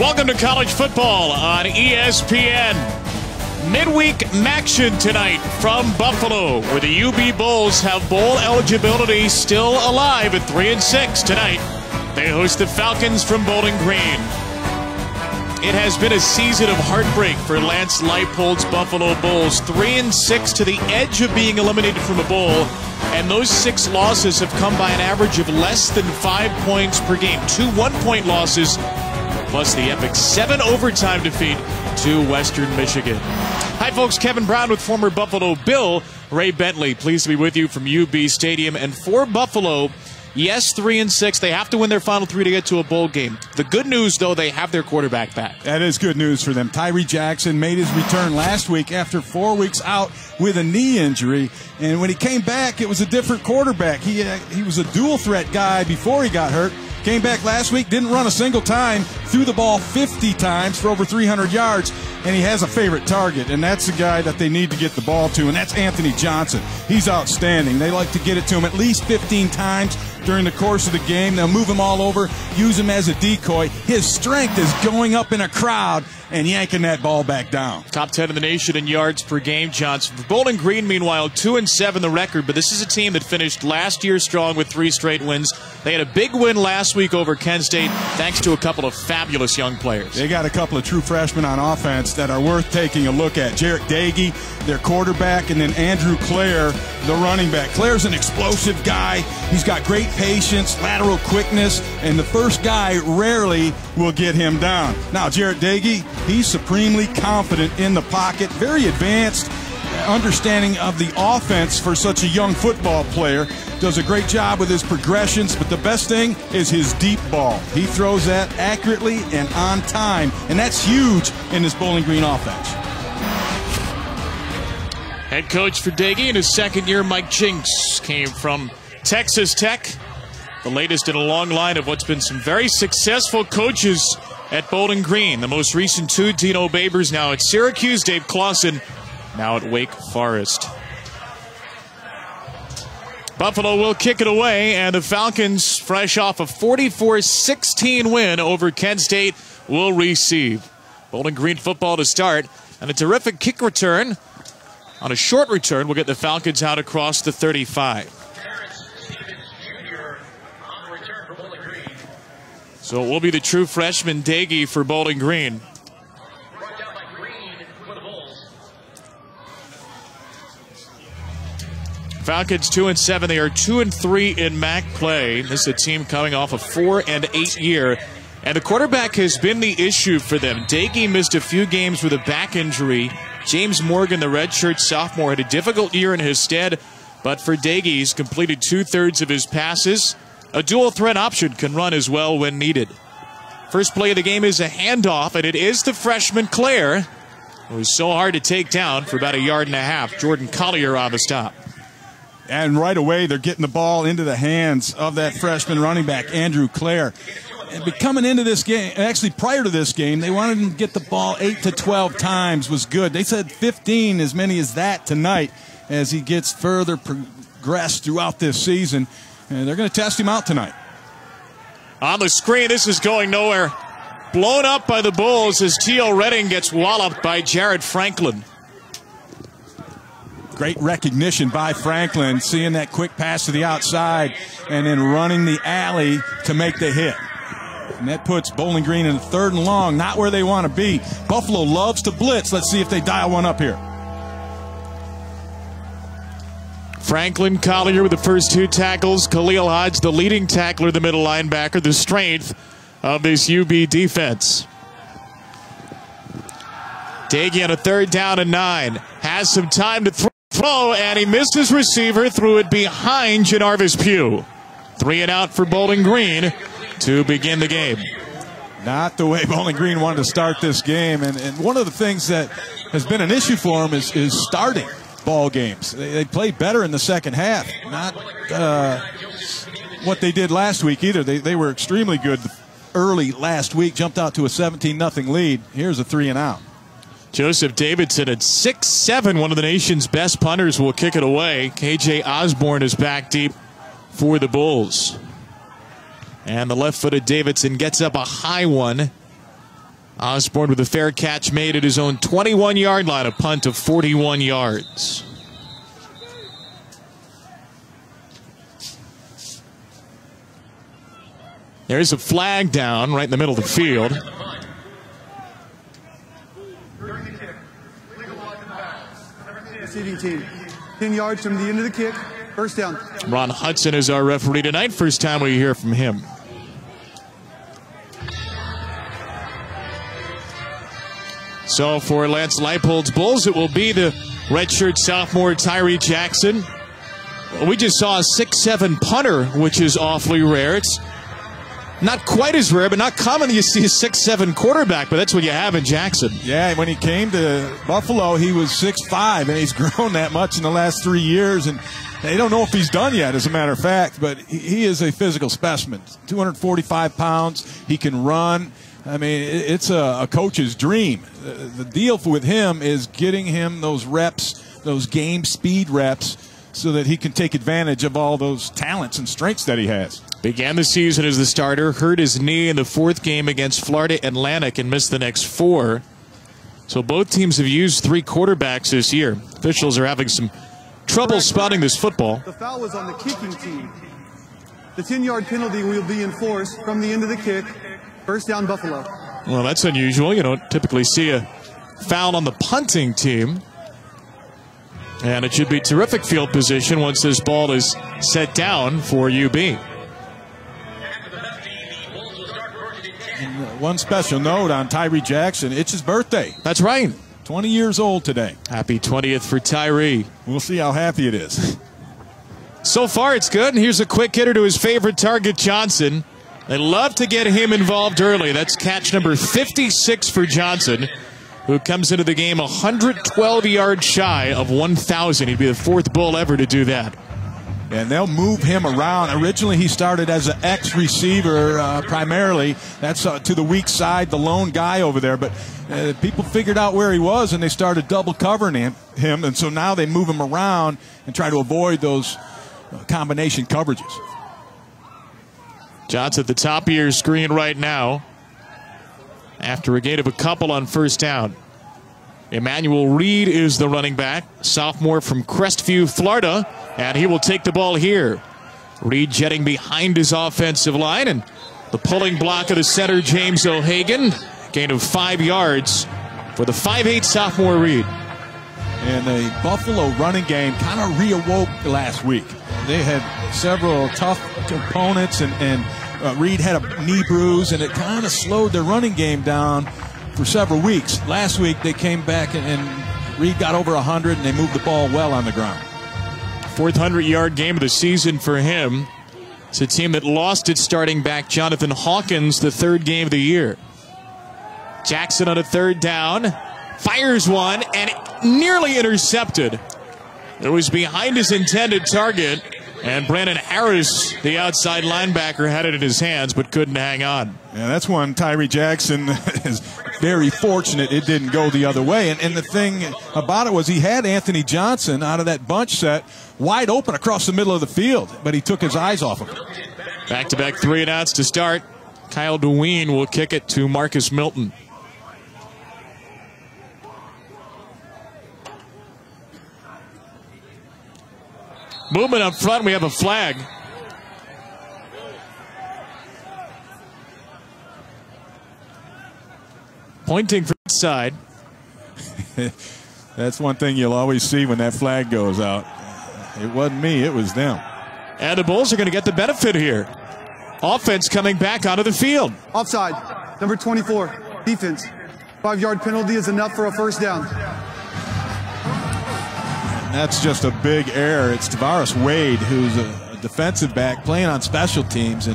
Welcome to college football on ESPN. Midweek action tonight from Buffalo, where the UB Bulls have bowl eligibility still alive at 3 and 6 tonight. They host the Falcons from Bowling Green. It has been a season of heartbreak for Lance Leipold's Buffalo Bulls. 3 and 6 to the edge of being eliminated from a bowl. And those six losses have come by an average of less than five points per game. Two one point losses plus the epic seven overtime defeat to Western Michigan. Hi, folks. Kevin Brown with former Buffalo Bill Ray Bentley. Pleased to be with you from UB Stadium. And for Buffalo, yes, three and six. They have to win their final three to get to a bowl game. The good news, though, they have their quarterback back. That is good news for them. Tyree Jackson made his return last week after four weeks out with a knee injury. And when he came back, it was a different quarterback. He, uh, he was a dual threat guy before he got hurt. Came back last week, didn't run a single time, threw the ball 50 times for over 300 yards, and he has a favorite target, and that's the guy that they need to get the ball to, and that's Anthony Johnson. He's outstanding. They like to get it to him at least 15 times during the course of the game. They'll move him all over, use him as a decoy. His strength is going up in a crowd and yanking that ball back down. Top 10 in the nation in yards per game, Johnson. For Bowling Green, meanwhile, 2 and 7 the record, but this is a team that finished last year strong with three straight wins. They had a big win last week over Kent State thanks to a couple of fabulous young players. They got a couple of true freshmen on offense that are worth taking a look at. Jarret Doege, their quarterback, and then Andrew Clair, the running back. Clair's an explosive guy. He's got great patience, lateral quickness, and the first guy rarely will get him down. Now, Jarret Doege, he's supremely confident in the pocket, very advanced understanding of the offense for such a young football player. Does a great job with his progressions, but the best thing is his deep ball. He throws that accurately and on time, and that's huge in this Bowling Green offense. Head coach for Doege in his second year, Mike Jinks, came from Texas Tech. The latest in a long line of what's been some very successful coaches at Bowling Green. The most recent two, Dino Babers now at Syracuse, Dave Clawson now at Wake Forest. Buffalo will kick it away, and the Falcons, fresh off a 44 16 win over Kent State, will receive. Bowling Green football to start, and a terrific kick return. On a short return, we'll get the Falcons out across the 35. So it will be the true freshman Doege for Bowling Green. Falcons two and seven. They are two and three in MAC play. This is a team coming off a four and eight year. And the quarterback has been the issue for them. Doege missed a few games with a back injury. James Morgan, the redshirt sophomore, had a difficult year in his stead. But for Doege, he's completed two thirds of his passes. A dual threat option can run as well when needed. First play of the game is a handoff, and it is the freshman Clair, who is so hard to take down for about a yard and a half. Jordan Collier on the stop. And right away, they're getting the ball into the hands of that freshman running back, Andrew Clair. Coming into this game, actually prior to this game, they wanted him to get the ball 8 to 12 times was good. They said 15, as many as that tonight, as he gets further progressed throughout this season. And they're going to test him out tonight. On the screen, this is going nowhere. Blown up by the Bulls as Teo Redding gets walloped by Jared Franklin. Great recognition by Franklin, seeing that quick pass to the outside and then running the alley to make the hit. And that puts Bowling Green in the third and long, not where they want to be. Buffalo loves to blitz. Let's see if they dial one up here. Franklin Collier with the first two tackles. Khalil Hodge, the leading tackler, the middle linebacker, the strength of this UB defense. Doege on a third down and nine. Has some time to throw throw, and he missed his receiver, threw it behind Janarvis Pugh. Three and out for Bowling Green to begin the game. Not the way Bowling Green wanted to start this game. And, and one of the things that has been an issue for them is, is starting ball games. They, they played better in the second half, not uh, what they did last week either. They, they were extremely good early last week, jumped out to a 17 0 lead. Here's a three and out. Joseph Davidson at six seven, one of the nation's best punters, will kick it away. KJ Osborn is back deep for the Bulls. And the left footed Davidson gets up a high one Osborn with a fair catch made at his own 21 yard line, a punt of 41 yards. There's a flag down right in the middle of the field. Receiving team. 10 yards from the end of the kick. First down. Ron Hudson is our referee tonight. First time we hear from him. So for Lance Leipold's Bulls, it will be the redshirt sophomore Tyree Jackson. We just saw a 6-7 punter, which is awfully rare. It's not quite as rare, but not common that you see a six-seven quarterback, but that's what you have in Jackson. Yeah, when he came to Buffalo, he was six five, and he's grown that much in the last three years. And they don't know if he's done yet, as a matter of fact, but he is a physical specimen. 245 pounds. He can run. I mean, it's a, coach's dream. The deal with him is getting him those reps, those game speed reps, so that he can take advantage of all those talents and strengths that he has. Began the season as the starter, hurt his knee in the fourth game against Florida Atlantic and missed the next four. So both teams have used three quarterbacks this year. Officials are having some trouble Correct. spotting this football. The foul was on the kicking team. The 10 yard penalty will be enforced from the end of the kick. First down, Buffalo. Well, that's unusual. You don't typically see a foul on the punting team. And it should be terrific field position once this ball is set down for UB. Uh, one special note on Tyree Jackson. It's his birthday. That's right. 20 years old today. Happy 20th for Tyree. We'll see how happy it is. So far, it's good. And here's a quick hitter to his favorite target, Johnson. They love to get him involved early. That's catch number 56 for Johnson, who comes into the game 112 yards shy of 1,000. He'd be the fourth bull ever to do that and they'll move him around. Originally, he started as an X receiver uh, primarily. That's uh, to the weak side, the lone guy over there. But uh, people figured out where he was, and they started double covering him. him and so now they move him around and try to avoid those uh, combination coverages. Johnson at the top of your screen right now after a gain of a couple on first down. Emmanuel Reed is the running back, sophomore from Crestview, Florida, and he will take the ball here. Reed jetting behind his offensive line, and the pulling block of the center, James O'Hagan, gain of five yards for the 5'8 sophomore Reed. And the Buffalo running game kind of reawoke last week. They had several tough components, and, and uh, Reed had a knee bruise, and it kind of slowed their running game down for several weeks. Last week they came back and, and Reed got over 100 and they moved the ball well on the ground. Fourth 100 yard game of the season for him. It's a team that lost its starting back, Jonathan Hawkins, the third game of the year. Jackson on a third down, fires one, and nearly intercepted. It was behind his intended target, and Brandon Harris, the outside linebacker, had it in his hands but couldn't hang on. Yeah, that's one Tyree Jackson is very fortunate it didn't go the other way. And, and the thing about it was he had Anthony Johnson out of that bunch set wide open across the middle of the field, but he took his eyes off of him. Back to back three and outs to start. Kyle DeWeen will kick it to Marcus Milton. Movement up front, we have a flag. Pointing for side. That's one thing you'll always see when that flag goes out. It wasn't me, it was them. And the Bulls are going to get the benefit here. Offense coming back onto the field. Offside, number 24, defense. Five yard penalty is enough for a first down. And that's just a big error. It's Tavares Wade, who's a defensive back playing on special teams. And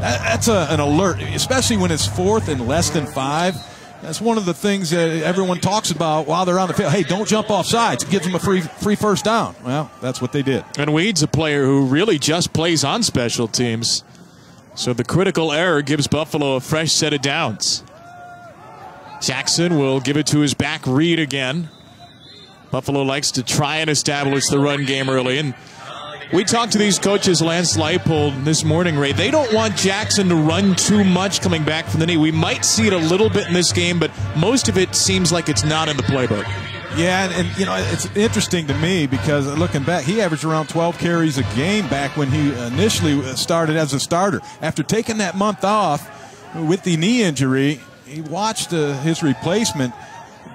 that's a, an alert, especially when it's fourth and less than five. That's one of the things that everyone talks about while they're on the field. Hey, don't jump off sides. It gives them a free free first down. Well, that's what they did. And Wade's a player who really just plays on special teams. So the critical error gives Buffalo a fresh set of downs. Jackson will give it to his back Reed again. Buffalo likes to try and establish the run game early. And We talked to these coaches, Lance Leipold, this morning, Ray. They don't want Jackson to run too much coming back from the knee. We might see it a little bit in this game, but most of it seems like it's not in the playbook. Yeah, and, and, you know it's interesting to me because looking back, he averaged around 12 carries a game back when he initially started as a starter. After taking that month off with the knee injury, he watched uh, his replacement.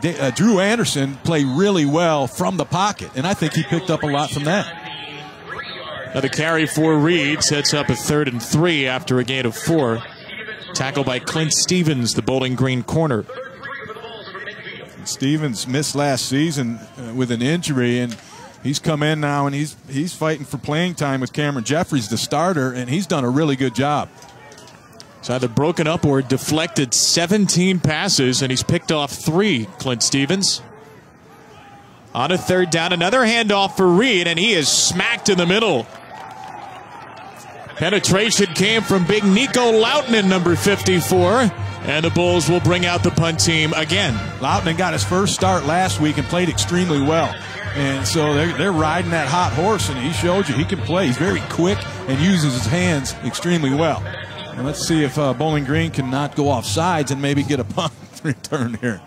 Uh, Drew Anderson play really well from the pocket, and I think he picked up a lot from that. Now the carry for Reed sets up a third and three after a gain of four. Tackle by Clint Stevens, the Bowling Green corner. Stevens missed last season uh, with an injury, and he's come in now and he's he's fighting for playing time with Cameron Jeffries, the starter, and he's done a really good job. He's either broken up or deflected 17 passes, and he's picked off three. Clint Stevens. On a third down, another handoff for Reed, and he is smacked in the middle. Penetration came from big Nico Lautinen, number 54. And the Bulls will bring out the punt team again. Lautinen got his first start last week and played extremely well. And so they're, they're riding that hot horse, and he showed you he can play. He's very quick and uses his hands extremely well. And let's see if uh, Bowling Green can not go off sides and maybe get a punt return here.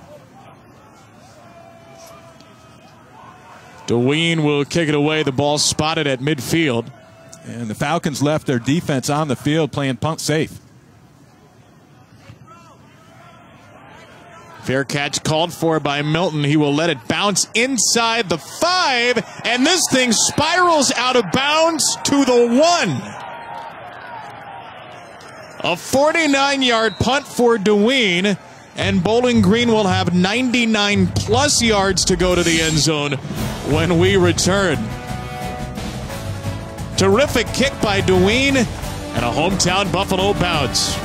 Deween will kick it away. The ball spotted at midfield. And the Falcons left their defense on the field playing punt safe. Fair catch called for by Milton. He will let it bounce inside the five, and this thing spirals out of bounds to the one. A 49 yard punt for Deween, and Bowling Green will have 99 plus yards to go to the end zone when we return. Terrific kick by Deween and a hometown Buffalo bounce.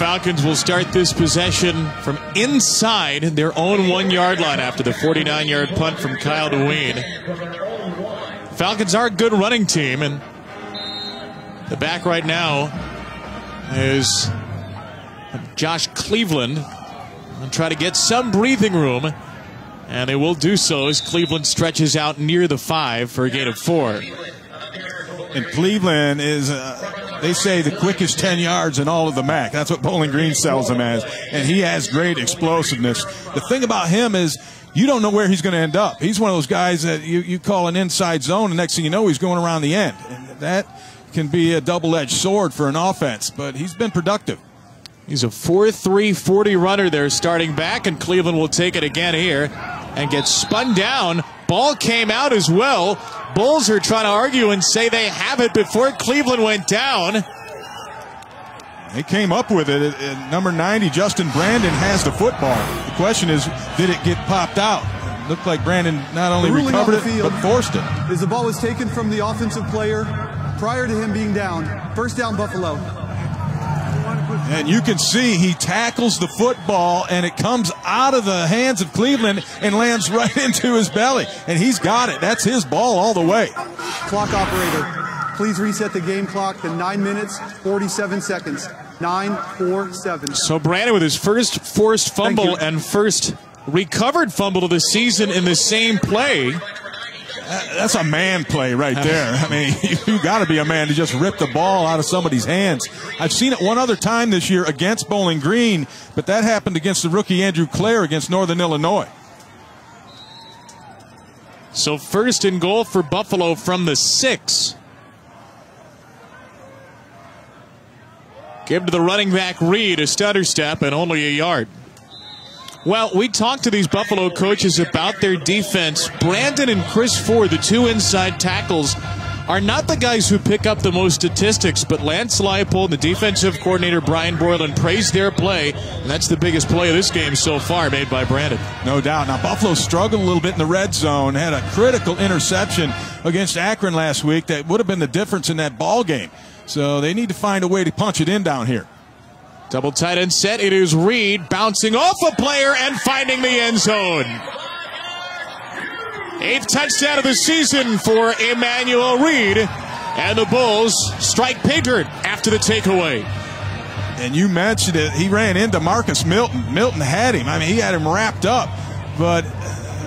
Falcons will start this possession from inside their own one yard line after the 49 yard punt from Kyle Deween. Falcons are a good running team, and the back right now is Josh Cleveland. And try to get some breathing room, and they will do so as Cleveland stretches out near the five for a gain of four. And Cleveland is. Uh they say the quickest 10 yards in all of the MAC. That's what Bowling Green sells him as. And he has great explosiveness. The thing about him is you don't know where he's going to end up. He's one of those guys that you, you call an inside zone, and next thing you know, he's going around the end. And that can be a double edged sword for an offense, but he's been productive. He's a 4 3 40 runner there starting back, and Cleveland will take it again here and get spun down. Ball came out as well. Bulls are trying to argue and say they have it before Cleveland went down. They came up with it. At number 90, Justin Brandon has the football. The question is, did it get popped out? It looked like Brandon not only recovered it, but forced it. Is the ball was taken from the offensive player prior to him being down. First down, Buffalo. And you can see he tackles the football and it comes out of the hands of Cleveland and lands right into his belly. And he's got it. That's his ball all the way. Clock operator, please reset the game clock to 9 minutes, 47 seconds. 9 4 7. So Brandon with his first forced fumble and first recovered fumble of the season in the same play that's a man play right there. I mean, you got to be a man to just rip the ball out of somebody's hands. I've seen it one other time this year against Bowling Green, but that happened against the rookie Andrew Clair against Northern Illinois. So first and goal for Buffalo from the six. Give to the running back Reed a stutter step and only a yard. Well, we talked to these Buffalo coaches about their defense. Brandon and Chris Ford, the two inside tackles, are not the guys who pick up the most statistics, but Lance Leipold and the defensive coordinator Brian Borland praised their play, and that's the biggest play of this game so far made by Brandon. No doubt. Now, Buffalo struggled a little bit in the red zone, had a critical interception against Akron last week that would have been the difference in that ball game. So they need to find a way to punch it in down here. Double tight end set. It is Reed bouncing off a player and finding the end zone. Eighth touchdown of the season for Emmanuel Reed. And the Bulls strike Pigard after the takeaway. And you mentioned it. He ran into Marcus Milton. Milton had him. I mean, he had him wrapped up. But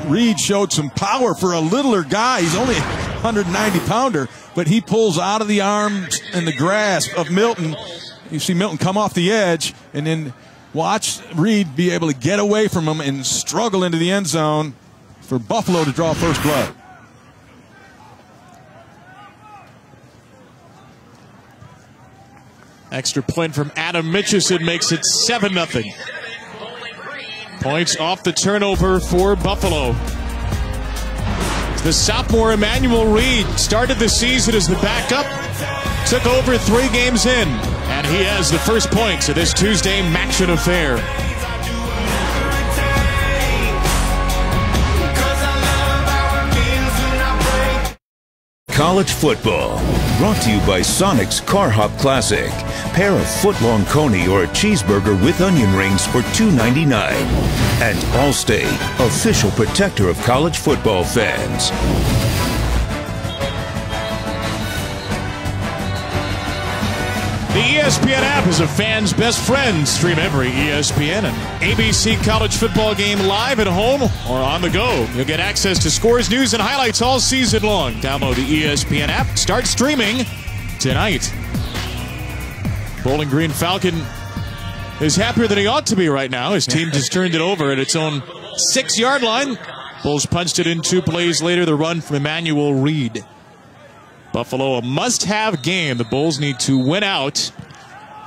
Reed showed some power for a littler guy. He's only 190 pounder, but he pulls out of the arms and the grasp of Milton. You see Milton come off the edge and then watch Reed be able to get away from him and struggle into the end zone for Buffalo to draw first blood. Extra point from Adam Mitchison makes it 7 0. Points off the turnover for Buffalo. The sophomore Emmanuel Reed started the season as the backup, took over three games in, and he has the first points of this Tuesday MACtion affair. College football. Brought to you by Sonic's Car Hop Classic. Pair a foot-long coney or a cheeseburger with onion rings for $2.99. And Allstate, official protector of college football fans. ESPN app is a fan's best friend. Stream every ESPN and ABC college football game live at home or on the go. You'll get access to scores, news, and highlights all season long. Download the ESPN app. Start streaming tonight. Bowling Green Falcon is happier than he ought to be right now. His team just turned it over at its own six yard line. Bulls punched it in two plays later. The run from Emmanuel Reed. Buffalo a must have game. The Bulls need to win out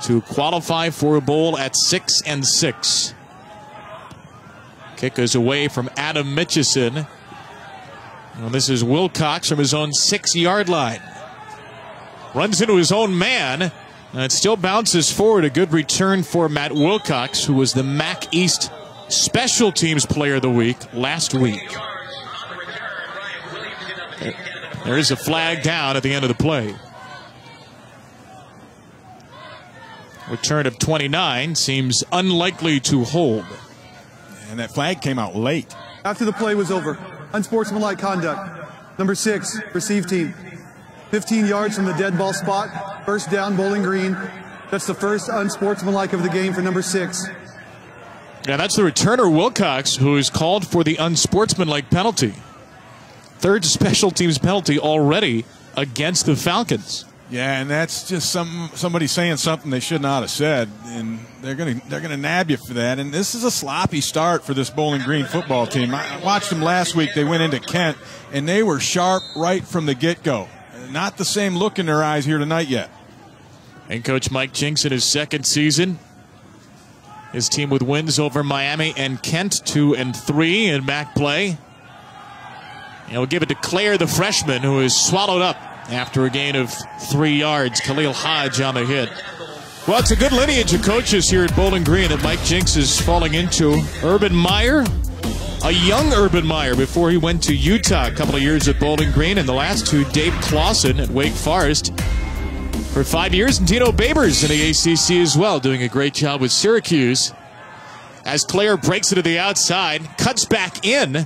to qualify for a bowl at six and six. Kick is away from Adam Mitchison. Well, this is Wilcox from his own six yard line. Runs into his own man. And it still bounces forward. A good return for Matt Wilcox, who was the MAC East Special Teams Player of the Week last week. There is a flag down at the end of the play. Return of 29 seems unlikely to hold. And that flag came out late. After the play was over, unsportsmanlike conduct. Number six, receive team. 15 yards from the dead ball spot, first down, Bowling Green. That's the first unsportsmanlike of the game for number six. Yeah, that's the returner Wilcox who is called for the unsportsmanlike penalty. Third special teams penalty already against the Falcons. Yeah, and that's just some somebody saying something they should not have said, and they're gonna they're gonna nab you for that. And this is a sloppy start for this Bowling Green football team. I watched them last week. They went into Kent, and they were sharp right from the get go. Not the same look in their eyes here tonight yet. And Coach Mike Jinks in his second season. His team with wins over Miami and Kent, two and three in MAC play. And we'll give it to Clair, the freshman, who is swallowed up after a gain of three yards. Khalil Hodge on the hit. Well, it's a good lineage of coaches here at Bowling Green that Mike Jinks is falling into. Urban Meyer, a young Urban Meyer before he went to Utah a couple of years at Bowling Green, and the last two, Dave Clawson at Wake Forest for five years, and Dino Babers in the ACC as well, doing a great job with Syracuse. As Clair breaks it to the outside, cuts back in,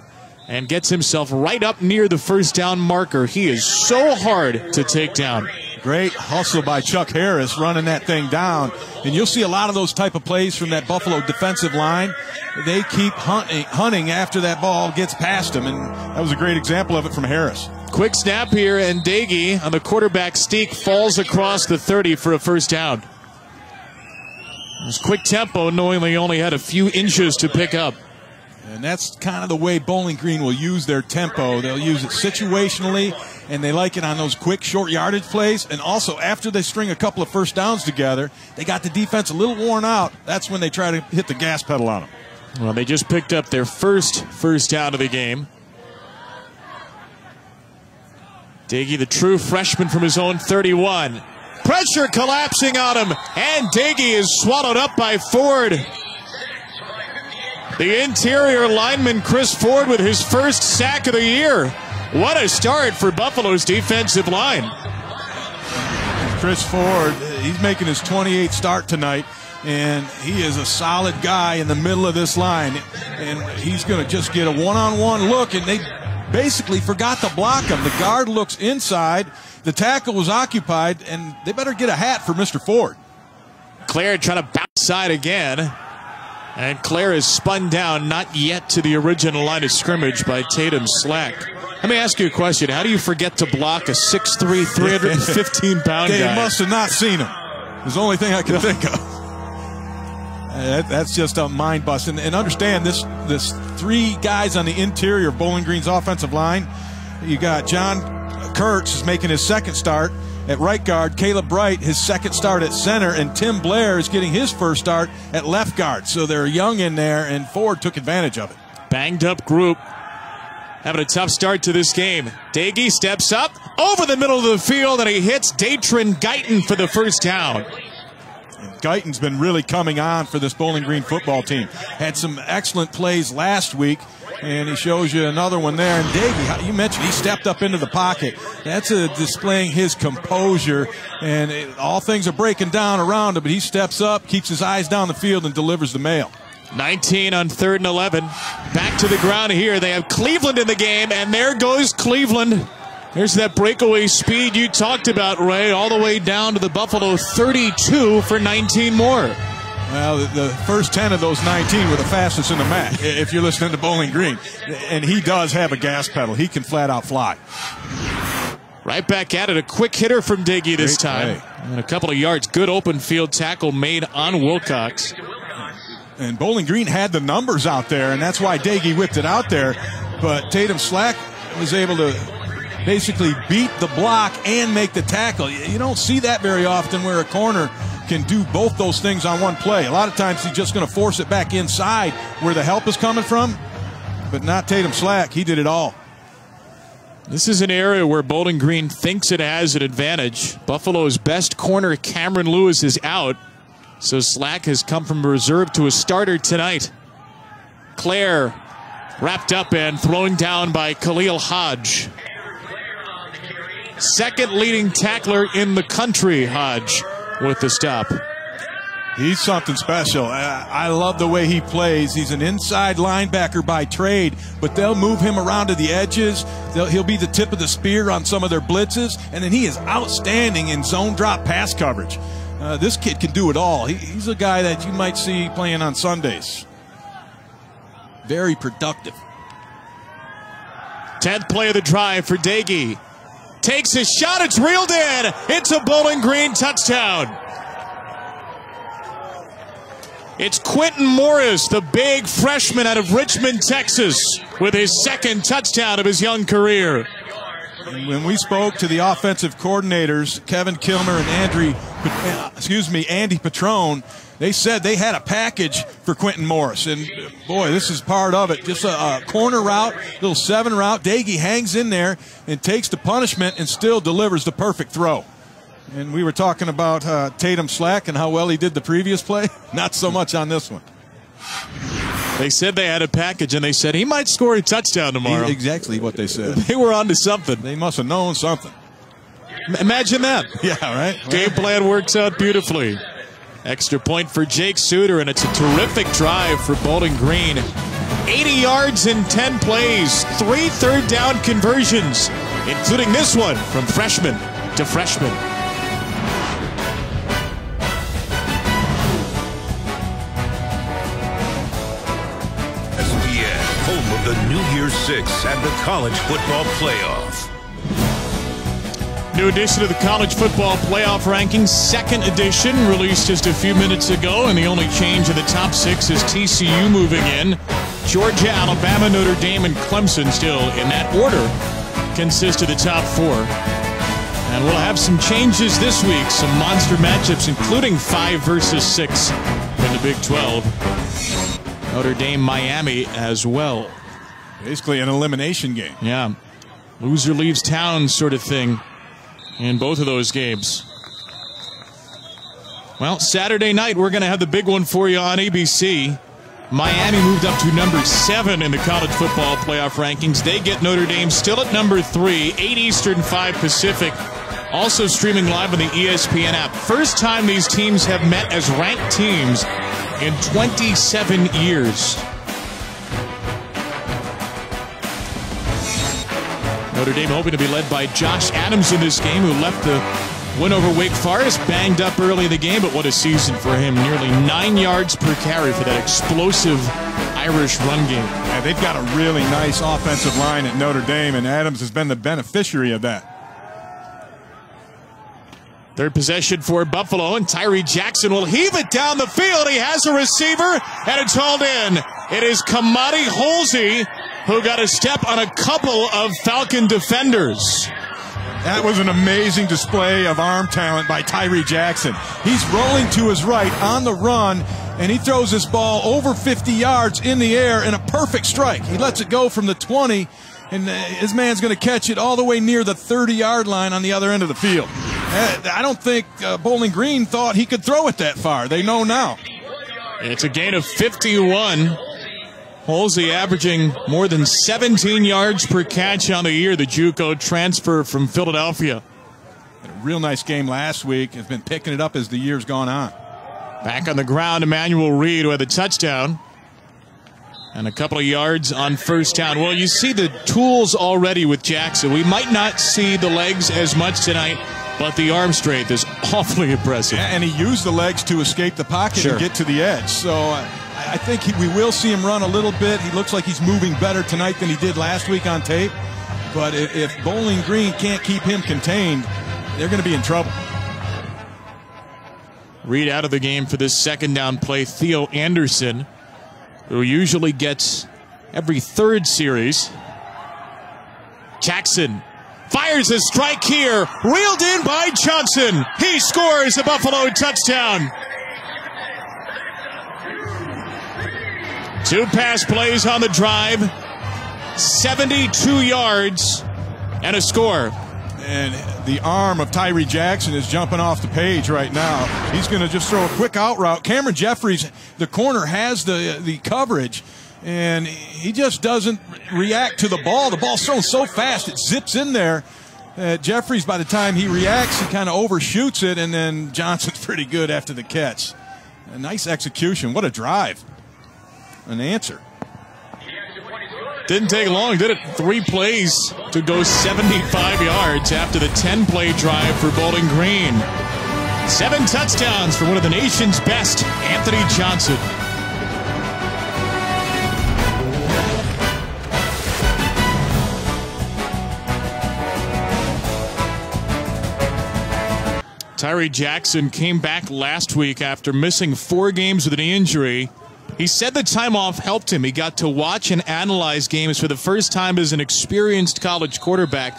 and gets himself right up near the first down marker. He is so hard to take down. Great hustle by Chuck Harris running that thing down. And you'll see a lot of those type of plays from that Buffalo defensive line. They keep hunting, hunting after that ball gets past them. And that was a great example of it from Harris. Quick snap here, and Doege on the quarterback steak falls across the 30 for a first down. It was quick tempo, knowing they only had a few inches to pick up. And that's kind of the way Bowling Green will use their tempo. They'll use it situationally, and they like it on those quick, short yardage plays. And also, after they string a couple of first downs together, they got the defense a little worn out. That's when they try to hit the gas pedal on them. Well, they just picked up their first first down of the game. Doege, the true freshman from his own 31. Pressure collapsing on him, and Doege is swallowed up by Ford. The interior lineman, Chris Ford, with his first sack of the year. What a start for Buffalo's defensive line. Chris Ford, he's making his 28th start tonight, and he is a solid guy in the middle of this line. And he's going to just get a one on one look, and they basically forgot to block him. The guard looks inside, the tackle was occupied, and they better get a hat for Mr. Ford. Clair trying to bounce side again. And Clair is spun down, not yet to the original line of scrimmage by Tatum Slack. Let me ask you a question. How do you forget to block a 6'3", 315 pound They guy? must have not seen him. It's the only thing I can think of. Uh, that- that's just a mind bust. And, and understand this: this three guys on the interior of Bowling Green's offensive line. You got John Kurtz is making his second start at right guard. Caleb Bright his second start at center, and Tim Blair is getting his first start at left guard. So they're young in there, and Ford took advantage of it. Banged up group. Having a tough start to this game. Doege steps up over the middle of the field and he hits Datron Guyton for the first down. Guyton's been really coming on for this Bowling Green football team. Had some excellent plays last week, and he shows you another one there. And Davey, you mentioned he stepped up into the pocket. That's displaying his composure, and it, all things are breaking down around him, but he steps up, keeps his eyes down the field, and delivers the mail. 19 on third and 11. Back to the ground here. They have Cleveland in the game, and there goes Cleveland. There's that breakaway speed you talked about, Ray, all the way down to the Buffalo 32 for 19 more. Well, the, first 10 of those 19 were the fastest in the MAC, if you're listening to Bowling Green. And he does have a gas pedal. He can flat out fly. Right back at it. A quick hitter from Doege this Great time. play. And a couple of yards. Good open field tackle made on Wilcox. And Bowling Green had the numbers out there, and that's why Doege whipped it out there. But Tatum Slack was able to basically beat the block and make the tackle. You don't see that very often where a corner can do both those things on one play. A lot of times he's just going to force it back inside where the help is coming from, but not Tatum Slack. He did it all. This is an area where Bowling Green thinks it has an advantage. Buffalo's best corner, Cameron Lewis, is out. So Slack has come from reserve to a starter tonight. Clair wrapped up and thrown down by Khalil Hodge. Second leading tackler in the country, Hodge, with the stop. He's something special. I love the way he plays. He's an inside linebacker by trade, but they'll move him around to the edges. They'll, he'll be the tip of the spear on some of their blitzes, and then he is outstanding in zone drop pass coverage. Uh, this kid can do it all. He, he's a guy that you might see playing on Sundays. Very productive. 10th play of the drive for Doege. Takes a shot. It's reeled in. It's a Bowling Green touchdown. It's Quentin Morris, the big freshman out of Richmond, Texas, with his second touchdown of his young career. When we spoke to the offensive coordinators, Kevin Kilmer and Andrew, excuse me, Andy Patrone, they said they had a package for Quentin Morris, and boy, this is part of it. Just a, a corner route, little seven route. Doege hangs in there and takes the punishment and still delivers the perfect throw. And we were talking about uh, Tatum Slack and how well he did the previous play. Not so much on this one. They said they had a package, and they said he might score a touchdown tomorrow. Exactly what they said. They were on to something. They must have known something. Imagine that. Yeah, right. Game plan works out beautifully. Extra point for Jake Suter, and it's a terrific drive for Bowling Green. 80 yards in 10 plays, three third down conversions, including this one from freshman to freshman. The New Year's Six and the College Football Playoff. New edition of the College Football Playoff Rankings, second edition, released just a few minutes ago. And the only change in the top six is TCU moving in. Georgia, Alabama, Notre Dame, and Clemson still in that order consist of the top four. And we'll have some changes this week, some monster matchups, including five versus six in the Big 12. Notre Dame, Miami as well. Basically, an elimination game. Yeah. Loser leaves town sort of thing in both of those games. Well, Saturday night, we're going to have the big one for you on ABC. Miami moved up to number seven in the college football playoff rankings. They get Notre Dame still at number three, 8 Eastern, 5 Pacific. Also streaming live on the ESPN app. First time these teams have met as ranked teams in 27 years. Notre Dame hoping to be led by Josh Adams in this game, who left the Win over Wake Forest, banged up early in the game, but what a season for him. Nearly nine yards per carry for that explosive Irish run game. Yeah, they've got a really nice offensive line at Notre Dame, and Adams has been the beneficiary of that. Third possession for Buffalo, and Tyree Jackson will heave it down the field. He has a receiver, and it's hauled in. It is Kamari Holsey who got a step on a couple of Falcon defenders. That was an amazing display of arm talent by Tyree Jackson. He's rolling to his right on the run, and he throws this ball over 50 yards in the air in a perfect strike. He lets it go from the 20, and uh, his man's going to catch it all the way near the 30 yard line on the other end of the field. Uh, I don't think uh, Bowling Green thought he could throw it that far. They know now. It's a gain of 51. Holsey averaging more than 17 yards per catch on the year, the JUCO transfer from Philadelphia. Had a real nice game last week. Has been picking it up as the year's gone on. Back on the ground, Emmanuel Reed with a touchdown and a couple of yards on first down. Well, you see the tools already with Jackson. We might not see the legs as much tonight, but the arm strength is awfully impressive. Yeah, and he used the legs to escape the pocket sure. and get to the edge. So. Uh, I think he, we will see him run a little bit. He looks like he's moving better tonight than he did last week on tape. But if, if Bowling Green can't keep him contained, they're going to be in trouble. Reed out of the game for this second down play. Theo Anderson, who usually gets every third series. Jackson fires a strike here, reeled in by Johnson. He scores a Buffalo touchdown. Two pass plays on the drive, 72 yards, and a score. And the arm of Tyree Jackson is jumping off the page right now. He's going to just throw a quick out route. Cameron Jeffries, the corner, has the the coverage, and he just doesn't react to the ball. The ball's thrown so fast it zips in there. Uh, Jeffries, by the time he reacts, he kind of overshoots it, and then Johnson's pretty good after the catch. A nice execution. What a drive an answer. Didn't take long, did it? Three plays to go 75 yards after the 10 play drive for Bowling Green. Seven touchdowns for one of the nation's best, Anthony Johnson. Tyree Jackson came back last week after missing four games with an injury. He said the time off helped him. He got to watch and analyze games for the first time as an experienced college quarterback.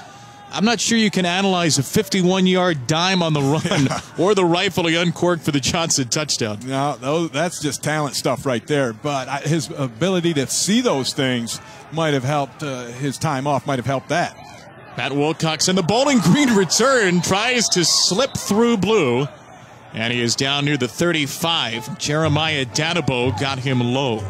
I'm not sure you can analyze a 51 yard dime on the run or the rifle he uncorked for the Johnson touchdown. No, that's just talent stuff right there. But his ability to see those things might have helped uh, his time off, might have helped that. Matt Wilcox in the Bowling Green return tries to slip through blue. And he is down near the 35. Jeremiah Danabo got him low.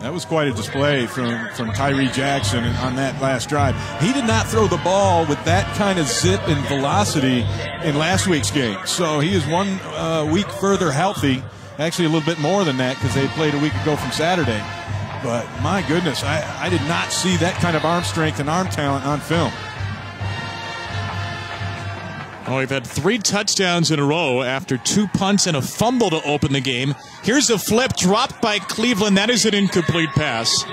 That was quite a display from, from Tyree Jackson on that last drive. He did not throw the ball with that kind of zip and velocity in last week's game. So he is one uh, week further healthy. Actually, a little bit more than that because they played a week ago from Saturday. But my goodness, I, I did not see that kind of arm strength and arm talent on film. Oh, we've had three touchdowns in a row after two punts and a fumble to open the game. Here's a flip dropped by Cleveland. That is an incomplete pass.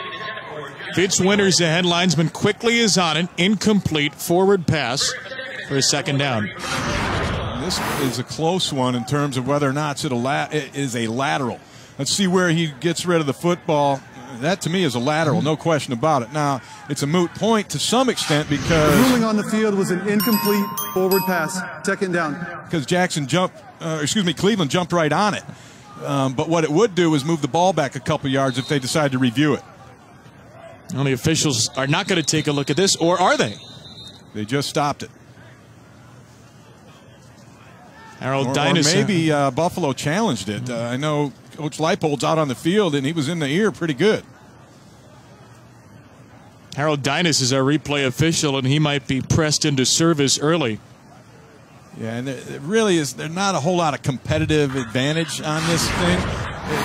Fitz Winters, the head linesman, quickly is on it. Incomplete forward pass for a second down. This is a close one in terms of whether or not it is a lateral. Let's see where he gets rid of the football that to me is a lateral, no question about it. Now, it's a moot point to some extent because. The ruling on the field was an incomplete forward pass, second down. Because Jackson jumped, uh, excuse me, Cleveland jumped right on it. Um, but what it would do is move the ball back a couple yards if they decide to review it. Well, the officials are not going to take a look at this, or are they? They just stopped it. Harold or, Or maybe uh, Buffalo challenged it. Uh, I know Coach Leipold's out on the field, and he was in the ear pretty good. Harold Dinas is our replay official, and he might be pressed into service early. Yeah, and there really is there's not a whole lot of competitive advantage on this thing.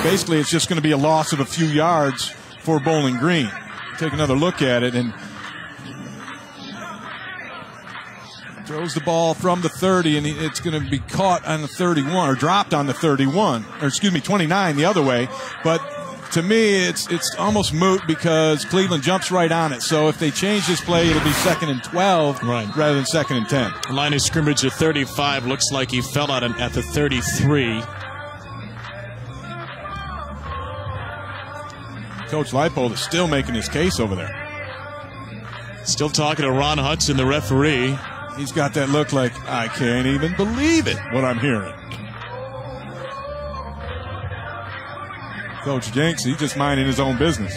Basically, it's just going to be a loss of a few yards for Bowling Green. Take another look at it, and throws the ball from the 30, and it's going to be caught on the 31 or dropped on the 31, or excuse me, 29 the other way. But to me, it's it's almost moot because Cleveland jumps right on it. So if they change this play, it'll be second and 12 right. rather than second and 10. Line of scrimmage at 35 looks like he fell out at the 33. Coach Leipold is still making his case over there. Still talking to Ron Hudson, the referee. He's got that look like, I can't even believe it, what I'm hearing. Coach Jinks, he's just minding his own business.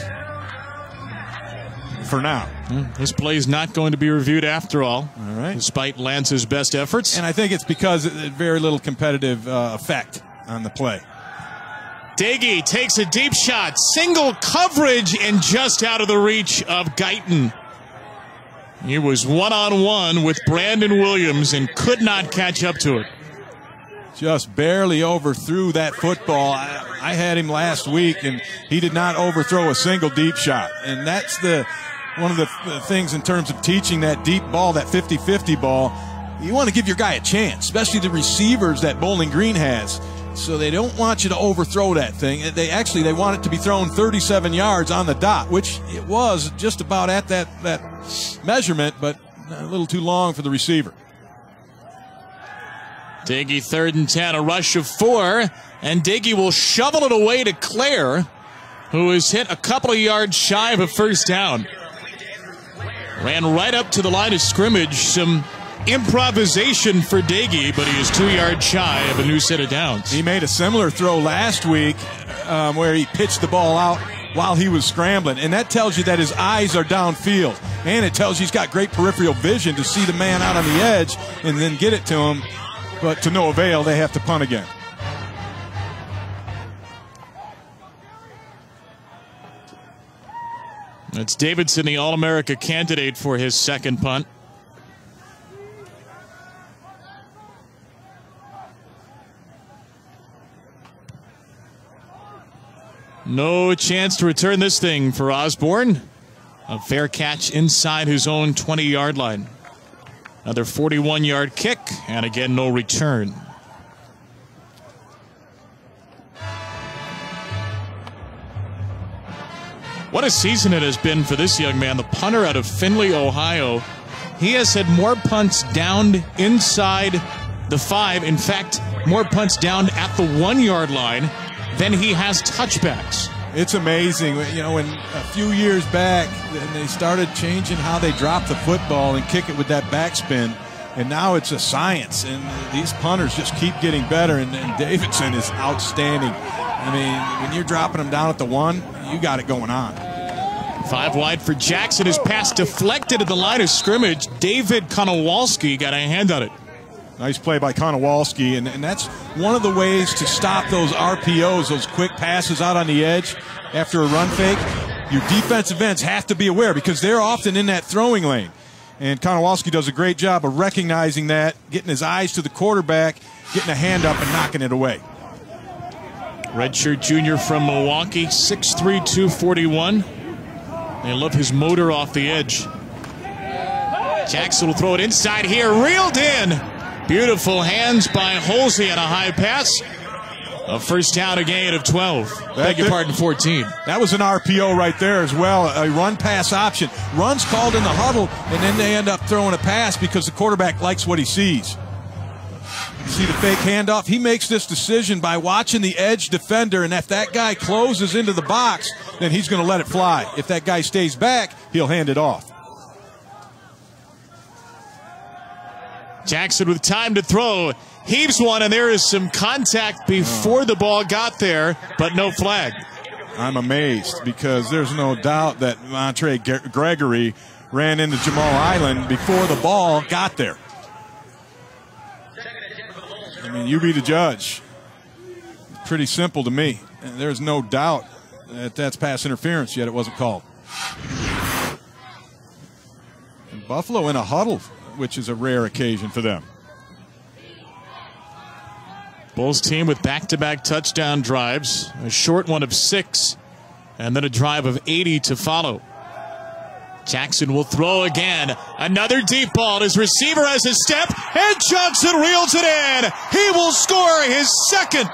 For now. This play is not going to be reviewed after all. All right. Despite Lance's best efforts. And I think it's because of very little competitive uh, effect on the play. Doege takes a deep shot, single coverage, and just out of the reach of Guyton. He was one on one with Brandon Williams and could not catch up to it. Just barely overthrew that football. I, I had him last week, and he did not overthrow a single deep shot. And that's the one of the, things in terms of teaching that deep ball, that 50 50 ball. You want to give your guy a chance, especially the receivers that Bowling Green has. So they don't want you to overthrow that thing. They actually they want it to be thrown 37 yards on the dot, which it was just about at that that measurement, but a little too long for the receiver. Doege third and 10, a rush of four, and Doege will shovel it away to Clair, who is hit a couple of yards shy of a first down. Ran right up to the line of scrimmage. Some improvisation for Doege, but he is two yards shy of a new set of downs. He made a similar throw last week um, where he pitched the ball out while he was scrambling. And that tells you that his eyes are downfield. And it tells you he's got great peripheral vision to see the man out on the edge and then get it to him. But to no avail, they have to punt again. It's Davidson, the All America candidate for his second punt. No chance to return this thing for Osborn. A fair catch inside his own 20 yard line. Another 41 yard kick, and again, no return. What a season it has been for this young man, the punter out of Findlay, Ohio. He has had more punts downed inside the five. In fact, more punts down at the one yard line than he has touchbacks. It's amazing. You know, when a few years back, they started changing how they drop the football and kick it with that backspin. And now it's a science, and these punters just keep getting better. And, and Davidson is outstanding. I mean, when you're dropping them down at the one, you got it going on. Five wide for Jackson. His pass deflected at the line of scrimmage. David Konowalski got a hand on it. Nice play by Konowalski, and, and that's one of the ways to stop those RPOs, those quick passes out on the edge after a run fake. Your defensive ends have to be aware because they're often in that throwing lane. And Konowalski does a great job of recognizing that, getting his eyes to the quarterback, getting a hand up, and knocking it away. Redshirt junior from Milwaukee, 6'3", 241. They love his motor off the edge. Jackson will throw it inside here, reeled in. Beautiful hands by Holsey on a high pass. A first down, a gain of 12. That Beg your pardon, 14. That was an RPO right there as well, a run pass option. Runs called in the huddle, and then they end up throwing a pass because the quarterback likes what he sees. You see the fake handoff? He makes this decision by watching the edge defender, and if that guy closes into the box, then he's going to let it fly. If that guy stays back, he'll hand it off. Jackson with time to throw. Heaves one, and there is some contact before the ball got there, but no flag. I'm amazed because there's no doubt that Montre Gregory ran into Jamal Island before the ball got there. I mean, you be the judge. Pretty simple to me. There's no doubt that that's pass interference, yet it wasn't called. And Buffalo in a huddle which is a rare occasion for them. Bulls team with back to back touchdown drives, a short one of six, and then a drive of 80 to follow. Jackson will throw again. Another deep ball. His receiver has a step, and Johnson reels it in. He will score his second.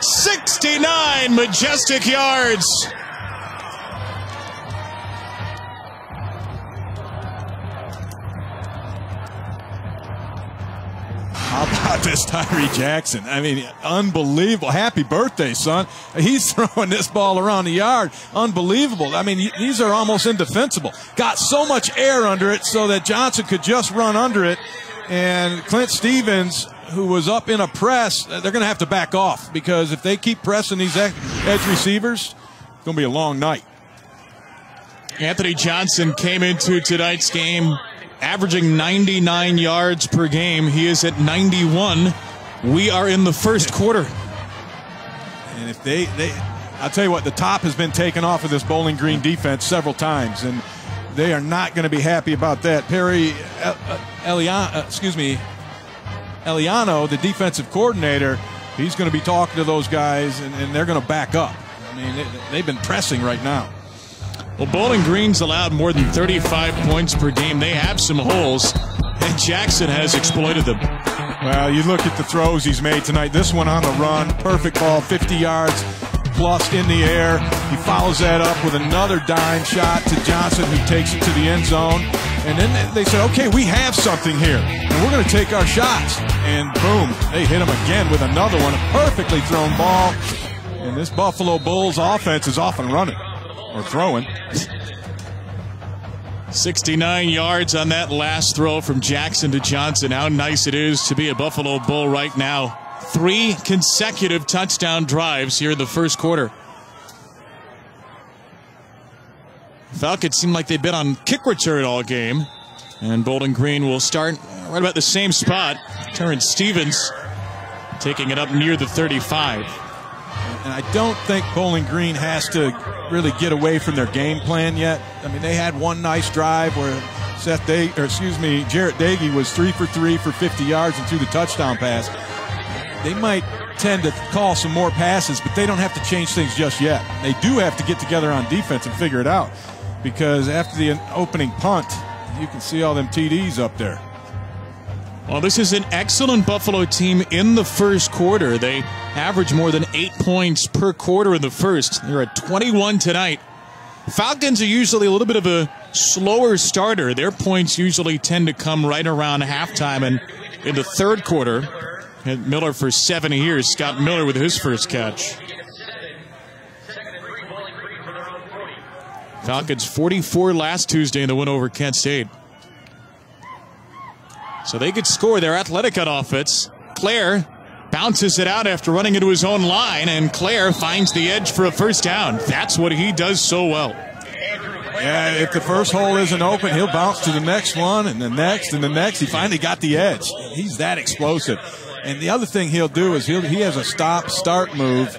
69 majestic yards. How about this Tyree Jackson? I mean, unbelievable. Happy birthday, son. He's throwing this ball around the yard. Unbelievable. I mean, these are almost indefensible. Got so much air under it so that Johnson could just run under it. And Clint Stevens, who was up in a press, they're going to have to back off because if they keep pressing these edge receivers, it's going to be a long night. Anthony Johnson came into tonight's game averaging 99 yards per game. He is at 91. We are in the first quarter. And if they, they I'll tell you what, the top has been taken off of this Bowling Green defense several times, and they are not going to be happy about that. Perry Eliano, uh, excuse me, Eliano, the defensive coordinator, he's going to be talking to those guys, and, and they're going to back up. I mean, they, they've been pressing right now. Well, Bowling Green's allowed more than 35 points per game. They have some holes, and Jackson has exploited them. Well, you look at the throws he's made tonight. This one on the run, perfect ball, 50 yards plus in the air. He follows that up with another dime shot to Johnson, who takes it to the end zone. And then they said, okay, we have something here, and we're going to take our shots. And boom, they hit him again with another one, a perfectly thrown ball. And this Buffalo Bulls offense is off and running or throwing. 69 yards on that last throw from Jackson to Johnson. How nice it is to be a Buffalo Bull right now. Three consecutive touchdown drives here in the first quarter. Falcons seem like they've been on kick return all game. And Bowling Green will start right about the same spot. Terrence Stevens taking it up near the 35. And I don't think Bowling Green has to really get away from their game plan yet. I mean, they had one nice drive where Seth Day, or excuse me, Jarret Doege was three for three for 50 yards and threw the touchdown pass. They might tend to call some more passes, but they don't have to change things just yet. They do have to get together on defense and figure it out because after the opening punt, you can see all them TDs up there. Well, this is an excellent Buffalo team in the first quarter. They average more than eight points per quarter in the first. They're at 21 tonight. Falcons are usually a little bit of a slower starter. Their points usually tend to come right around halftime and in the third quarter. And Miller for seven years. Scott Miller with his first catch. Falcons 44 last Tuesday in the win over Kent State. So they could score their athletic on offense. Clair bounces it out after running into his own line, and Clair finds the edge for a first down. That's what he does so well. Yeah, if the first hole isn't open, he'll bounce to the next one and the next and the next. He finally got the edge. He's that explosive. And the other thing he'll do is he'll, he has a stop start move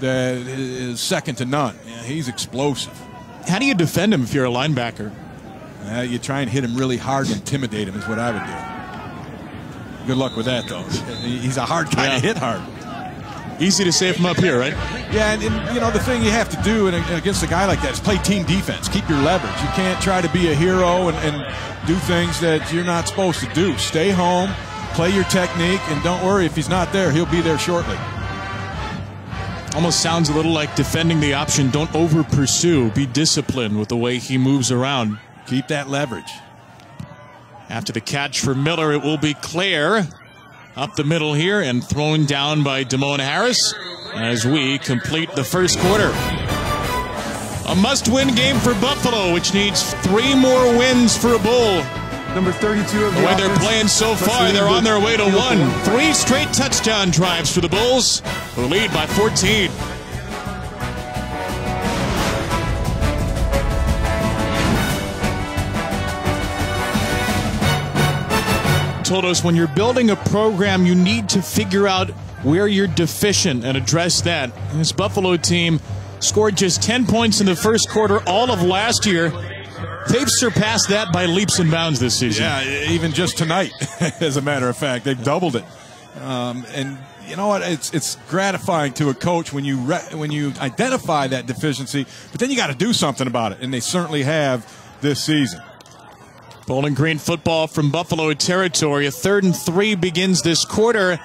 that is second to none. Yeah, he's explosive. How do you defend him if you're a linebacker? Uh, you try and hit him really hard and intimidate him is what I would do. Good luck with that, though. He's a hard guy yeah. to hit hard. Easy to save him up here, right? Yeah, and, and, you know the thing you have to do against a guy like that is play team defense. Keep your leverage. You can't try to be a hero and, and do things that you're not supposed to do. Stay home, play your technique, and don't worry if he's not there. He'll be there shortly. Almost sounds a little like defending the option. Don't over pursue. Be disciplined with the way he moves around. Keep that leverage. After the catch for Miller, it will be Clair up the middle here and thrown down by Demone Harris as we complete the first quarter. A must win game for Buffalo, which needs three more wins for a Bull. Number 32 of the, the way they're playing so far, they're on their way to one. Three straight touchdown drives for the Bulls, who lead by 14. Told us when you're building a program, you need to figure out where you're deficient and address that. This Buffalo team scored just 10 points in the first quarter all of last year. They've surpassed that by leaps and bounds this season. Yeah, even just tonight, as a matter of fact, they've doubled it. Um, and you know what? It's it's gratifying to a coach when you when you identify that deficiency, but then you got to do something about it, and they certainly have this season. Bowling Green football from Buffalo territory. A third and three begins this quarter.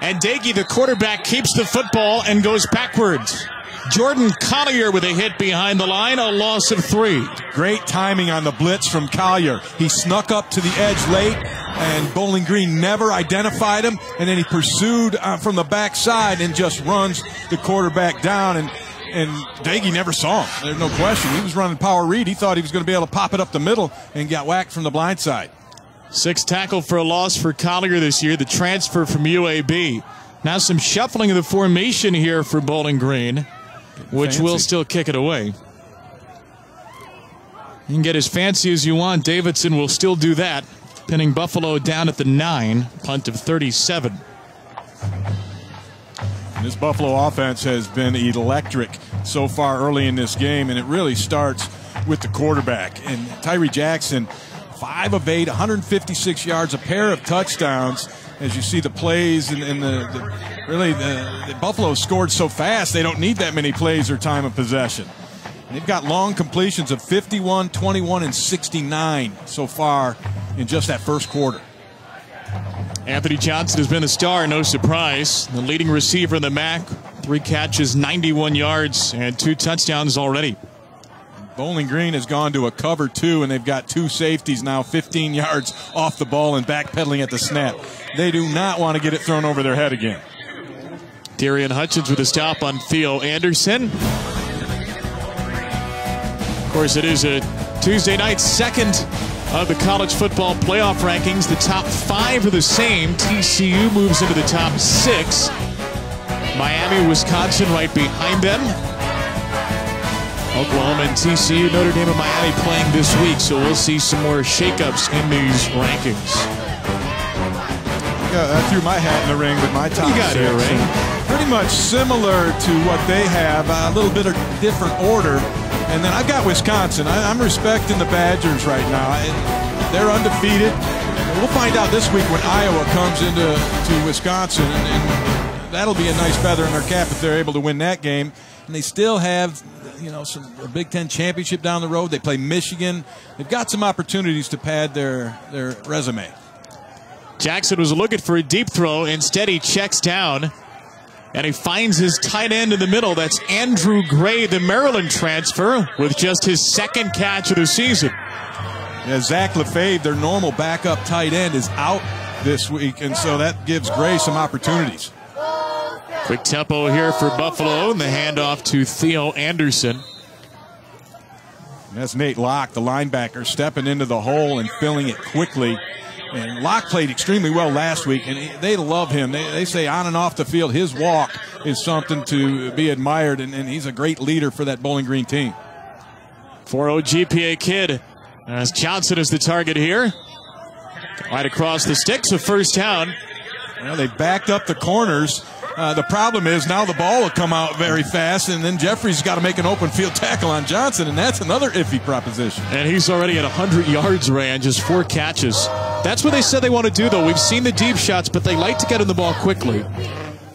And Doege, the quarterback, keeps the football and goes backwards. Jordan Collier with a hit behind the line, a loss of three. Great timing on the blitz from Collier. He snuck up to the edge late, and Bowling Green never identified him, and then he pursued uh, from the backside and just runs the quarterback down. And and Doege never saw him. There's no question. He was running power read. He thought he was going to be able to pop it up the middle and got whacked from the blind side. Six tackle for a loss for Collier this year, the transfer from UAB. Now some shuffling of the formation here for Bowling Green, which fancy. will still kick it away. You can get as fancy as you want. Davidson will still do that, pinning Buffalo down at the nine, punt of 37. This Buffalo offense has been electric so far early in this game, and it really starts with the quarterback. And Tyree Jackson, 5 of 8, 156 yards, a pair of touchdowns. As you see the plays and, and the, the, really the, the Buffalo scored so fast they don't need that many plays or time of possession. And they've got long completions of 51, 21, and 69 so far in just that first quarter. Anthony Johnson has been a star, no surprise. The leading receiver in the MAC, three catches, 91 yards, and two touchdowns already. Bowling Green has gone to a cover two, and they've got two safeties now, 15 yards off the ball and backpedaling at the snap. They do not want to get it thrown over their head again. Darian Hutchins with a stop on Theo Anderson. Of course, it is a Tuesday night second of the college football playoff rankings. The top five are the same. TCU moves into the top six. Miami, Wisconsin right behind them. Oklahoma and TCU, Notre Dame and Miami playing this week, so we'll see some more shakeups in these rankings. Yeah, I threw my hat in the ring with my top You got six. here, Ray. Pretty much similar to what they have, a little bit of different order. And then I've got Wisconsin. I, I'm respecting the Badgers right now. I- They're undefeated. We'll find out this week when Iowa comes into to Wisconsin, and, and that'll be a nice feather in their cap if they're able to win that game. And they still have, you know, some a Big Ten championship down the road. They play Michigan. They've got some opportunities to pad their their resume. Jackson was looking for a deep throw. Instead, he checks down and he finds his tight end in the middle. That's Andrew Gray, the Maryland transfer, with just his second catch of the season. Yeah, Zach LeFave, their normal backup tight end, is out this week, and so that gives Gray some opportunities. Quick tempo here for Buffalo and the handoff to Theo Anderson. And that's Nate Locke, the linebacker, stepping into the hole and filling it quickly. And Locke played extremely well last week, and they love him. They, they say on and off the field, his walk is something to be admired, and, and he's a great leader for that Bowling Green team. 4-0 GPA kid. As Johnson is the target here. Right across the sticks, a first down. Well, they backed up the corners. Uh, the problem is now the ball will come out very fast, and then Jeffrey's got to make an open field tackle on Johnson, and that's another iffy proposition. And he's already at 100 yards, Ray, just four catches. That's what they said they want to do, though. We've seen the deep shots, but they like to get him the ball quickly.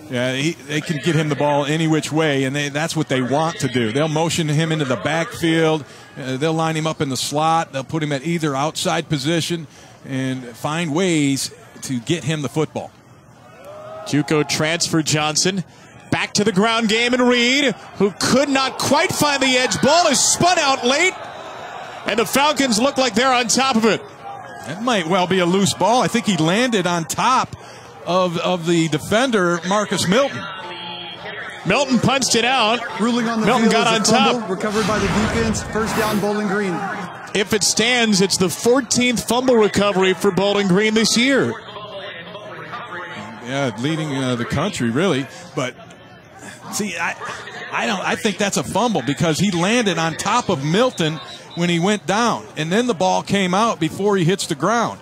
Yeah, he, they can get him the ball any which way, and they, that's what they want to do. They'll motion him into the backfield. Uh, they'll line him up in the slot. They'll put him at either outside position and find ways to get him the football. Juco transfer Johnson. Back to the ground game and Reed, who could not quite find the edge. Ball is spun out late, and the Falcons look like they're on top of it. That might well be a loose ball. I think he landed on top of, of the defender, Marcus Milton. Milton punched it out. Ruling on the Milton field got on fumble, top. recovered by the defense. First down, Bowling Green. If it stands, it's the 14th fumble recovery for Bowling Green this year. Yeah, leading uh, the country really, but see, I, I don't. I think that's a fumble because he landed on top of Milton when he went down, and then the ball came out before he hits the ground,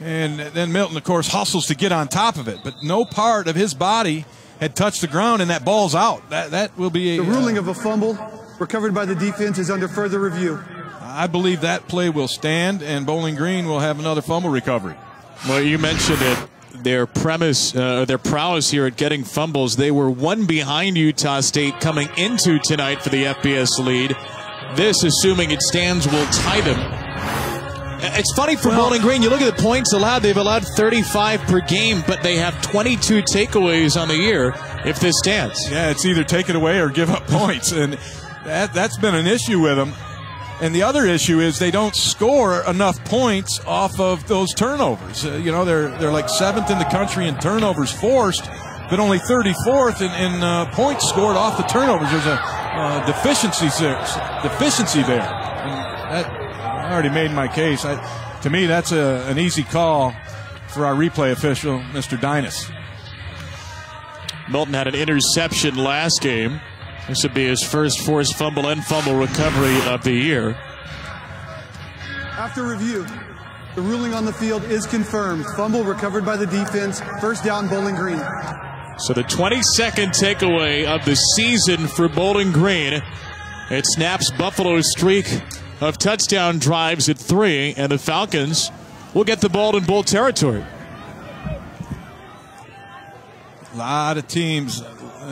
and then Milton, of course, hustles to get on top of it, but no part of his body had touched the ground, and that ball's out. That that will be a The ruling uh, of a fumble, recovered by the defense, is under further review. I believe that play will stand, and Bowling Green will have another fumble recovery. Well, you mentioned it. Their premise, uh, their prowess here at getting fumbles. They were one behind Utah State coming into tonight for the FBS lead. This, assuming it stands, will tie them. It's funny for well, Bowling Green. You look at the points allowed; they've allowed 35 per game, but they have 22 takeaways on the year. If this stands, yeah, it's either take it away or give up points, and that that's been an issue with them. And the other issue is they don't score enough points off of those turnovers. Uh, you know, they're they're like seventh in the country in turnovers forced, but only 34th in, in uh, points scored off the turnovers. There's a uh, deficiency deficiency there. And that I already made my case. I, to me, that's a, an easy call for our replay official, Mr. Dinas. Milton had an interception last game. This would be his first forced fumble and fumble recovery of the year. After review, the ruling on the field is confirmed. Fumble recovered by the defense. First down, Bowling Green. So the 22nd takeaway of the season for Bowling Green. It snaps Buffalo's streak of touchdown drives at three, and the Falcons will get the ball in bowl territory. A lot of teams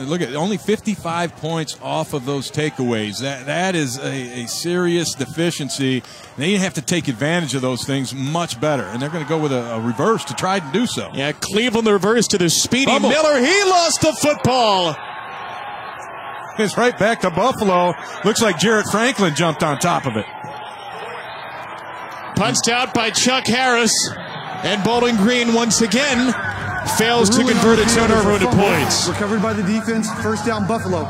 look at only 55 points off of those takeaways. That that is a, a serious deficiency. They have to take advantage of those things much better, and they're going to go with a, a, reverse to try to do so. Yeah, Cleveland the reverse to the speedy Bubble. Miller. He lost the football. It's right back to Buffalo. Looks like Jarrett Franklin jumped on top of it. Punched out by Chuck Harris, and Bowling Green once again fails to convert a turnover into points. Recovered by the defense, first down Buffalo.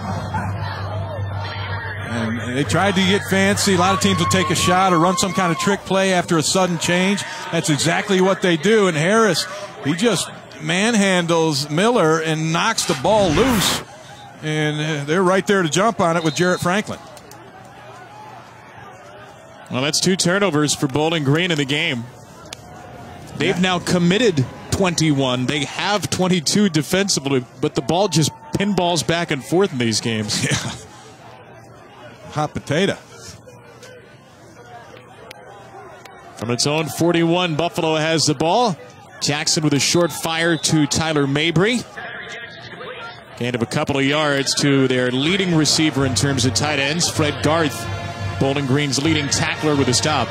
And they tried to get fancy. A lot of teams will take a shot or run some kind of trick play after a sudden change. That's exactly what they do. And Harris, he just manhandles Miller and knocks the ball loose. And uh, they're right there to jump on it with Jarrett Franklin. Well, that's two turnovers for Bowling Green in the game. They've yeah. now committed 21. They have 22 defensively, but the ball just pinballs back and forth in these games. Yeah. Hot potato. From its own 41, Buffalo has the ball. Jackson with a short fire to Tyler Mabry. Gain of a couple of yards to their leading receiver in terms of tight ends, Fred Garth. Bowling Green's leading tackler with a stop.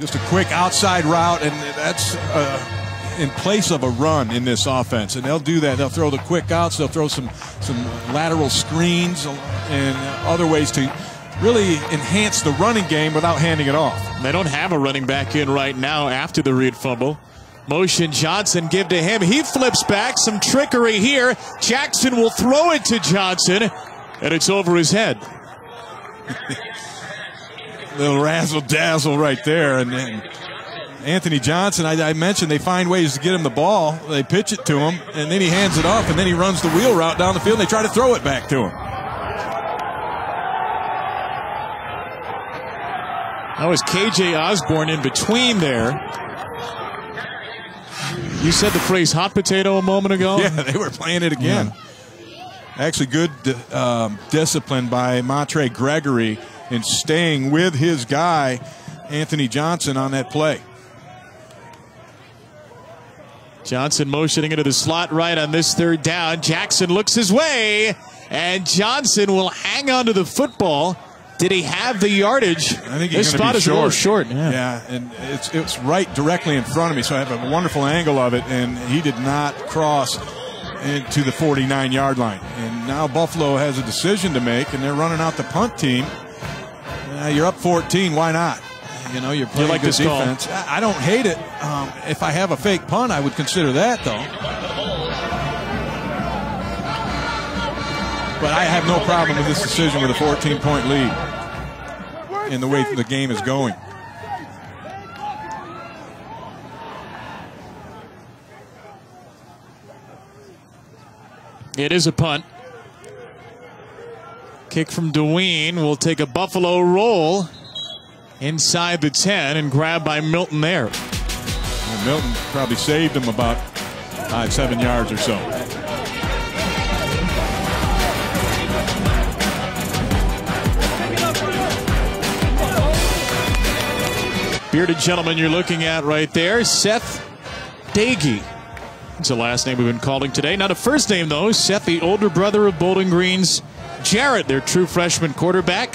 Just a quick outside route, and that's uh, in place of a run in this offense. And they'll do that. They'll throw the quick outs. They'll throw some some lateral screens and other ways to really enhance the running game without handing it off. They don't have a running back in right now after the Reed fumble. Motion Johnson give to him. He flips back. Some trickery here. Jackson will throw it to Johnson, and it's over his head. little razzle dazzle right there. And, and Anthony Johnson, I, I, mentioned they find ways to get him the ball. They pitch it to him, and then he hands it off, and then he runs the wheel route down the field. And they try to throw it back to him. That was KJ Osborn in between there. You said the phrase hot potato a moment ago? Yeah, they were playing it again. Yeah. Actually, good um, discipline by Montre Gregory in staying with his guy, Anthony Johnson, on that play. Johnson motioning into the slot right on this third down. Jackson looks his way, and Johnson will hang on to the football. Did he have the yardage? I think this spot is short. a little short. Yeah. yeah, and it's it's right directly in front of me, so I have a wonderful angle of it, and he did not cross into the 49 yard line. And now Buffalo has a decision to make, and they're running out the punt team. Uh, you're up 14. Why not? You know, you're playing you like good defense. Call. I don't hate it. Um, if I have a fake punt, I would consider that, though. But I have no problem with this decision with a 14 point lead in the way the game is going. It is a punt. Kick from Deween will take a Buffalo roll inside the 10 and grabbed by Milton there. Well, Milton probably saved him about five, seven yards or so. Bearded gentleman you're looking at right there, Seth Doege. It's the last name we've been calling today. Not a first name, though. Seth, the older brother of Bowling Green's Jarret, their true freshman quarterback.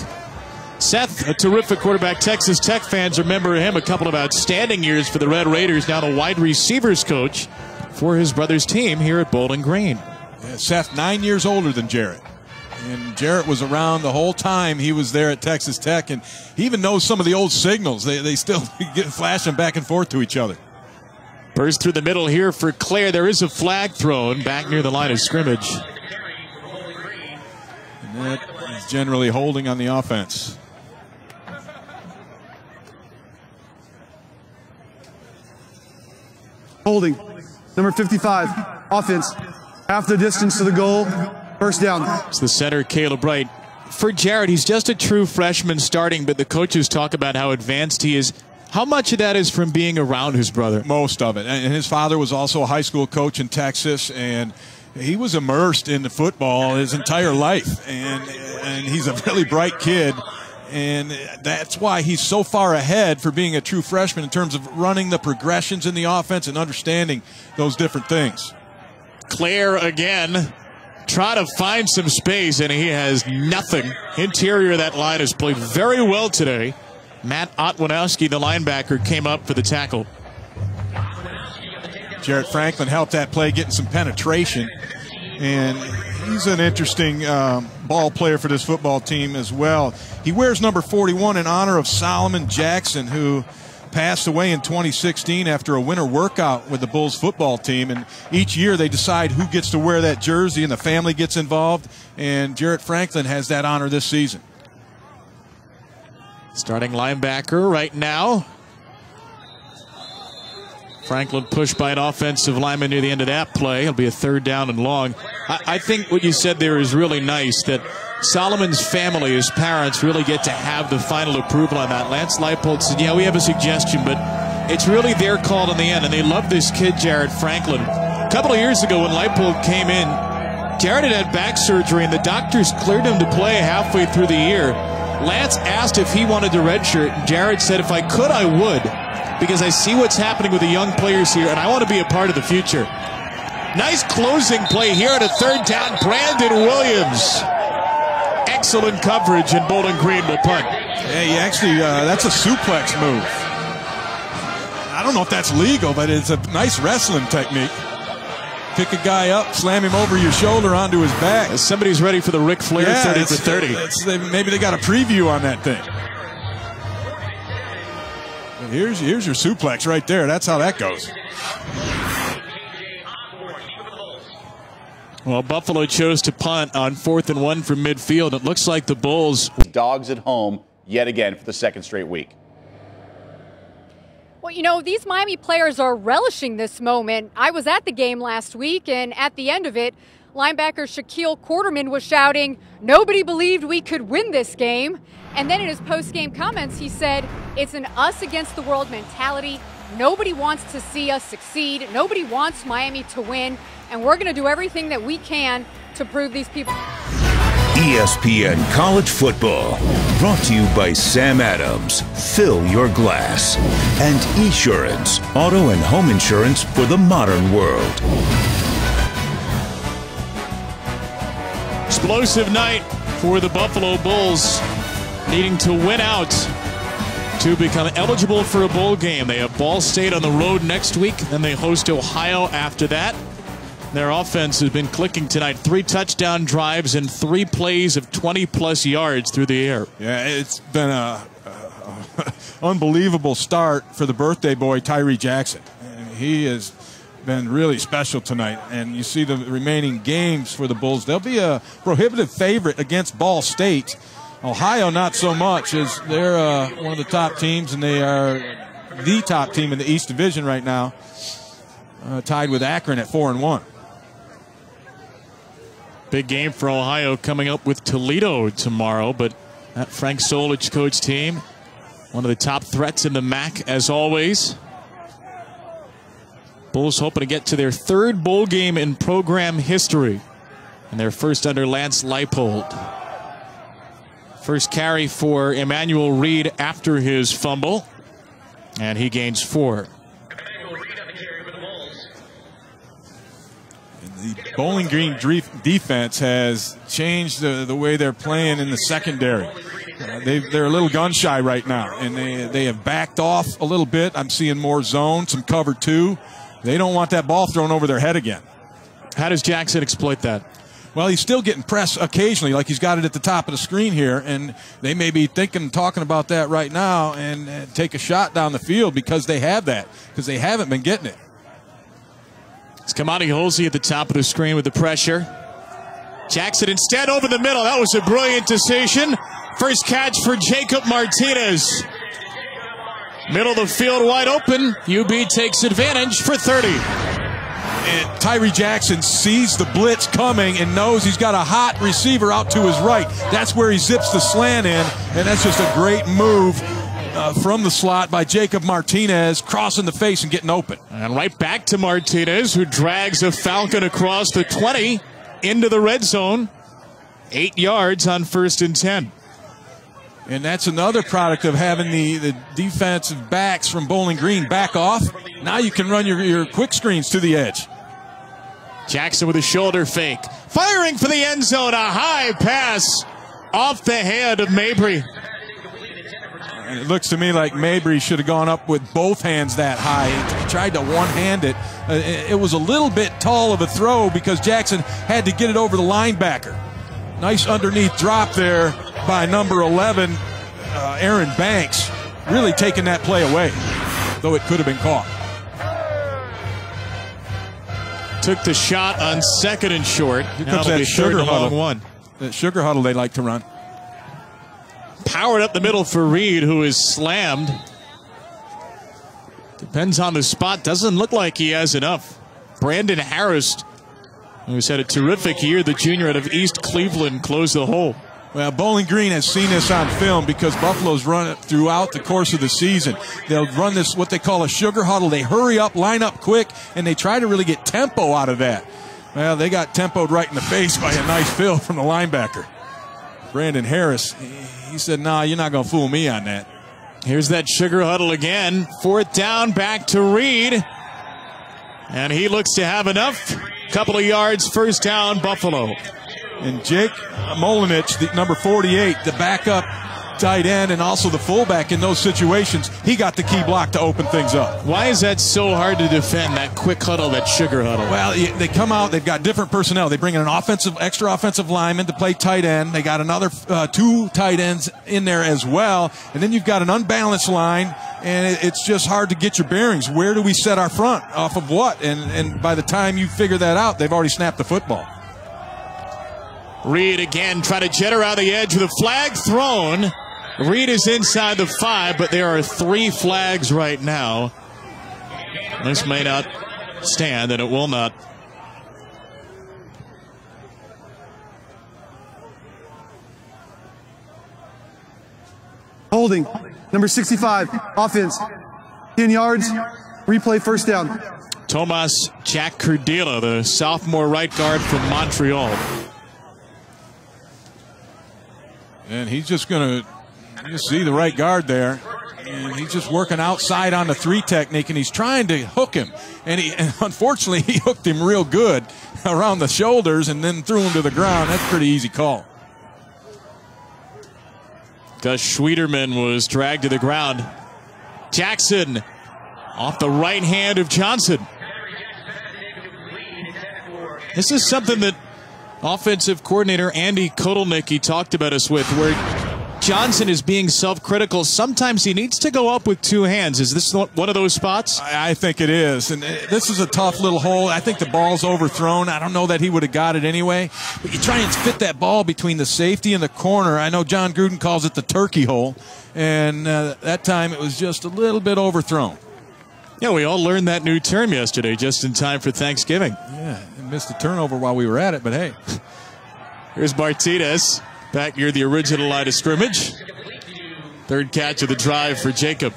Seth, a terrific quarterback. Texas Tech fans remember him a couple of outstanding years for the Red Raiders, now the wide receivers coach for his brother's team here at Bowling Green. Yeah, Seth, nine years older than Jarret. And Jarrett was around the whole time he was there at Texas Tech, and he even knows some of the old signals. They, they still get flashing back and forth to each other. Burst through the middle here for Clair. There is a flag thrown back near the line of scrimmage. And that is generally holding on the offense. Holding. Number 55, offense. Half the distance to the goal. First down. It's the center, Caleb Bright. For Jarret, he's just a true freshman starting, but the coaches talk about how advanced he is. How much of that is from being around his brother? Most of it. And his father was also a high school coach in Texas, and he was immersed in the football his entire life. And, and he's a really bright kid. And that's why he's so far ahead for being a true freshman in terms of running the progressions in the offense and understanding those different things. Clair again. Try to find some space, and he has nothing. Interior that line has played very well today. Matt Otwanowski, the linebacker, came up for the tackle. Jarrett Franklin helped that play, getting some penetration. And he's an interesting um, ball player for this football team as well. He wears number 41 in honor of Solomon Jackson, who passed away in 2016 after a winter workout with the Bulls football team. And each year they decide who gets to wear that jersey, and the family gets involved. And Jarrett Franklin has that honor this season. Starting linebacker right now. Franklin pushed by an offensive lineman near the end of that play. It'll be a third down and long. I, I, think what you said there is really nice that Solomon's family, his parents, really get to have the final approval on that. Lance Leipold said, Yeah, we have a suggestion, but it's really their call in the end. And they love this kid, Jarrett Franklin. A couple of years ago when Leipold came in, Jarrett had had back surgery, and the doctors cleared him to play halfway through the year. Lance asked if he wanted to redshirt, and Jarrett said, If I could, I would because I see what's happening with the young players here, and I want to be a part of the future. Nice closing play here at a third down. Brandon Williams. Excellent coverage, and Bowling Green will punt. Hey, actually, uh, that's a suplex move. I don't know if that's legal, but it's a nice wrestling technique. Pick a guy up, slam him over your shoulder onto his back. Somebody's ready for the Ric Flair yeah, 30 for 30. maybe they got a preview on that thing. Here's here's your suplex right there. That's how that goes. Well, Buffalo chose to punt on fourth and one from midfield. It looks like the Bulls. Dogs at home yet again for the second straight week. Well, you know, these Miami players are relishing this moment. I was at the game last week, and at the end of it, linebacker Shaquille Quarterman was shouting, Nobody believed we could win this game. And then in his post game comments, he said, It's an us against the world mentality. Nobody wants to see us succeed. Nobody wants Miami to win. And we're going to do everything that we can to prove these people. ESPN College Football, brought to you by Sam Adams. Fill your glass. And Esurance, auto and home insurance for the modern world. Explosive night for the Buffalo Bulls needing to win out to become eligible for a bowl game. They have Ball State on the road next week, then they host Ohio after that. Their offense has been clicking tonight. Three touchdown drives and three plays of 20 plus yards through the air. Yeah, it's been a, a, a unbelievable start for the birthday boy Tyree Jackson. He has been really special tonight. And you see the remaining games for the Bulls. They'll be a prohibitive favorite against Ball State. Ohio, not so much, as they're uh, one of the top teams, and they are the top team in the East Division right now, uh, tied with Akron at four and one. Big game for Ohio coming up with Toledo tomorrow, but that Frank Solich coach team, one of the top threats in the MAC as always. Bulls hoping to get to their third bowl game in program history, and their first under Lance Leipold. First carry for Emmanuel Reed after his fumble, and he gains four. the Bowling Green defense has changed the, the way they're playing in the secondary. Uh, they, they're a little gun shy right now, and they, they have backed off a little bit. I'm seeing more zone, some cover two. They don't want that ball thrown over their head again. How does Jackson exploit that? Well, he's still getting press occasionally, like he's got it at the top of the screen here, and they may be thinking, talking about that right now, and uh, take a shot down the field because they have that, because they haven't been getting it. It's Kamani Holsey at the top of the screen with the pressure. Jackson instead over the middle. That was a brilliant decision. First catch for Jacob Martinez. Middle of the field wide open. UB takes advantage for 30. And Tyree Jackson sees the blitz coming and knows he's got a hot receiver out to his right. That's where he zips the slant in, and that's just a great move uh, from the slot by Jacob Martinez, crossing the face and getting open. And right back to Martinez, who drags a Falcon across the 20 into the red zone. Eight yards on first and 10. And that's another product of having the, the defensive backs from Bowling Green back off. Now you can run your, your quick screens to the edge. Jackson with a shoulder fake. Firing for the end zone. A high pass off the head of Mabry. And it looks to me like Mabry should have gone up with both hands that high. He tried to one hand it. Uh, it was a little bit tall of a throw because Jackson had to get it over the linebacker. Nice underneath drop there by number 11, uh, Aaron Banks, really taking that play away, though it could have been caught. Took the shot on second and short. Here comes that sugar huddle. One. That sugar huddle they like to run. Powered up the middle for Reed, who is slammed. Depends on the spot. Doesn't look like he has enough. Brandon Harris, who's had a terrific year, the junior out of East Cleveland, closed the hole. Well, Bowling Green has seen this on film because Buffalo's run it throughout the course of the season. They'll run this, what they call a sugar huddle. They hurry up, line up quick, and they try to really get tempo out of that. Well, they got tempoed right in the face by a nice fill from the linebacker. Brandon Harris, he said, nah, you're not going to fool me on that. Here's that sugar huddle again. Fourth down, back to Reed. And he looks to have enough. Couple of yards, first down, Buffalo. And Jake Molinich, the number 48, the backup tight end and also the fullback in those situations, he got the key block to open things up. Why is that so hard to defend, that quick huddle, that sugar huddle? Well, they come out, they've got different personnel. They bring in an offensive, extra offensive lineman to play tight end. They got another uh, two tight ends in there as well. And then you've got an unbalanced line, and it's just hard to get your bearings. Where do we set our front? Off of what? And, and by the time you figure that out, they've already snapped the football. Reed again trying to jet around the edge with a flag thrown. Reed is inside the five, but there are three flags right now. This may not stand, and it will not. Holding. Number 65, offense. 10 yards, replay first down. Tomas Jack-Kurdyla, the sophomore right guard from Montreal. And he's just going to you see the right guard there. And he's just working outside on the three technique, and he's trying to hook him. And, he, and unfortunately, he hooked him real good around the shoulders and then threw him to the ground. That's a pretty easy call. Gus Schwieterman was dragged to the ground. Jackson off the right hand of Johnson. This is something that offensive coordinator Andy Kotelnicki talked about us with, where Johnson is being self-critical. Sometimes he needs to go up with two hands. Is this one of those spots? I think it is. And uh, this is a tough little hole. I think the ball's overthrown. I don't know that he would have got it anyway. But you try and fit that ball between the safety and the corner. I know Jon Gruden calls it the turkey hole. And uh, that time it was just a little bit overthrown. Yeah, we all learned that new term yesterday just in time for Thanksgiving. Yeah, missed a turnover while we were at it, but hey. Here's Martinez. Back near the original line of scrimmage. Third catch of the drive for Jacob.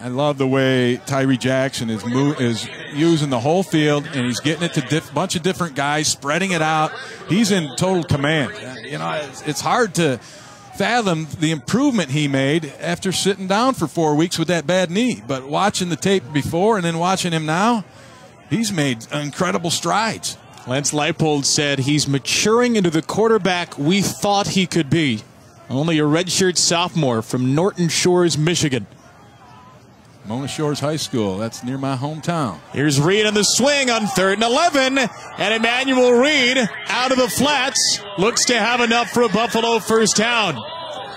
I love the way Tyree Jackson is is using the whole field, and he's getting it to a bunch of different guys, spreading it out. He's in total command. You know, it's, it's hard to fathom the improvement he made after sitting down for four weeks with that bad knee. But watching the tape before and then watching him now, he's made incredible strides. Lance Leipold said he's maturing into the quarterback we thought he could be. Only a redshirt sophomore from Norton Shores, Michigan. Mona Shores High School. That's near my hometown. Here's Reed on the swing on third and 11. And Emmanuel Reed out of the flats looks to have enough for a Buffalo first down.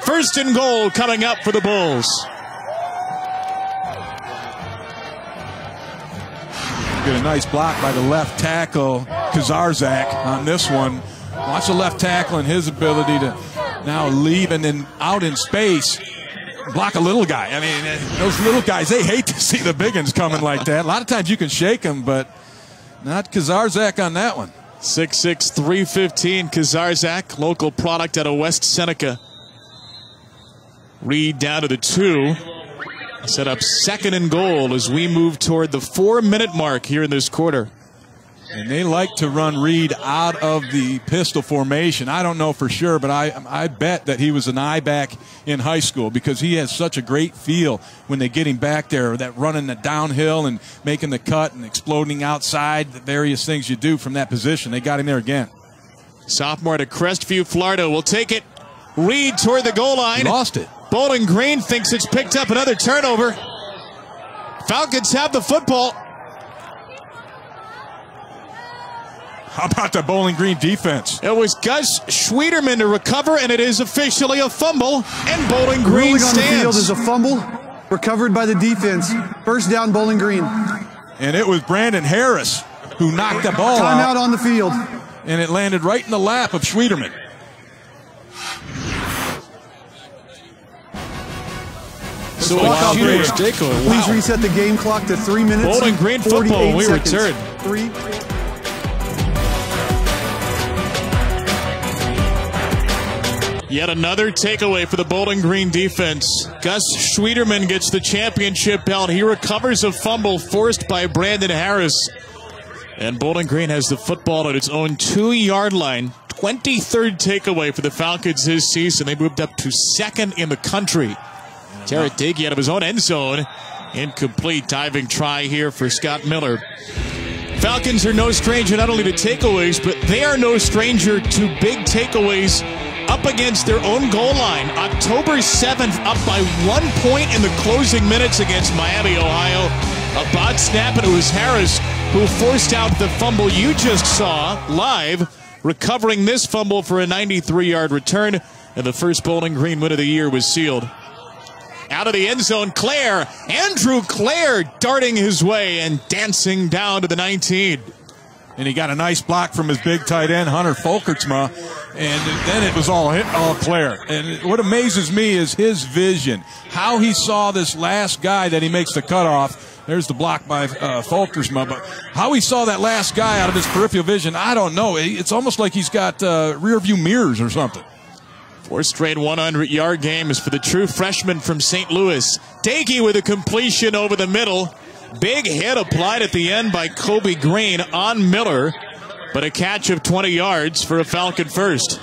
First and goal coming up for the Bulls. Get a nice block by the left tackle, Kazarzak, on this one. Watch the left tackle and his ability to now leave and then out in space block a little guy. I mean, those little guys, they hate to see the big ones coming like that. A lot of times you can shake them, but not Kazarzak on that one. 6'6", 315, Kazarzak, local product out of West Seneca. Reed down to the two. Set up second and goal as we move toward the four-minute mark here in this quarter. And they like to run Reed out of the pistol formation. I don't know for sure, but I I bet that he was an I back in high school because he has such a great feel when they get him back there, that running the downhill and making the cut and exploding outside, the various things you do from that position. They got him there again. Sophomore to Crestview, Florida will take it. Reed toward the goal line. Lost it. Bowling Green thinks it's picked up another turnover. Falcons have the football. How about the Bowling Green defense? It was Gus Schwieterman to recover, and it is officially a fumble. And Bowling Green Ruling stands. on the field is a fumble recovered by the defense. First down, Bowling Green. And it was Brandon Harris who knocked the ball Timeout out, on the field. and it landed right in the lap of Schwieterman. So huge takeaway. Please reset the game clock to three minutes. Bowling Green 48 football, we seconds. return. Three. Yet another takeaway for the Bowling Green defense. Gus Schwieterman gets the championship belt. He recovers a fumble forced by Brandon Harris. And Bowling Green has the football at its own two yard line. 23rd takeaway for the Falcons this season. They moved up to second in the country. Doege out of his own end zone. Incomplete diving try here for Scott Miller. Falcons are no stranger not only to takeaways, but they are no stranger to big takeaways up against their own goal line. October 7th, up by one point in the closing minutes against Miami, Ohio. A bot snap, and it was Harris who forced out the fumble you just saw live, recovering this fumble for a 93 yard return. And the first Bowling Green win of the year was sealed. Out of the end zone, Clair. Andrew Clair darting his way and dancing down to the 19. and he got a nice block from his big tight end Hunter Folkertsma, and then it was all hit, all Clair. And what amazes me is his vision, how he saw this last guy that he makes the cutoff. There's the block by uh, Folkertsma, but how he saw that last guy out of his peripheral vision, I don't know. It's almost like he's got uh, rear view mirrors or something. Four straight 100 yard games for the true freshman from St. Louis. Doege with a completion over the middle. Big hit applied at the end by Kobe Green on Miller, but a catch of 20 yards for a Falcon first.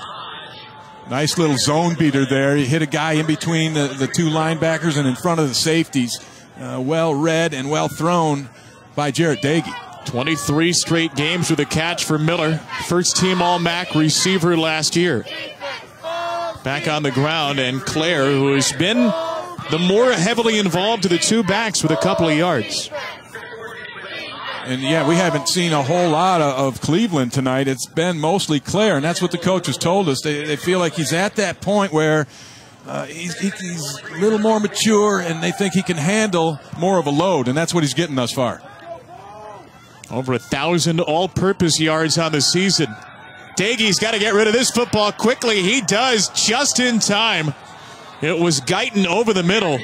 Nice little zone beater there. He hit a guy in between the, the two linebackers and in front of the safeties. Uh, well read and well thrown by Jarret Doege. 23 straight games with a catch for Miller. First team All MAC receiver last year. Back on the ground, and Clair, who has been the more heavily involved to the two backs with a couple of yards. And yeah, we haven't seen a whole lot of, Cleveland tonight. It's been mostly Clair, and that's what the coaches told us. They, they feel like he's at that point where uh, he's, he, he's a little more mature, and they think he can handle more of a load, and that's what he's getting thus far. Over a thousand all-purpose yards on the season. Doege's got to get rid of this football quickly. He does just in time. It was Guyton over the middle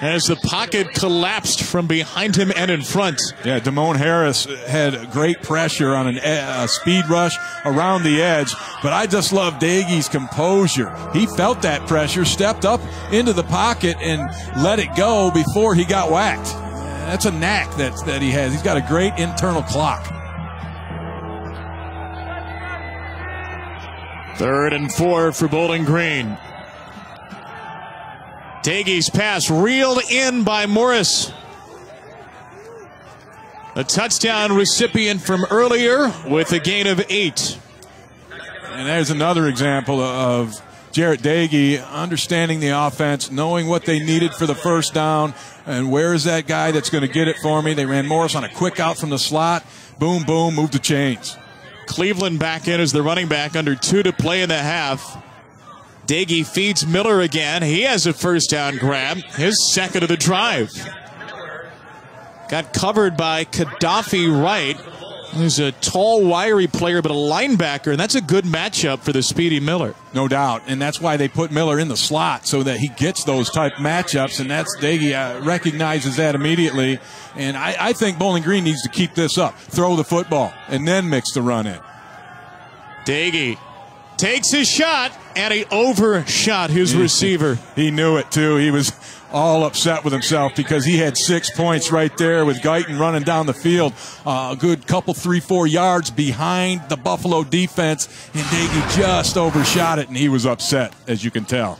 as the pocket collapsed from behind him and in front. Yeah, Demone Harris had great pressure on an, a speed rush around the edge, but I just love Doege's composure. He felt that pressure, stepped up into the pocket, and let it go before he got whacked. That's a knack that, that he has. He's got a great internal clock. Third and four for Bowling Green. Doege's pass reeled in by Morris. A touchdown recipient from earlier with a gain of eight. And there's another example of Jarret Doege understanding the offense, knowing what they needed for the first down, and where is that guy that's going to get it for me? They ran Morris on a quick out from the slot. Boom, boom, move the chains. Cleveland back in as the running back under two to play in the half. Doege feeds Miller again. He has a first down grab, his second of the drive. Got covered by Gaddafi Wright, who's a tall, wiry player, but a linebacker, and that's a good matchup for the speedy Miller. No doubt, and that's why they put Miller in the slot so that he gets those type matchups, and that's Doege uh, recognizes that immediately. And I, I think Bowling Green needs to keep this up, throw the football, and then mix the run in. Doege takes his shot, and he overshot his receiver. He knew it too. He was all upset with himself because he had six points right there with Guyton running down the field, uh, a good couple, three, four yards behind the Buffalo defense, and Doege just overshot it, and he was upset, as you can tell.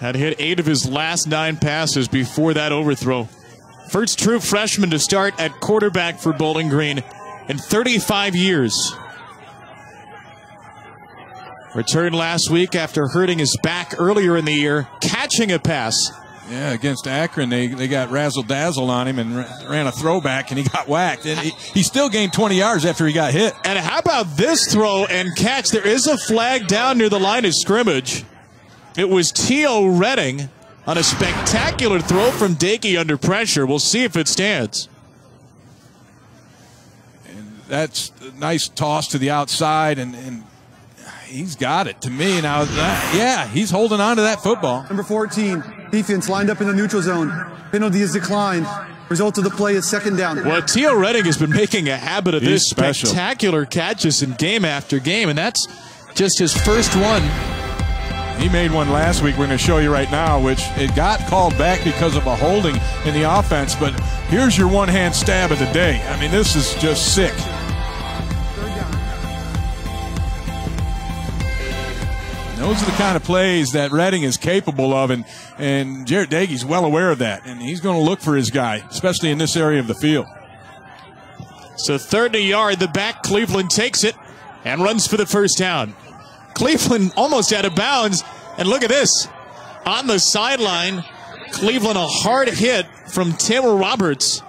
Had hit eight of his last nine passes before that overthrow. First true freshman to start at quarterback for Bowling Green in 35 years. Returned last week after hurting his back earlier in the year, catching a pass. Yeah, against Akron, they, they got razzle dazzle on him and ran a throwback, and he got whacked. And he, he still gained 20 yards after he got hit. And how about this throw and catch? There is a flag down near the line of scrimmage. It was Teo Redding on a spectacular throw from Doege under pressure. We'll see if it stands. And that's a nice toss to the outside, and, and he's got it to me now. That, yeah, he's holding on to that football. Number 14, defense lined up in the neutral zone. Penalty is declined. Result of the play is second down. Well, Teo Redding has been making a habit of He's this special. spectacular catches in game after game, and that's just his first one. He made one last week. We're going to show you right now, which it got called back because of a holding in the offense. But here's your one hand stab of the day. I mean, this is just sick. Those are the kind of plays that Redding is capable of, and, and Jarret Doege's well aware of that. And he's going to look for his guy, especially in this area of the field. So third and a yard, the back Cleveland takes it and runs for the first down. Cleveland almost out of bounds, and look at this. On the sideline, Cleveland a hard hit from Tim Roberts.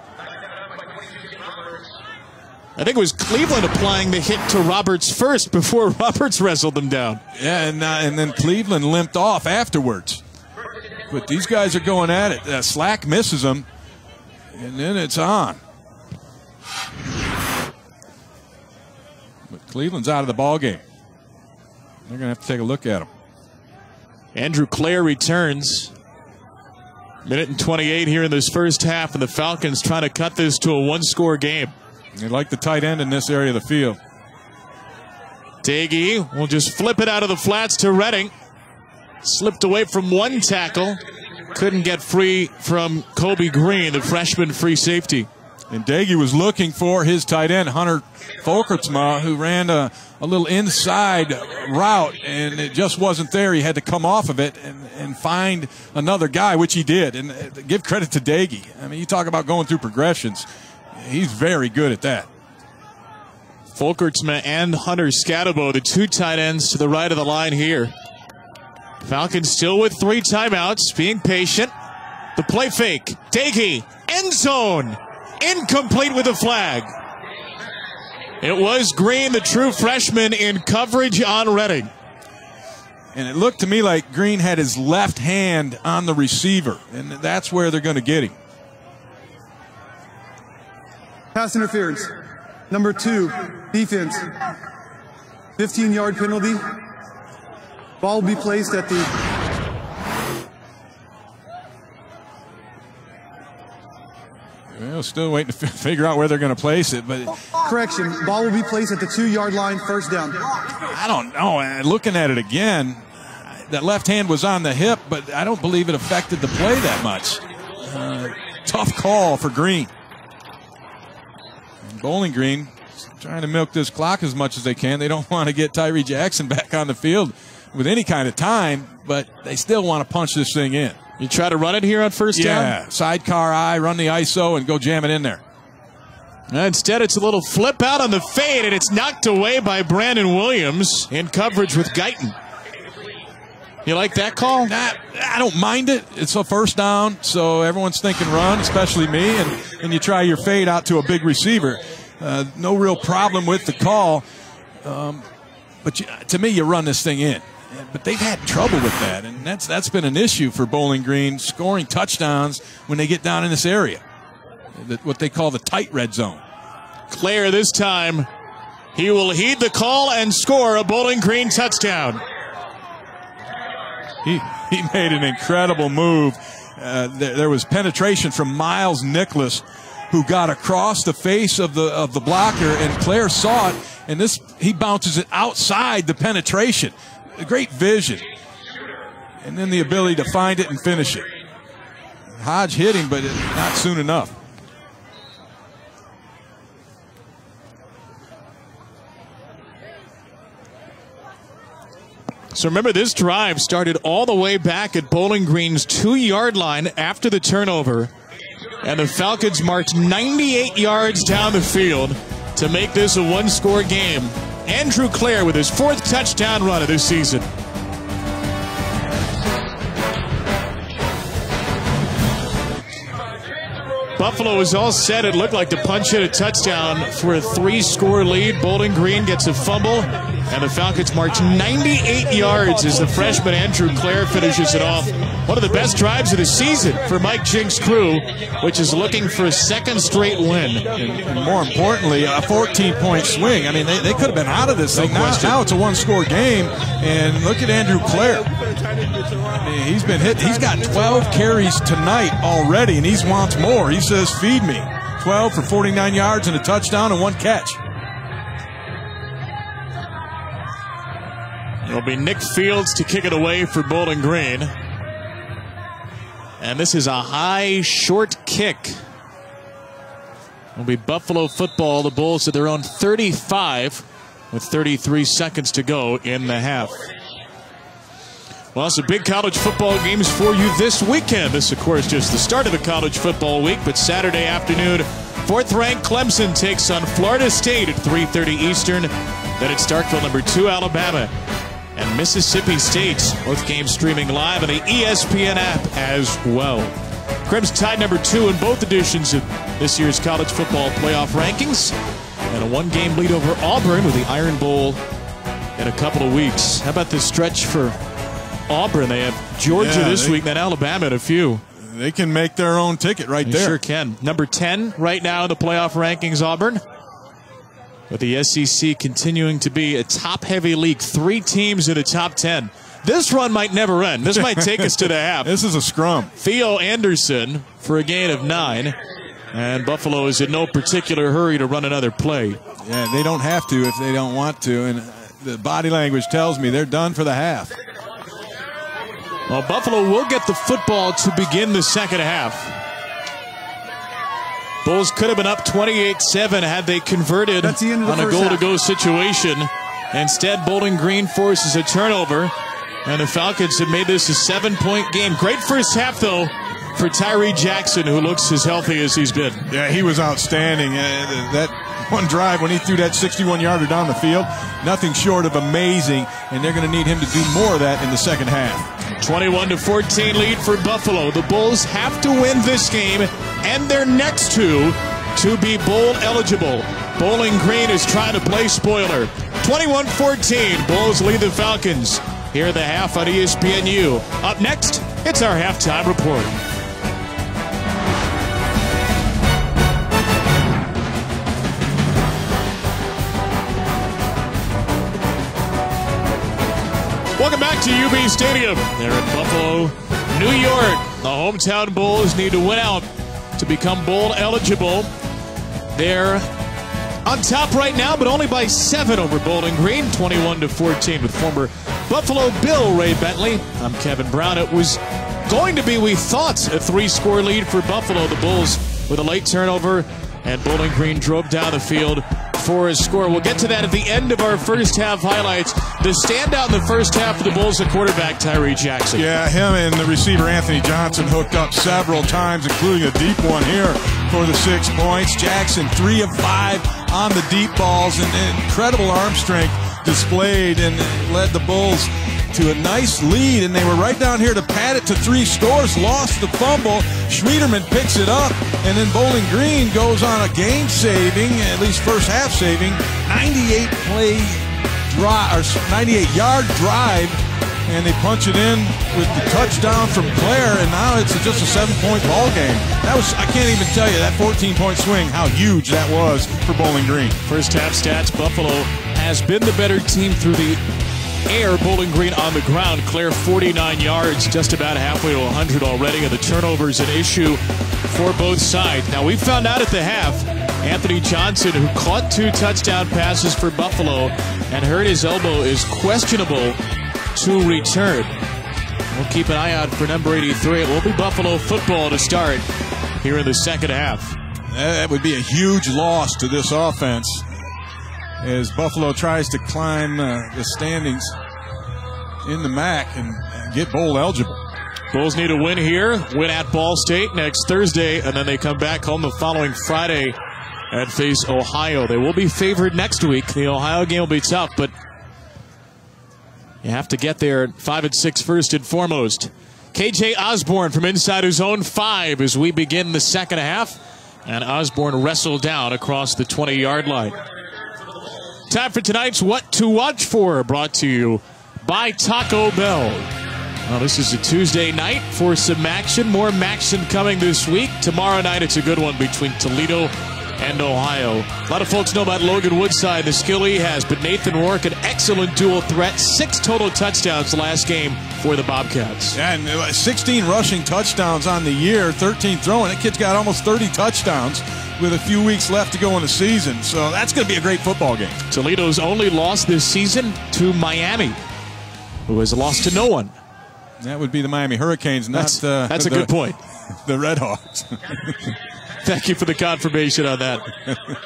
I think it was Cleveland applying the hit to Roberts first before Roberts wrestled him down. Yeah, and, uh, and then Cleveland limped off afterwards. But these guys are going at it. Uh, Slack misses them, and then it's on. But Cleveland's out of the ball game. They're going to have to take a look at him. Andrew Clair returns. Minute and 28 here in this first half, and the Falcons trying to cut this to a one score game. They like the tight end in this area of the field. Doege will just flip it out of the flats to Redding. Slipped away from one tackle. Couldn't get free from Kobe Green, the freshman free safety. And Doege was looking for his tight end, Hunter Folkertsma, who ran a, a little inside route, and it just wasn't there. He had to come off of it and, and find another guy, which he did. And uh, give credit to Doege. I mean, you talk about going through progressions. He's very good at that. Folkertsma and Hunter Scatabo, the two tight ends to the right of the line here. Falcons still with three timeouts, being patient. The play fake. Doege, end zone. Incomplete with a flag. It was Green, the true freshman, in coverage on Redding. And it looked to me like Green had his left hand on the receiver, and that's where they're going to get him. Pass interference. Number two, defense. 15 yard penalty. Ball will be placed at the Well, still waiting to figure out where they're going to place it, but correction. Ball will be placed at the two yard line, first down. I don't know. Uh, Looking at it again, that left hand was on the hip, but I don't believe it affected the play that much. Uh, tough call for Green. Bowling Green trying to milk this clock as much as they can. They don't want to get Tyree Jackson back on the field with any kind of time, but they still want to punch this thing in. You try to run it here on first down? Yeah, sidecar I, run the ISO, and go jam it in there. Instead, it's a little flip out on the fade, and it's knocked away by Brandon Williams in coverage with Guyton. You like that call? Nah, I don't mind it. It's a first down, so everyone's thinking run, especially me, and, and you try your fade out to a big receiver. Uh, no real problem with the call. Um, but you, to me, you run this thing in. But they've had trouble with that, and that's that's been an issue for Bowling Green scoring touchdowns when they get down in this area, what they call the tight red zone. Clair this time, he will heed the call and score a Bowling Green touchdown. He he made an incredible move. Uh, there, there was penetration from Miles Nicholas, who got across the face of the of the blocker, and Clair saw it, and this he bounces it outside the penetration A great vision, and then the ability to find it and finish it. Hodge hit him, but not soon enough. So remember, this drive started all the way back at Bowling Green's two yard line after the turnover. And the Falcons marched 98 yards down the field to make this a one score game. Andrew Clair with his fourth touchdown run of this season. Buffalo was all set. It looked like to punch in a touchdown for a three score lead. Bowling Green gets a fumble, and the Falcons march 98 yards as the freshman Andrew Clair finishes it off. One of the best drives of the season for Mike Jink's crew, which is looking for a second straight win. And more importantly, a 14 point swing. I mean, they, they could have been out of this thing. now, now it's a one score game, and look at Andrew Clair. I mean, he's been hit. He's got 12 carries tonight already, and he wants more. He says, feed me. 12 for 49 yards and a touchdown and one catch. It'll be Nick Fields to kick it away for Bowling Green. And this is a high, short kick. It'll be Buffalo football. The Bulls at their own 35 with 33 seconds to go in the half. Well, some big college football games for you this weekend. This, of course, just the start of the college football week, but Saturday afternoon, fourth-ranked Clemson takes on Florida State at 3.30 Eastern. Then at Starkville, number two, Alabama and Mississippi State. Both games streaming live on the ESPN app as well. Crimson Tide number two in both editions of this year's college football playoff rankings. And a one-game lead over Auburn with the Iron Bowl in a couple of weeks. How about this stretch for Auburn? They have Georgia yeah, this they, week, then Alabama in a few. They can make their own ticket right they there. sure can. Number 10 right now in the playoff rankings, Auburn. With the SEC continuing to be a top heavy league, three teams in the top 10. This run might never end. This might take us to the half. This is a scrum. Theo Anderson for a gain of nine. And Buffalo is in no particular hurry to run another play. Yeah, they don't have to if they don't want to. And the body language tells me they're done for the half. Well, Buffalo will get the football to begin the second half. Bulls could have been up 28-7 had they converted the on a goal-to-go situation. Instead, Bowling Green forces a turnover, and the Falcons have made this a seven-point game. Great first half, though, for Tyree Jackson, who looks as healthy as he's been. Yeah, he was outstanding. Uh, that one drive when he threw that 61 yarder down the field, nothing short of amazing, and they're going to need him to do more of that in the second half. 21 to 14 lead for Buffalo. The Bulls have to win this game and their next two to be bowl eligible. Bowling Green is trying to play spoiler. 21 14, Bulls lead the Falcons. Here the half on ESPNU. Up next, it's our halftime report. UB Stadium. They're in Buffalo, New York. The hometown Bulls need to win out to become bowl eligible. They're on top right now, but only by seven over Bowling Green, 21 to 14 with former Buffalo Bill Ray Bentley. I'm Kevin Brown. It was going to be, we thought, a three-score lead for Buffalo. The Bulls with a late turnover, and Bowling Green drove down the field for a score. We'll get to that at the end of our first half highlights. The standout in the first half for the Bulls, the quarterback Tyree Jackson. Yeah, him and the receiver Anthony Johnson hooked up several times, including a deep one here for the six points. Jackson, three of five on the deep balls, and incredible arm strength displayed and led the Bulls to a nice lead, and they were right down here to pad it to three scores. Lost the fumble. Schwieterman picks it up, and then Bowling Green goes on a game saving, at least first half saving, 98 play drive or 98 yard drive, and they punch it in with the touchdown from Clair, and now it's just a seven point ball game. That was I can't even tell you that 14 point swing how huge that was for Bowling Green. First half stats: Buffalo has been the better team through the air. Bowling Green on the ground. Clair 49 yards, just about halfway to 100 already. And the turnovers an issue for both sides. Now we found out at the half, Anthony Johnson, who caught two touchdown passes for Buffalo and hurt his elbow, is questionable to return. We'll keep an eye out for number 83. It will be Buffalo football to start here in the second half. That would be a huge loss to this offense as Buffalo tries to climb uh, the standings in the MAC and, get bowl eligible. Bulls need a win here, win at Ball State next Thursday, and then they come back home the following Friday and face Ohio. They will be favored next week. The Ohio game will be tough, but you have to get there five and six first and foremost. KJ Osborn from inside his own five as we begin the second half, and Osborn wrestled down across the 20 yard line. Time for tonight's What to Watch For, brought to you by Taco Bell. Well, this is a Tuesday night for some action. More action coming this week. Tomorrow night, it's a good one between Toledo and Ohio. A lot of folks know about Logan Woodside, the skill he has, but Nathan Rourke, an excellent dual threat. Six total touchdowns last game for the Bobcats. And uh, 16 rushing touchdowns on the year, 13 throwing. That kid's got almost 30 touchdowns with a few weeks left to go in the season. So that's going to be a great football game. Toledo's only loss this season to Miami, who has lost to no one. That would be the Miami Hurricanes, not that's, uh, that's a the, good point. The Red Hawks. Thank you for the confirmation on that.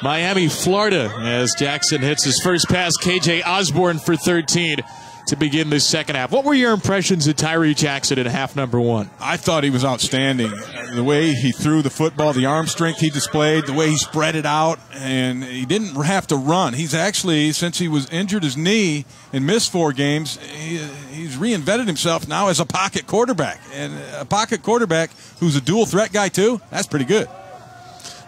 Miami, Florida, as Jackson hits his first pass. KJ Osborn for 13 to begin the second half. What were your impressions of Tyree Jackson in half number one? I thought he was outstanding. The way he threw the football, the arm strength he displayed, the way he spread it out, and he didn't have to run. He's actually, since he was injured his knee and missed four games, he, he's reinvented himself now as a pocket quarterback. And a pocket quarterback who's a dual threat guy, too, that's pretty good.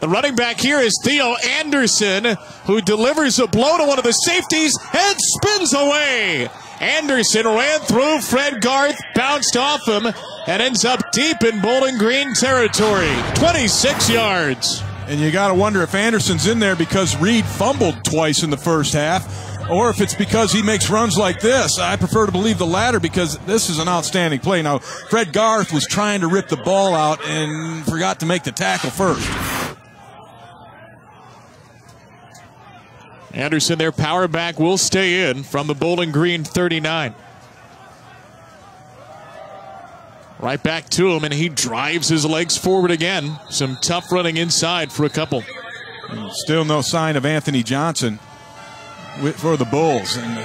The running back here is Theo Anderson, who delivers a blow to one of the safeties and spins away. Anderson ran through Fred Garth, bounced off him, and ends up deep in Bowling Green territory. 26 yards. And you got to wonder if Anderson's in there because Reed fumbled twice in the first half, or if it's because he makes runs like this. I prefer to believe the latter because this is an outstanding play. Now, Fred Garth was trying to rip the ball out and forgot to make the tackle first. Anderson, their power back, will stay in from the Bowling Green 39. Right back to him, and he drives his legs forward again. Some tough running inside for a couple. Still no sign of Anthony Johnson for the Bulls. And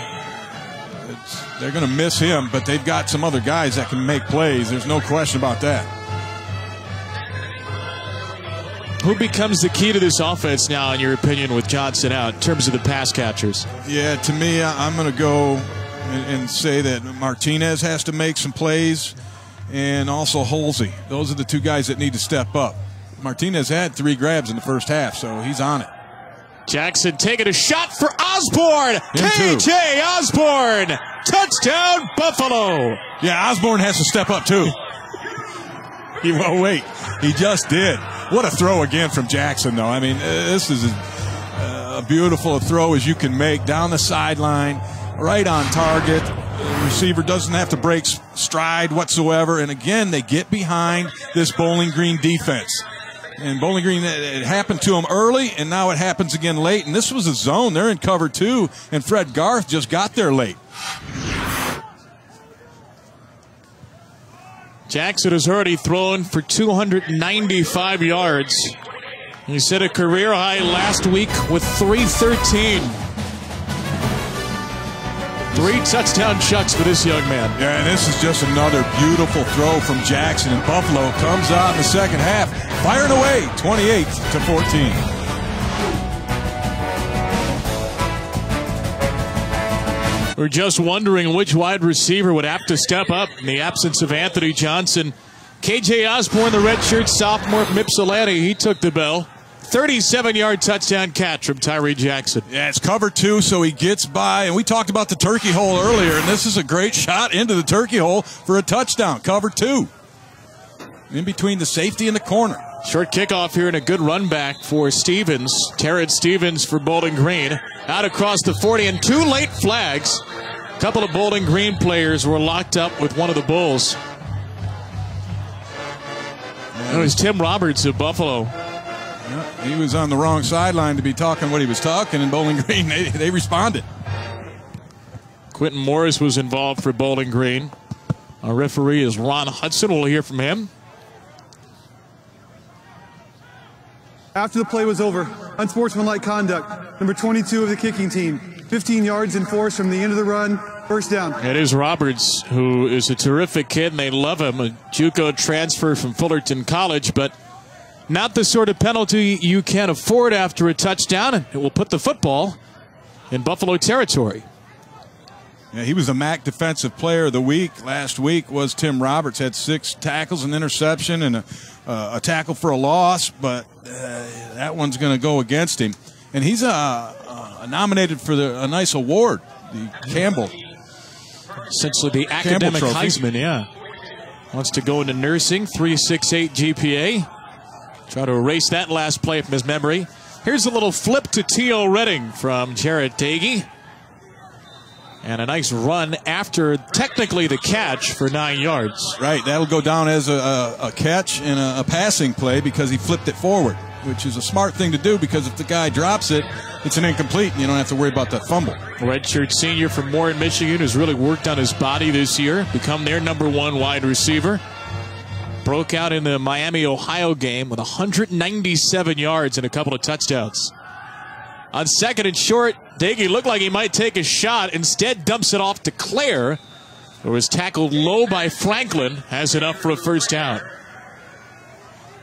they're going to miss him, but they've got some other guys that can make plays. There's no question about that. Who becomes the key to this offense now, in your opinion, with Johnson out in terms of the pass catchers? Yeah, to me, I'm going to go and, say that Martinez has to make some plays and also Holsey. Those are the two guys that need to step up. Martinez had three grabs in the first half, so he's on it. Jackson taking a shot for Osborn. KJ Osborn. Touchdown, Buffalo. Yeah, Osborn has to step up too. He won't wait. He just did. What a throw again from Jackson, though. I mean, uh, this is a, a beautiful throw as you can make down the sideline, right on target. The receiver doesn't have to break stride whatsoever. And again, they get behind this Bowling Green defense. And Bowling Green, it happened to them early, and now it happens again late. And this was a zone. They're in cover two, and Fred Garth just got there late. Jackson has already thrown for 295 yards He set a career high last week with 313. Three touchdown chucks for this young man. Yeah, and this is just another beautiful throw from Jackson. And Buffalo comes out in the second half, firing away 28 to 14. We're just wondering which wide receiver would have to step up in the absence of Anthony Johnson. KJ Osborn, the redshirt sophomore from Ypsilanti, he took the bell. 37 yard touchdown catch from Tyree Jackson. Yeah, it's cover two, so he gets by. And we talked about the turkey hole earlier, and this is a great shot into the turkey hole for a touchdown. Cover two. In between the safety and the corner. Short kickoff here and a good run back for Stevens. Terrence Stevens for Bowling Green. Out across the 40 and two late flags. A couple of Bowling Green players were locked up with one of the Bulls. It was Tim Roberts of Buffalo. Yeah, he was on the wrong sideline to be talking what he was talking, and Bowling Green, they, they responded. Quentin Morris was involved for Bowling Green. Our referee is Ron Hudson. We'll hear from him. After the play was over, unsportsmanlike conduct, number 22 of the kicking team, 15 yards in force from the end of the run, first down. It is Roberts, who is a terrific kid, and they love him. A JUCO transfer from Fullerton College, but not the sort of penalty you can afford after a touchdown, and it will put the football in Buffalo territory. Yeah, he was the MAC Defensive Player of the Week. Last week was Tim Roberts. Had six tackles, an interception, and a, uh, a tackle for a loss, but that one's going to go against him. And he's uh, uh, nominated for the, a nice award, the Campbell. Essentially the academic Heisman, yeah. Wants to go into nursing, 368 GPA. Try to erase that last play from his memory. Here's a little flip to Teo Redding from Jarret Doege. And a nice run after technically the catch for nine yards. Right, that'll go down as a, a, a catch and a, a, passing play because he flipped it forward, which is a smart thing to do because if the guy drops it, it's an incomplete and you don't have to worry about that fumble. Redshirt senior from Warren, Michigan, who's really worked on his body this year, become their number one wide receiver. Broke out in the Miami, Ohio game with 197 yards and a couple of touchdowns. On second and short, Doege looked like he might take a shot. Instead, dumps it off to Clair, who was tackled low by Franklin, has it up for a first down.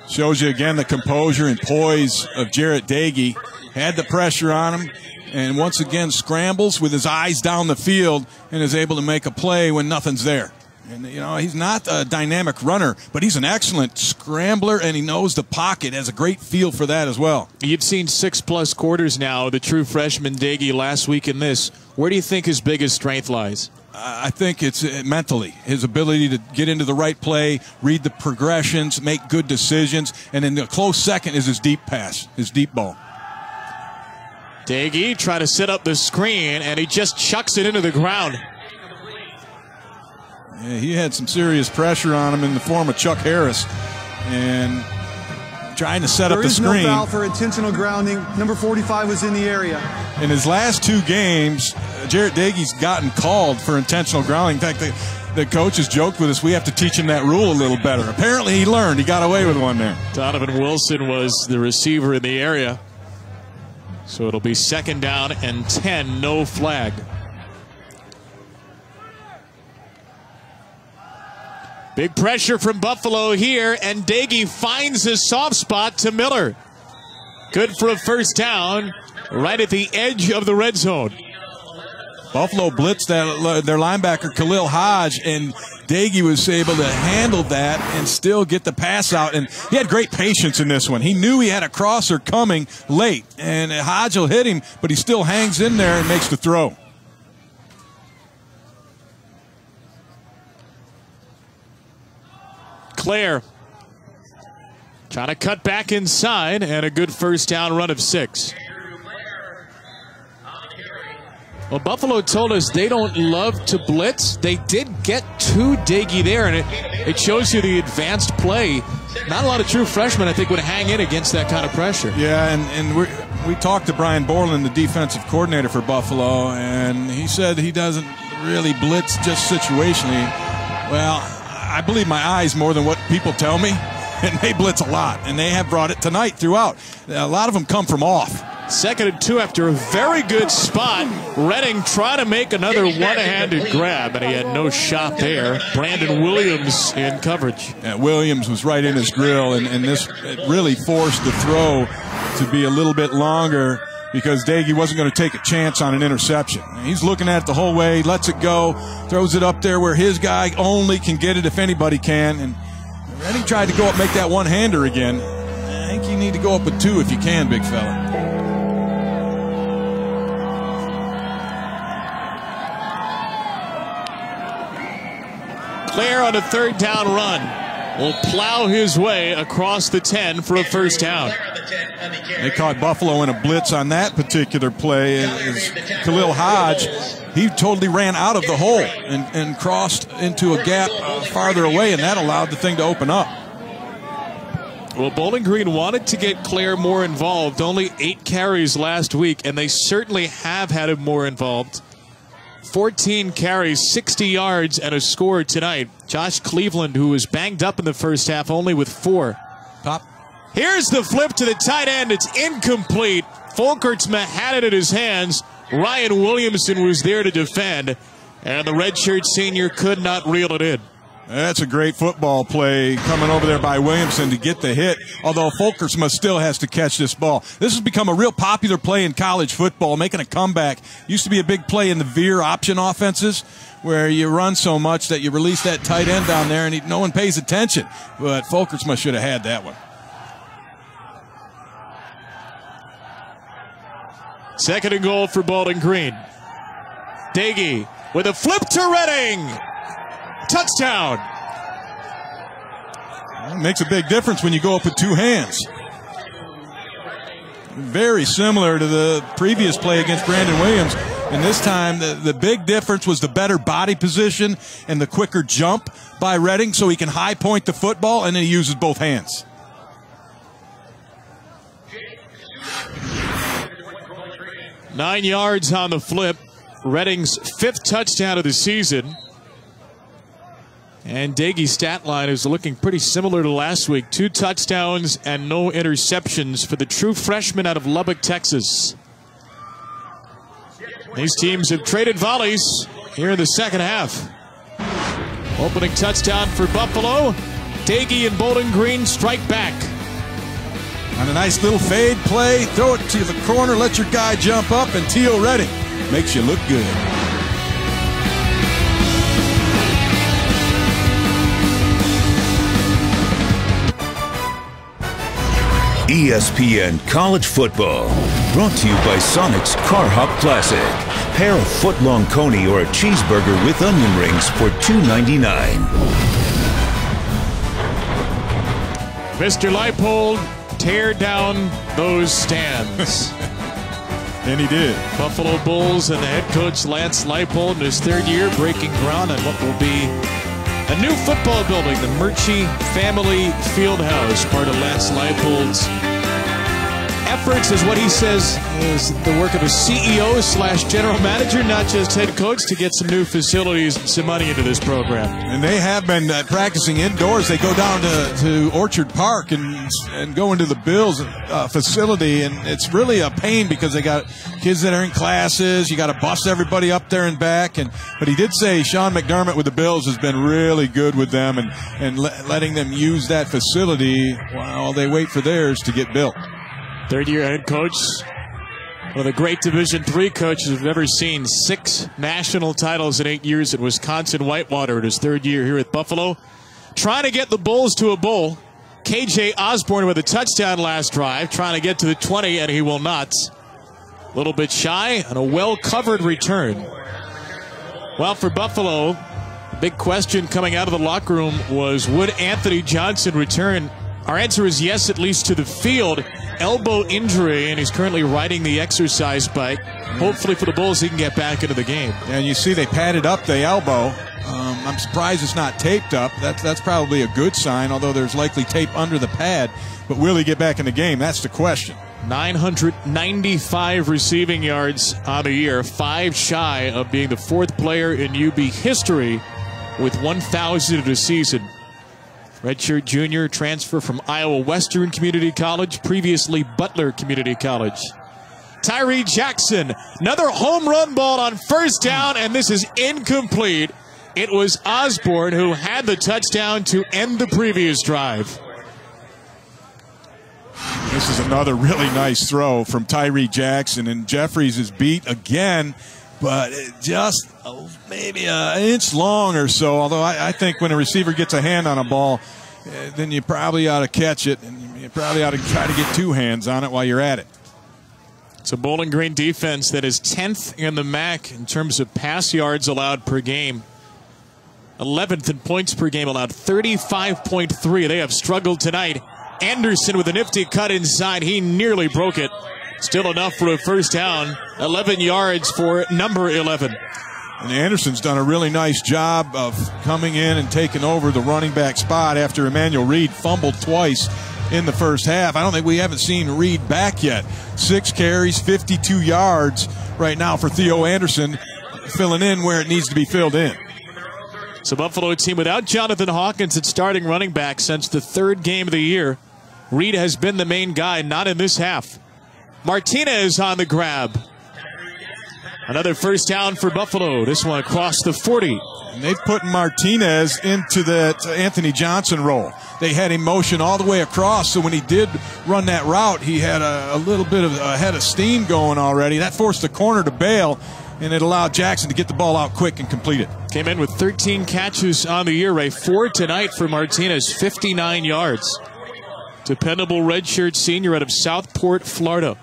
Shows you again the composure and poise of Jarret Doege. Had the pressure on him, and once again scrambles with his eyes down the field and is able to make a play when nothing's there. And, you know, he's not a dynamic runner, but he's an excellent scrambler and he knows the pocket, has a great feel for that as well. You've seen six plus quarters now, the true freshman Doege last week in this. Where do you think his biggest strength lies? I think it's uh, mentally his ability to get into the right play, read the progressions, make good decisions, and in the close second is his deep pass, his deep ball. Doege try to set up the screen, and he just chucks it into the ground. Yeah, he had some serious pressure on him in the form of Chuck Harris, and trying to set there up the screen. There is no foul for intentional grounding. Number 45 was in the area. In his last two games, Jarret Doege's gotten called for intentional grounding. In fact, the, the coaches joked with us, we have to teach him that rule a little better. Apparently, he learned. He got away with one there. Donovan Wilson was the receiver in the area. So it'll be second down and 10, no flag. Big pressure from Buffalo here, and Doege finds his soft spot to Miller. Good for a first down, right at the edge of the red zone. Buffalo blitzed that, uh, their linebacker Khalil Hodge, and Doege was able to handle that and still get the pass out. And he had great patience in this one. He knew he had a crosser coming late, and Hodge will hit him, but he still hangs in there and makes the throw. Clair trying to cut back inside and a good first down run of six. Well, Buffalo told us they don't love to blitz. They did get to Doege there, and it, it shows you the advanced play. Not a lot of true freshmen, I think, would hang in against that kind of pressure. Yeah, and, and we we talked to Brian Borland, the defensive coordinator for Buffalo, and he said he doesn't really blitz just situationally. Well, I believe my eyes more than what people tell me. and they blitz a lot, and they have brought it tonight throughout. A lot of them come from off. Second and two after a very good spot. Redding trying to make another one-handed grab, and he had no shot there. Brandon Williams in coverage. Yeah, Williams was right in his grill, and, and this really forced the throw to be a little bit longer because Doege wasn't going to take a chance on an interception. He's looking at it the whole way, lets it go, throws it up there where his guy only can get it if anybody can. And then he tried to go up, make that one hander again. I think you need to go up with two if you can, big fella. Clair on a third down run will plow his way across the 10 for a first down. They caught Buffalo in a blitz on that particular play. As Khalil Hodge, he totally ran out of the hole and, and crossed into a gap farther away, and that allowed the thing to open up. Well, Bowling Green wanted to get Clair more involved. Only eight carries last week, and they certainly have had him more involved. 14 carries, 60 yards, and a score tonight. Josh Cleveland, who was banged up in the first half, only with four. Top. Here's the flip to the tight end. It's incomplete. Folkertsma had it in his hands. Ryan Williamson was there to defend, and the redshirt senior could not reel it in. That's a great football play coming over there by Williamson to get the hit, although Folkertsma still has to catch this ball. This has become a real popular play in college football, making a comeback. Used to be a big play in the veer option offenses where you run so much that you release that tight end down there and he, no one pays attention. But Folkertsma should have had that one. Second and goal for Bowling Green. Doege with a flip to Redding. Touchdown. It makes a big difference when you go up with two hands. Very similar to the previous play against Brandon Williams. And this time, the, the big difference was the better body position and the quicker jump by Redding so he can high point the football and then he uses both hands. Nine yards on the flip. Redding's fifth touchdown of the season. And Doege's stat line is looking pretty similar to last week. Two touchdowns and no interceptions for the true freshman out of Lubbock, Texas. These teams have traded volleys here in the second half. Opening touchdown for Buffalo. Doege and Bowling Green strike back. On a nice little fade play, throw it to the corner, let your guy jump up, and Teo Redding makes you look good. ESPN College Football, brought to you by Sonic's Car Hop Classic. Pair a foot-long coney or a cheeseburger with onion rings for $2.99. Mr. Leipold, tear down those stands. and he did. Buffalo Bulls and the head coach Lance Leipold in his third year breaking ground on what will be a new football building, the Murchie Family Fieldhouse, part of Lance Leipold's efforts is what he says is the work of a CEO slash general manager, not just head coach, to get some new facilities and some money into this program. And they have been uh, practicing indoors. They go down to, to Orchard Park and and go into the Bills uh, facility, and it's really a pain because they got kids that are in classes. You got to bus everybody up there and back. And but he did say Sean McDermott with the Bills has been really good with them and and le- letting them use that facility while they wait for theirs to get built. Third year head coach. One of the great Division three coaches we've ever seen. Six national titles in eight years at Wisconsin Whitewater in his third year here at Buffalo. Trying to get the Bulls to a bowl. KJ Osborn with a touchdown last drive, trying to get to the 20, and he will not. A little bit shy and a well covered return. Well, for Buffalo, big question coming out of the locker room was would Anthony Johnson return? Our answer is yes, at least to the field. Elbow injury, and he's currently riding the exercise bike. Hopefully for the Bulls, he can get back into the game. And you see they padded up the elbow. Um, I'm surprised it's not taped up. That's that's probably a good sign, although there's likely tape under the pad. But will he get back in the game? That's the question. 995 receiving yards on the year, five shy of being the fourth player in UB history with 1,000 in a season. Redshirt junior transfer from Iowa Western Community College, previously Butler Community College. Tyree Jackson, another home run ball on first down, and this is incomplete. It was Osborn who had the touchdown to end the previous drive. This is another really nice throw from Tyree Jackson, and Jeffries is beat again, but just maybe an inch long or so. Although I, I, think when a receiver gets a hand on a ball, eh, then you probably ought to catch it, and you probably ought to try to get two hands on it while you're at it. It's a Bowling Green defense that is 10th in the MAC in terms of pass yards allowed per game. 11th in points per game allowed, 35.3. They have struggled tonight. Anderson with a nifty cut inside. He nearly broke it. Still enough for a first down. 11 yards for number 11. And Anderson's done a really nice job of coming in and taking over the running back spot after Emmanuel Reed fumbled twice in the first half. I don't think we haven't seen Reed back yet. Six carries, 52 yards right now for Theo Anderson, filling in where it needs to be filled in. So Buffalo team without Jonathan Hawkins at starting running back since the third game of the year. Reed has been the main guy, not in this half. Martinez on the grab. Another first down for Buffalo. This one across the 40. And they've put Martinez into that Anthony Johnson role. They had him motion all the way across, so when he did run that route, he had a, a little bit of a head of steam going already. That forced the corner to bail, and it allowed Jackson to get the ball out quick and complete it. Came in with 13 catches on the year, Ray. Four tonight for Martinez, 59 yards. Dependable redshirt senior out of Southport, Florida.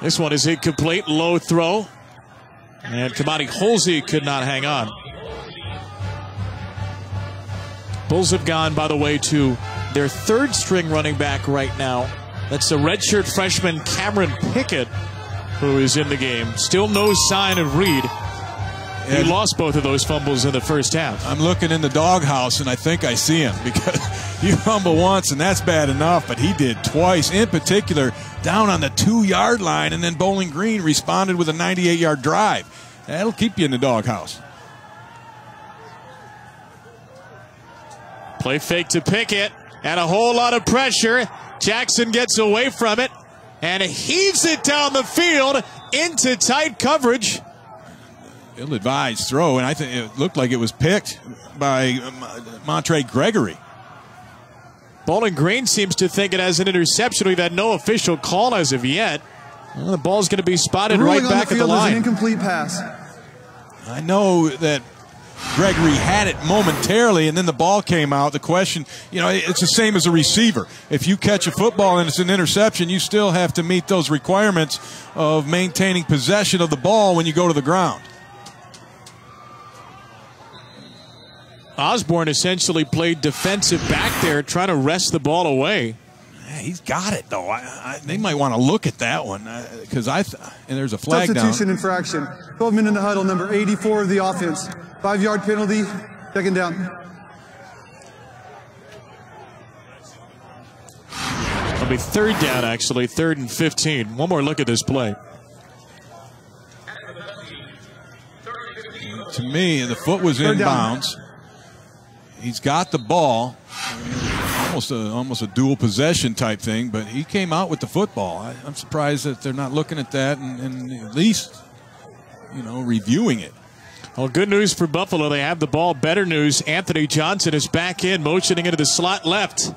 This one is incomplete, low throw. And Kamani Holsey could not hang on. Bulls have gone, by the way, to their third string running back right now. That's the redshirt freshman Cameron Pickett, who is in the game. Still no sign of Reed. He and lost both of those fumbles in the first half. I'm looking in the doghouse, and I think I see him because you fumble once, and that's bad enough, but he did twice, in particular, down on the two yard line, and then Bowling Green responded with a 98 yard drive. That'll keep you in the doghouse. Play fake to Pickett, and a whole lot of pressure. Jackson gets away from it and heaves it down the field into tight coverage. Ill advised throw, and I think it looked like it was picked by um, Montre Gregory. Bowling Green seems to think it has an interception. We've had no official call as of yet. Well, the ball's going to be spotted right back the at the line. an incomplete pass. I know that Gregory had it momentarily, and then the ball came out. The question, you know, it's the same as a receiver. If you catch a football and it's an interception, you still have to meet those requirements of maintaining possession of the ball when you go to the ground. Osborn essentially played defensive back there, trying to wrest the ball away. Yeah, he's got it though. I, I, they might want to look at that one because uh, I th- and there's a flag substitution down. infraction. 12 minute in the huddle, number 84 of the offense. Five yard penalty, second down. It'll be third down, actually, third and 15. One more look at this play. To me, the foot was in bounds. He's got the ball. Almost a, almost a dual possession type thing, but he came out with the football. I, am surprised that they're not looking at that and, and at least, you know, reviewing it. Well, good news for Buffalo. They have the ball. Better news Anthony Johnson is back in, motioning into the slot left.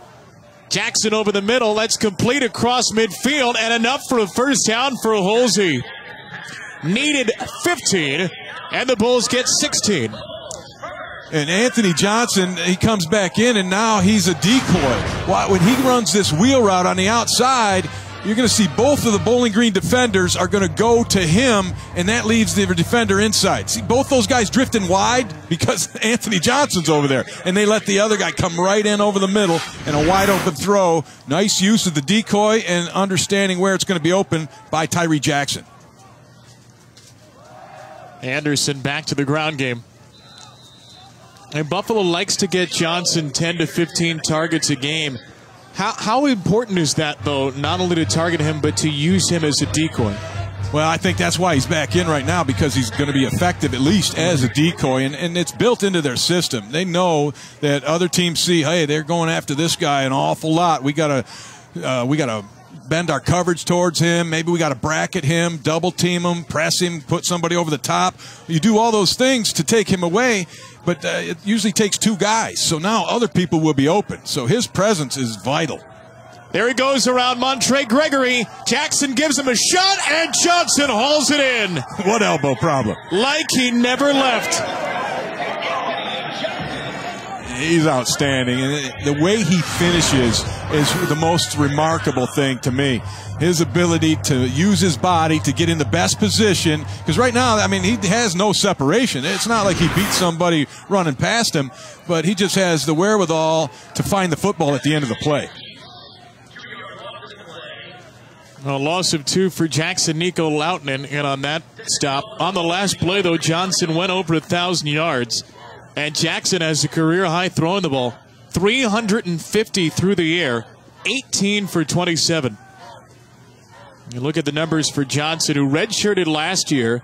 Jackson over the middle. Let's complete across midfield and enough for a first down for Holsey. Needed 15, and the Bulls get 16. And Anthony Johnson, he comes back in, and now he's a decoy. When he runs this wheel route on the outside, you're going to see both of the Bowling Green defenders are going to go to him, and that leaves the defender inside. See, both those guys drifting wide because Anthony Johnson's over there, and they let the other guy come right in over the middle and a wide open throw. Nice use of the decoy and understanding where it's going to be open by Tyree Jackson. Anderson back to the ground game. And Buffalo likes to get Johnson 10 to 15 targets a game. How, how important is that, though, not only to target him, but to use him as a decoy? Well, I think that's why he's back in right now because he's going to be effective at least as a decoy, and, and it's built into their system. They know that other teams see, hey, they're going after this guy an awful lot. We got to uh, we got to bend our coverage towards him. Maybe we got to bracket him, double team him, press him, put somebody over the top. You do all those things to take him away, but uh, it usually takes two guys. So now other people will be open. So his presence is vital. There he goes around Montre Gregory. Jackson gives him a shot, and Johnson hauls it in. What elbow problem? Like he never left. He's outstanding. And the way he finishes is the most remarkable thing to me. His ability to use his body to get in the best position. Because right now, I mean, he has no separation. It's not like he beat somebody running past him, but he just has the wherewithal to find the football at the end of the play. A loss of two for Jackson Nico Lautinen, and on that stop. On the last play, though, Johnson went over a 1,000 yards, and Jackson has a career high throwing the ball 350 through the air, 18 for 27. You look at the numbers for Johnson, who redshirted last year,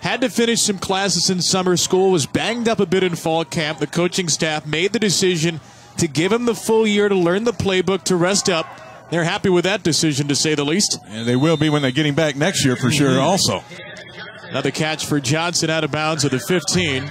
had to finish some classes in summer school, was banged up a bit in fall camp. The coaching staff made the decision to give him the full year to learn the playbook, to rest up. They're happy with that decision, to say the least. And they will be when they get him back next year for sure, mm-hmm. also. Another catch for Johnson out of bounds at the 15.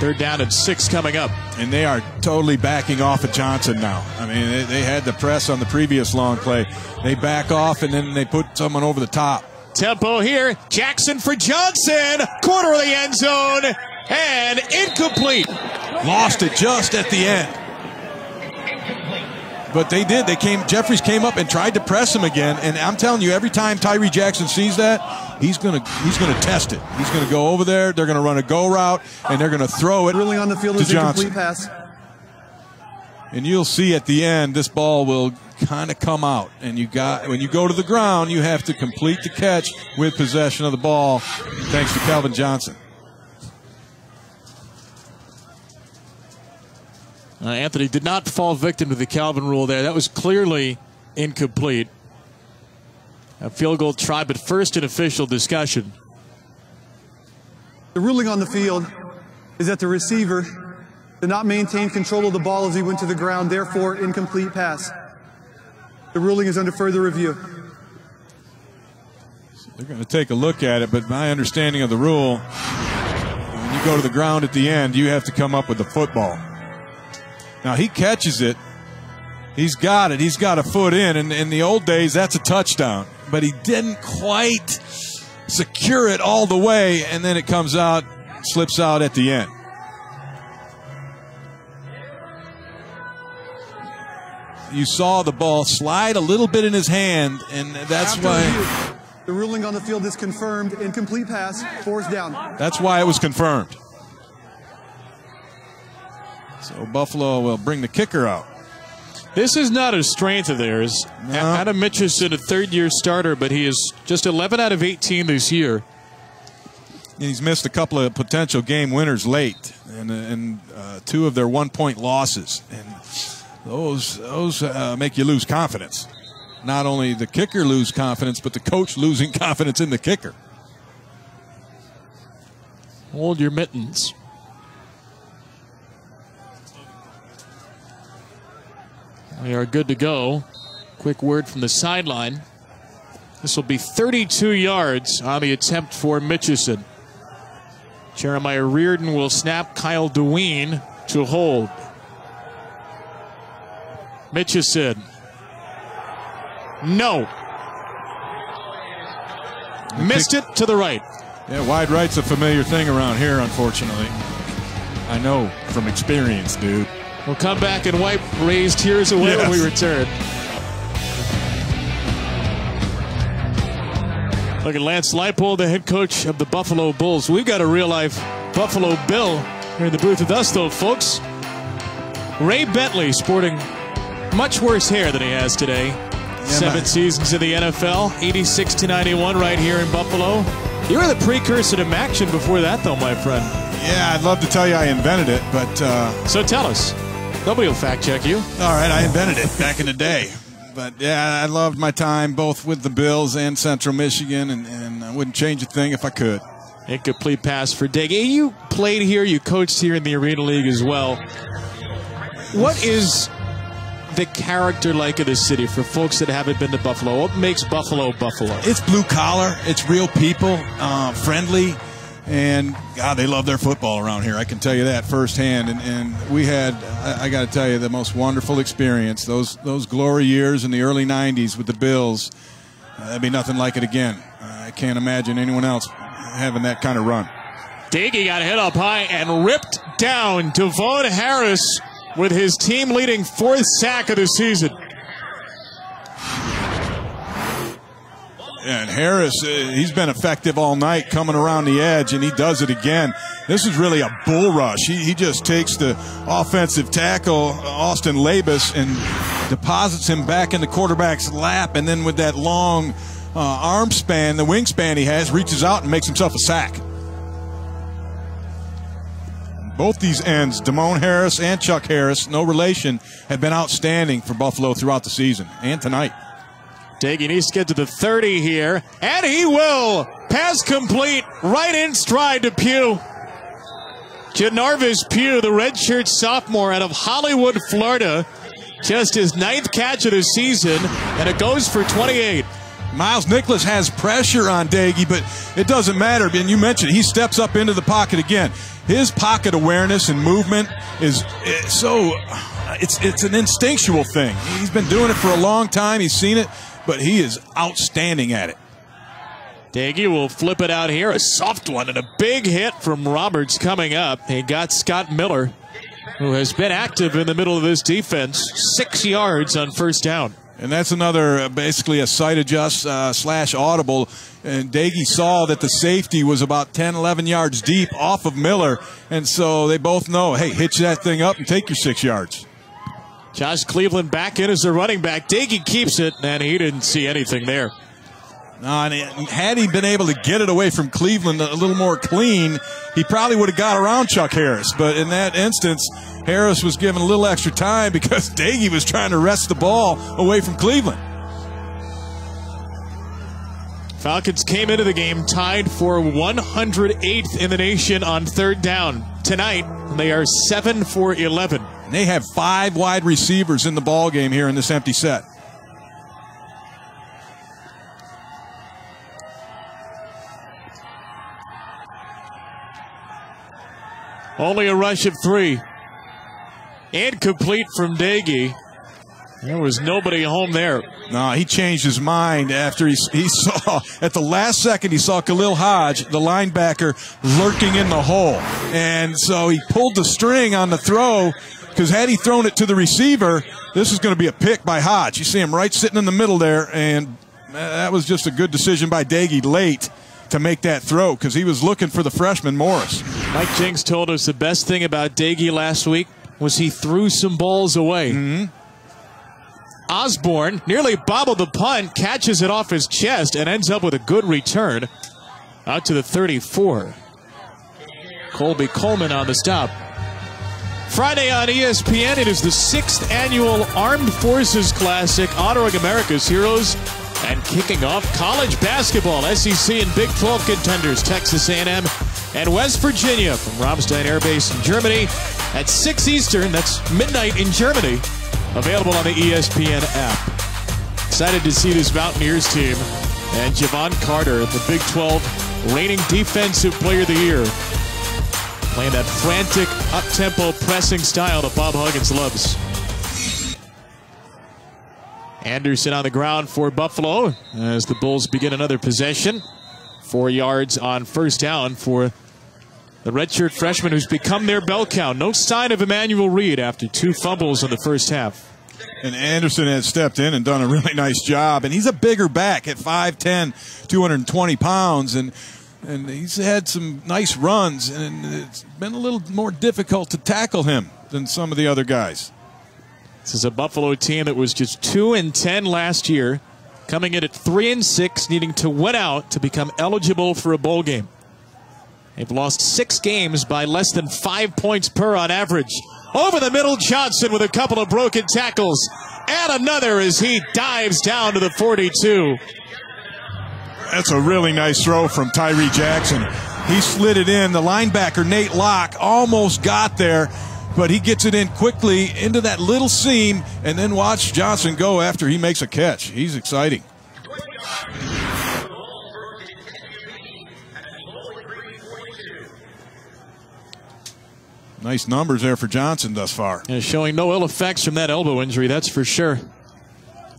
Third down and six coming up. And they are totally backing off of Johnson now. I mean, they, they had the press on the previous long play. They back off and then they put someone over the top. Tempo here. Jackson for Johnson. Corner of the end zone. And incomplete. Lost it just at the end. But they did. They came. Jeffries came up and tried to press him again. And I'm telling you, every time Tyree Jackson sees that, he's gonna he's gonna test it. He's gonna go over there. They're gonna run a go route, and they're gonna throw it. Ruling on the field to is Johnson. incomplete pass. And you'll see at the end, this ball will kind of come out. And you got when you go to the ground, you have to complete the catch with possession of the ball. Thanks to Calvin Johnson. Uh, Anthony did not fall victim to the Calvin rule there. That was clearly incomplete. A field goal tried, but first an official discussion. The ruling on the field is that the receiver did not maintain control of the ball as he went to the ground, therefore incomplete pass. The ruling is under further review. They're going to take a look at it, but my understanding of the rule, when you go to the ground at the end, you have to come up with the football. Now he catches it. He's got it. He's got a foot in. And in the old days, that's a touchdown. But he didn't quite secure it all the way, and then it comes out, slips out at the end. You saw the ball slide a little bit in his hand, and that's After why. the ruling on the field is confirmed. Incomplete pass, fourth down. That's why it was confirmed. So Buffalo will bring the kicker out. This is not a strength of theirs. No. Adam Mitchison, a third year starter, but he is just 11 out of 18 this year. And he's missed a couple of potential game winners late, and, and uh, two of their one-point losses, and those those uh, make you lose confidence. Not only the kicker lose confidence, but the coach losing confidence in the kicker. Hold your mittens. We are good to go. Quick word from the sideline. This will be 32 yards on the attempt for Mitchison. Jeremiah Reardon will snap Kyle Deween to hold. Mitchison. No. Missed it to the right. Yeah, wide right's a familiar thing around here, unfortunately. I know from experience, dude. We'll come back and wipe Ray's tears away when we return. Look at Lance Leipold, the head coach of the Buffalo Bulls. We've got a real life Buffalo Bill here in the booth with us, though, folks. Ray Bentley sporting much worse hair than he has today. Seven man. seasons in the NFL, 86 to 91 right here in Buffalo. You were the precursor to MACtion before that, though, my friend. Yeah, I'd love to tell you I invented it, but uh, So tell us. Nobody will fact check you. all right, I invented it back in the day. but yeah, I loved my time both with the Bills and Central Michigan, and, and I wouldn't change a thing if I could. Incomplete pass for Doege. You played here, you coached here in the Arena League as well. What is the character like of the city for folks that haven't been to Buffalo? What makes Buffalo Buffalo? It's blue collar, it's real people, uh, friendly, and God, they love their football around here. I can tell you that firsthand. And, and we had, I, I got to tell you, the most wonderful experience. Those those glory years in the early '90s with the Bills. Uh, that'd be nothing like it again. Uh, I can't imagine anyone else having that kind of run. Doege got a hit up high and ripped down. Demone Harris with his team leading fourth sack of the season. And Harris, uh, he's been effective all night coming around the edge, and he does it again. This is really a bull rush. He, he just takes the offensive tackle, Austin Labus, and deposits him back in the quarterback's lap, and then with that long uh, arm span, the wingspan he has, reaches out and makes himself a sack. Both these ends, Demone Harris and Chuck Harris, no relation, have been outstanding for Buffalo throughout the season and tonight. Doege needs to get to the 30 here, and he will. Pass complete, right in stride to Pugh. Janarvis Pugh, the redshirt sophomore out of Hollywood, Florida, just his ninth catch of the season, and it goes for 28. Miles Nicholas has pressure on Doege, but it doesn't matter. And you mentioned he steps up into the pocket again. His pocket awareness and movement is eh, so it's it's an instinctual thing. He's been doing it for a long time. He's seen it, but he is outstanding at it. Doege will flip it out here. A soft one and a big hit from Roberts coming up. He got Scott Miller, who has been active in the middle of this defense, six yards on first down. And that's another uh, basically a sight adjust uh, slash audible. And Doege saw that the safety was about 10, 11 yards deep off of Miller. And so they both know, hey, hitch that thing up and take your six yards. Josh Cleveland back in as the running back. Doege keeps it, and he didn't see anything there. No, and had he been able to get it away from Cleveland a little more clean, he probably would have got around Chuck Harris. But in that instance, Harris was given a little extra time because Doege was trying to wrest the ball away from Cleveland. Falcons came into the game tied for 108th in the nation on third down. Tonight, they are 7 for 11. They have five wide receivers in the ball game here in this empty set. Only a rush of three. Incomplete from Doege. There was nobody home there. No, he changed his mind after he, he saw, at the last second, he saw Khalil Hodge, the linebacker, lurking in the hole. And so he pulled the string on the throw because had he thrown it to the receiver, this is going to be a pick by Hodge. You see him right sitting in the middle there, and that was just a good decision by Doege late to make that throw because he was looking for the freshman Morris. Mike Jinks told us the best thing about Doege last week was he threw some balls away. Mm-hmm. Osborn nearly bobbled the punt, catches it off his chest, and ends up with a good return out to the 34. Colby Coleman on the stop. Friday on ESPN, it is the sixth annual Armed Forces Classic honoring America's heroes and kicking off college basketball. SEC and Big 12 contenders Texas A&M and West Virginia from Ramstein Air Base in Germany at 6 Eastern. That's midnight in Germany. Available on the ESPN app. Excited to see this Mountaineers team and Jevon Carter, the Big 12 reigning Defensive Player of the Year, playing that frantic, up-tempo pressing style that Bob Huggins loves. Anderson on the ground for Buffalo as the Bulls begin another possession. Four yards on first down for the redshirt freshman who's become their bell cow. No sign of Emmanuel Reed after two fumbles in the first half. And Anderson has stepped in and done a really nice job. And he's a bigger back at 5'10, 220 pounds. And and he's had some nice runs, and it's been a little more difficult to tackle him than some of the other guys. This is a Buffalo team that was just 2 and 10 last year, coming in at 3 and 6, needing to win out to become eligible for a bowl game. They've lost six games by less than five points per on average. Over the middle, Johnson with a couple of broken tackles. and another as he dives down to the 42. That's a really nice throw from Tyree Jackson. He slid it in. The linebacker, Nate Locke, almost got there, but he gets it in quickly into that little seam, and then watch Johnson go after he makes a catch. He's exciting. Nice numbers there for Johnson thus far. And showing no ill effects from that elbow injury, that's for sure.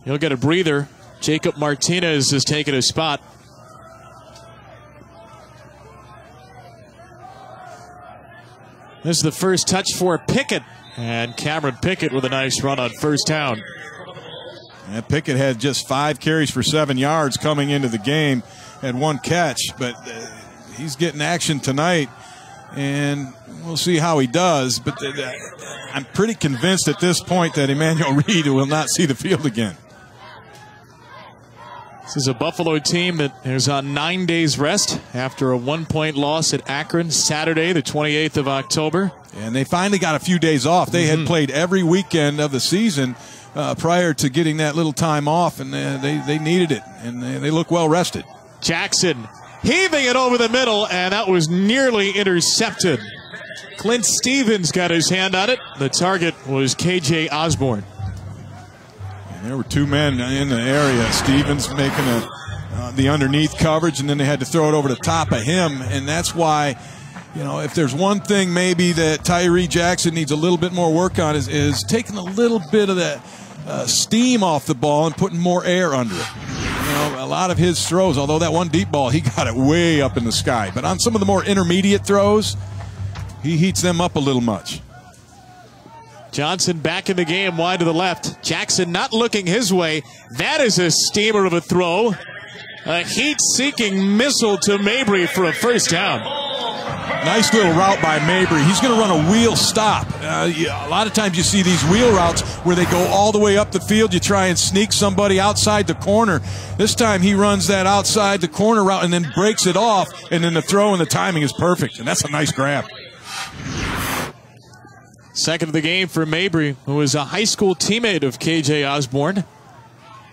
He'll get a breather. Jacob Martinez has taken his spot. This is the first touch for Pickett. And Cameron Pickett with a nice run on first down. And Pickett had just five carries for seven yards coming into the game, had one catch, but uh, he's getting action tonight, and we'll see how he does. But I'm pretty convinced at this point that Emmanuel Reed will not see the field again. This is a Buffalo team that is on nine days rest after a one point loss at Akron Saturday, the 28th of October. And they finally got a few days off. They mm-hmm. had played every weekend of the season uh, prior to getting that little time off, and uh, they, they needed it, and they, they look well rested. Jackson heaving it over the middle, and that was nearly intercepted. Clint Stevens got his hand on it. The target was KJ Osborn. There were two men in the area. Stevens making a, uh, the underneath coverage, and then they had to throw it over the top of him. And that's why, you know, if there's one thing maybe that Tyree Jackson needs a little bit more work on is, is taking a little bit of that uh, steam off the ball and putting more air under it. You know, a lot of his throws, although that one deep ball, he got it way up in the sky. But on some of the more intermediate throws, he heats them up a little much. Johnson back in the game, wide to the left. Jackson not looking his way. That is a steamer of a throw. A heat seeking missile to Mabry for a first down. Nice little route by Mabry. He's going to run a wheel stop. Uh, a lot of times you see these wheel routes where they go all the way up the field. You try and sneak somebody outside the corner. This time he runs that outside the corner route and then breaks it off, and then the throw and the timing is perfect. And that's a nice grab. Second of the game for Mabry, who is a high school teammate of KJ Osborn.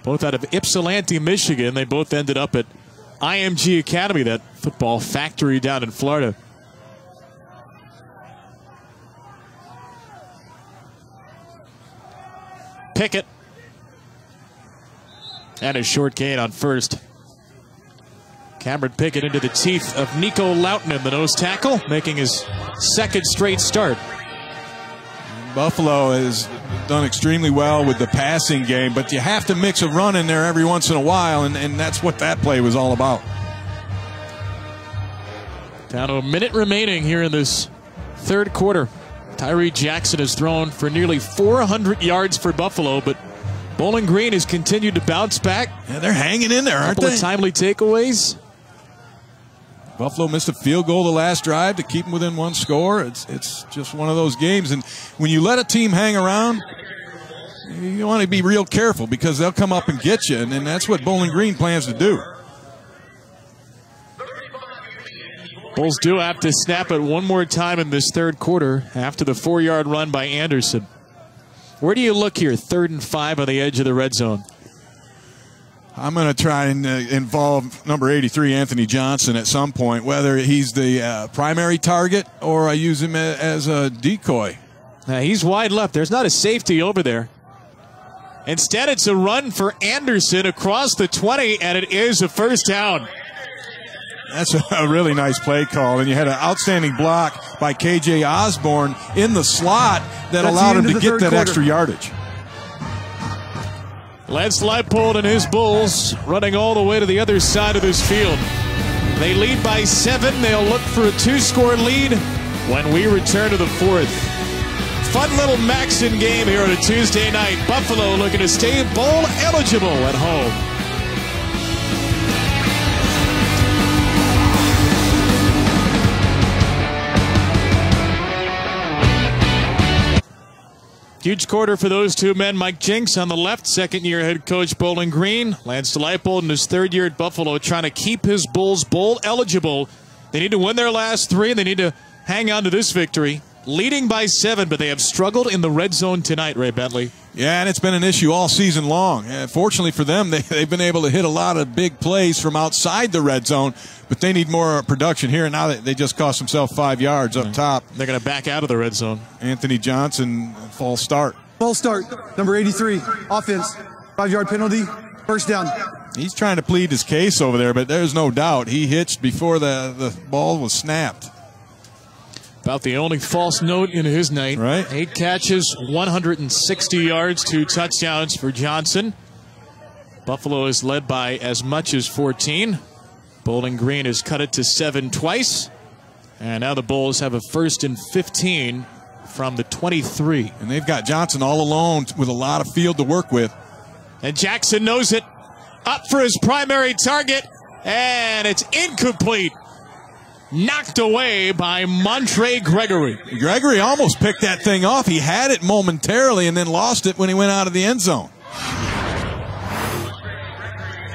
Both out of Ypsilanti, Michigan. They both ended up at IMG Academy, that football factory down in Florida. Pickett. And a short gain on first. Cameron Pickett into the teeth of Nico Lautinen, the nose tackle, making his second straight start. Buffalo has done extremely well with the passing game, but you have to mix a run in there every once in a while, and, and that's what that play was all about. Down to a minute remaining here in this third quarter. Tyree Jackson has thrown for nearly 400 yards for Buffalo, but Bowling Green has continued to bounce back. Yeah, they're hanging in there, aren't Couple they? Of timely takeaways. Buffalo missed a field goal the last drive to keep them within one score. It's it's just one of those games, and when you let a team hang around, you want to be real careful because they'll come up and get you, and, and that's what Bowling Green plans to do. Bulls do have to snap it one more time in this third quarter after the four-yard run by Anderson. Where do you look here? Third and five on the edge of the red zone. I'm going to try and uh, involve number 83, Anthony Johnson, at some point, whether he's the uh, primary target or I use him as a decoy. Now he's wide left. There's not a safety over there. Instead, it's a run for Anderson across the 20, and it is a first down. That's a really nice play call, and you had an outstanding block by KJ Osborn in the slot that That's allowed him to get that quarter. extra yardage. Lance Leipold and his Bulls running all the way to the other side of this field. They lead by seven. They'll look for a two-score lead when we return to the fourth. Fun little MACtion game here on a Tuesday night. Buffalo looking to stay bowl eligible at home. Huge quarter for those two men. Mike Jinks on the left, second year head coach Bowling Green. Lance Leipold in his third year at Buffalo trying to keep his Bulls bowl eligible. They need to win their last three, and they need to hang on to this victory. Leading by seven, but they have struggled in the red zone tonight, Ray Bentley. Yeah, and it's been an issue all season long. Fortunately for them, they, they've been able to hit a lot of big plays from outside the red zone, but they need more production here. And now they just cost themselves five yards up top. They're going to back out of the red zone. Anthony Johnson, false start. False start, number 83, offense, five yard penalty, first down. He's trying to plead his case over there, but there's no doubt he hitched before the, the ball was snapped. About the only false note in his night. Right. Eight catches, 160 yards, two touchdowns for Johnson. Buffalo is led by as much as 14. Bowling Green has cut it to seven twice. And now the Bulls have a first and 15 from the 23. And they've got Johnson all alone with a lot of field to work with. And Jackson knows it. Up for his primary target. And it's incomplete. Knocked away by Montre Gregory. Gregory almost picked that thing off. He had it momentarily and then lost it when he went out of the end zone.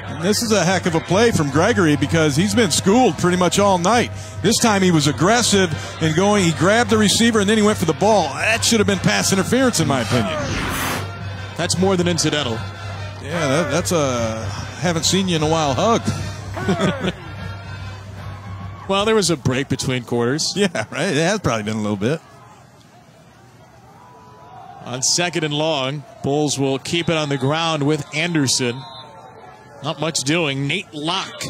And this is a heck of a play from Gregory because he's been schooled pretty much all night. This time he was aggressive and going, he grabbed the receiver and then he went for the ball. That should have been pass interference, in my opinion. That's more than incidental. Yeah, that, that's a haven't seen you in a while hug. well, there was a break between quarters. Yeah, right. It has probably been a little bit. On second and long, Bulls will keep it on the ground with Anderson. Not much doing. Nate Locke,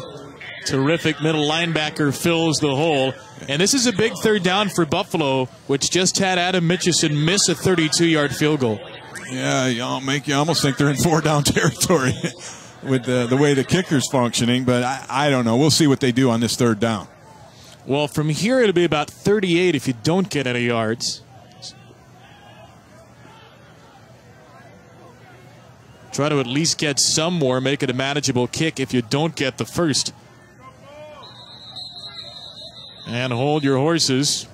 terrific middle linebacker, fills the hole. And this is a big third down for Buffalo, which just had Adam Mitchison miss a 32 yard field goal. Yeah, y'all make you almost think they're in four down territory with the, the way the kicker's functioning, but I, I don't know. We'll see what they do on this third down. Well, from here it'll be about 38 if you don't get any yards. Try to at least get some more, make it a manageable kick if you don't get the first. And hold your horses.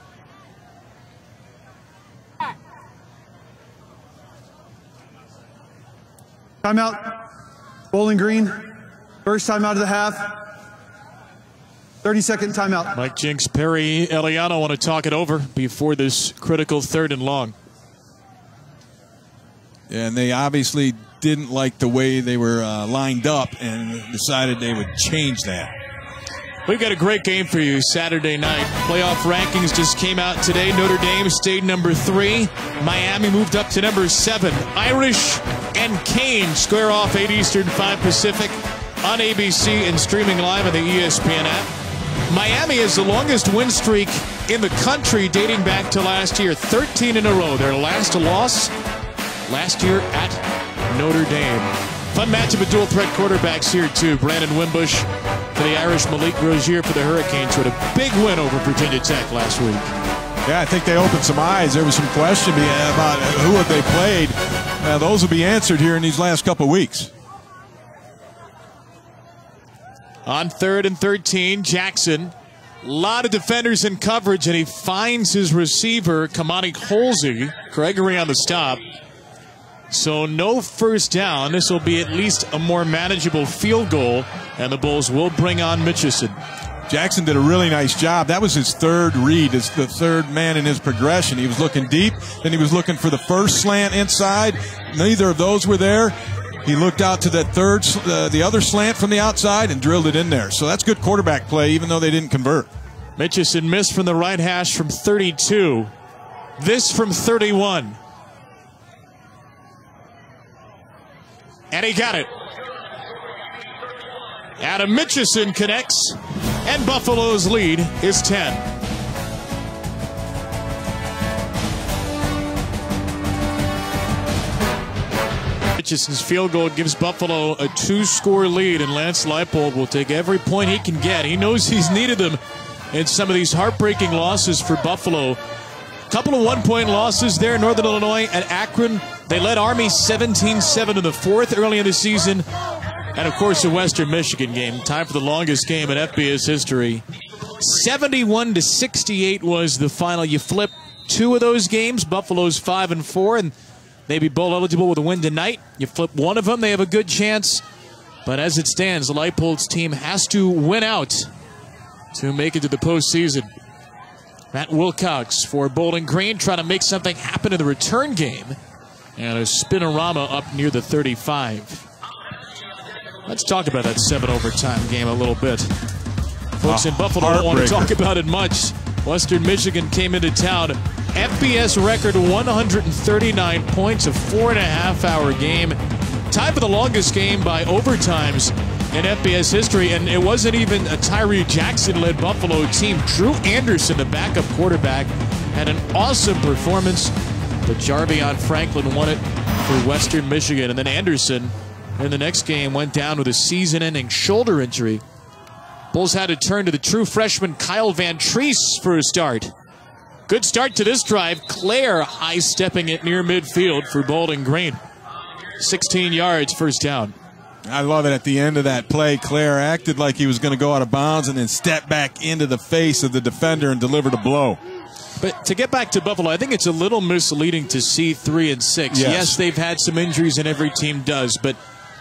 Timeout. Bowling Green. First time out of the half. 30 second timeout. Mike Jinks, Perry Eliano want to talk it over before this critical third and long. And they obviously didn't like the way they were uh, lined up and decided they would change that. We've got a great game for you Saturday night. Playoff rankings just came out today. Notre Dame stayed number three. Miami moved up to number seven. Irish and Kane square off 8 Eastern, 5 Pacific on ABC and streaming live on the ESPN app. Miami is the longest win streak in the country dating back to last year 13 in a row. Their last loss last year at Notre Dame. Fun matchup of dual threat quarterbacks here, too. Brandon Wimbush for the Irish, Malik Rosier for the Hurricanes, had a big win over Virginia Tech last week. Yeah, I think they opened some eyes. There was some question about who have they played. Uh, those will be answered here in these last couple weeks. On third and 13, Jackson. A lot of defenders in coverage, and he finds his receiver, Kamani Holsey. Gregory on the stop. So no first down. This will be at least a more manageable field goal, and the Bulls will bring on Mitchison. Jackson did a really nice job. That was his third read. It's the third man in his progression. He was looking deep, then he was looking for the first slant inside. Neither of those were there. He looked out to that third, uh, the other slant from the outside and drilled it in there. So that's good quarterback play, even though they didn't convert. Mitchison missed from the right hash from 32. This from 31. And he got it. Adam Mitchison connects, and Buffalo's lead is 10. Mitchison's field goal gives Buffalo a two score lead, and Lance Leipold will take every point he can get. He knows he's needed them in some of these heartbreaking losses for Buffalo. A Couple of one point losses there, Northern Illinois and Akron. They led Army 17 7 in the fourth early in the season. And of course, the Western Michigan game, time for the longest game in FBS history. 71 to 68 was the final. You flip two of those games, Buffalo's 5 and 4, and maybe bowl eligible with a win tonight. You flip one of them, they have a good chance. But as it stands, the Leipold's team has to win out to make it to the postseason. Matt Wilcox for Bowling Green trying to make something happen in the return game. And a spinorama up near the 35. Let's talk about that seven overtime game a little bit. Folks in Buffalo don't want to talk about it much. Western Michigan came into town. FBS record 139 points, a four and a half hour game. Tied for the longest game by overtimes in FBS history, and it wasn't even a Tyree Jackson led Buffalo team. Drew Anderson, the backup quarterback, had an awesome performance, but Jarvion Franklin won it for Western Michigan. And then Anderson in the next game went down with a season ending shoulder injury. Bulls had to turn to the true freshman Kyle Vantrease for a start. Good start to this drive. Clair high stepping it near midfield for Bowling Green. 16 yards, first down. I love it at the end of that play. Clair acted like he was going to go out of bounds and then step back into the face of the defender and delivered a blow. But to get back to Buffalo, I think it's a little misleading to see three and six. Yes, yes they've had some injuries, and every team does, but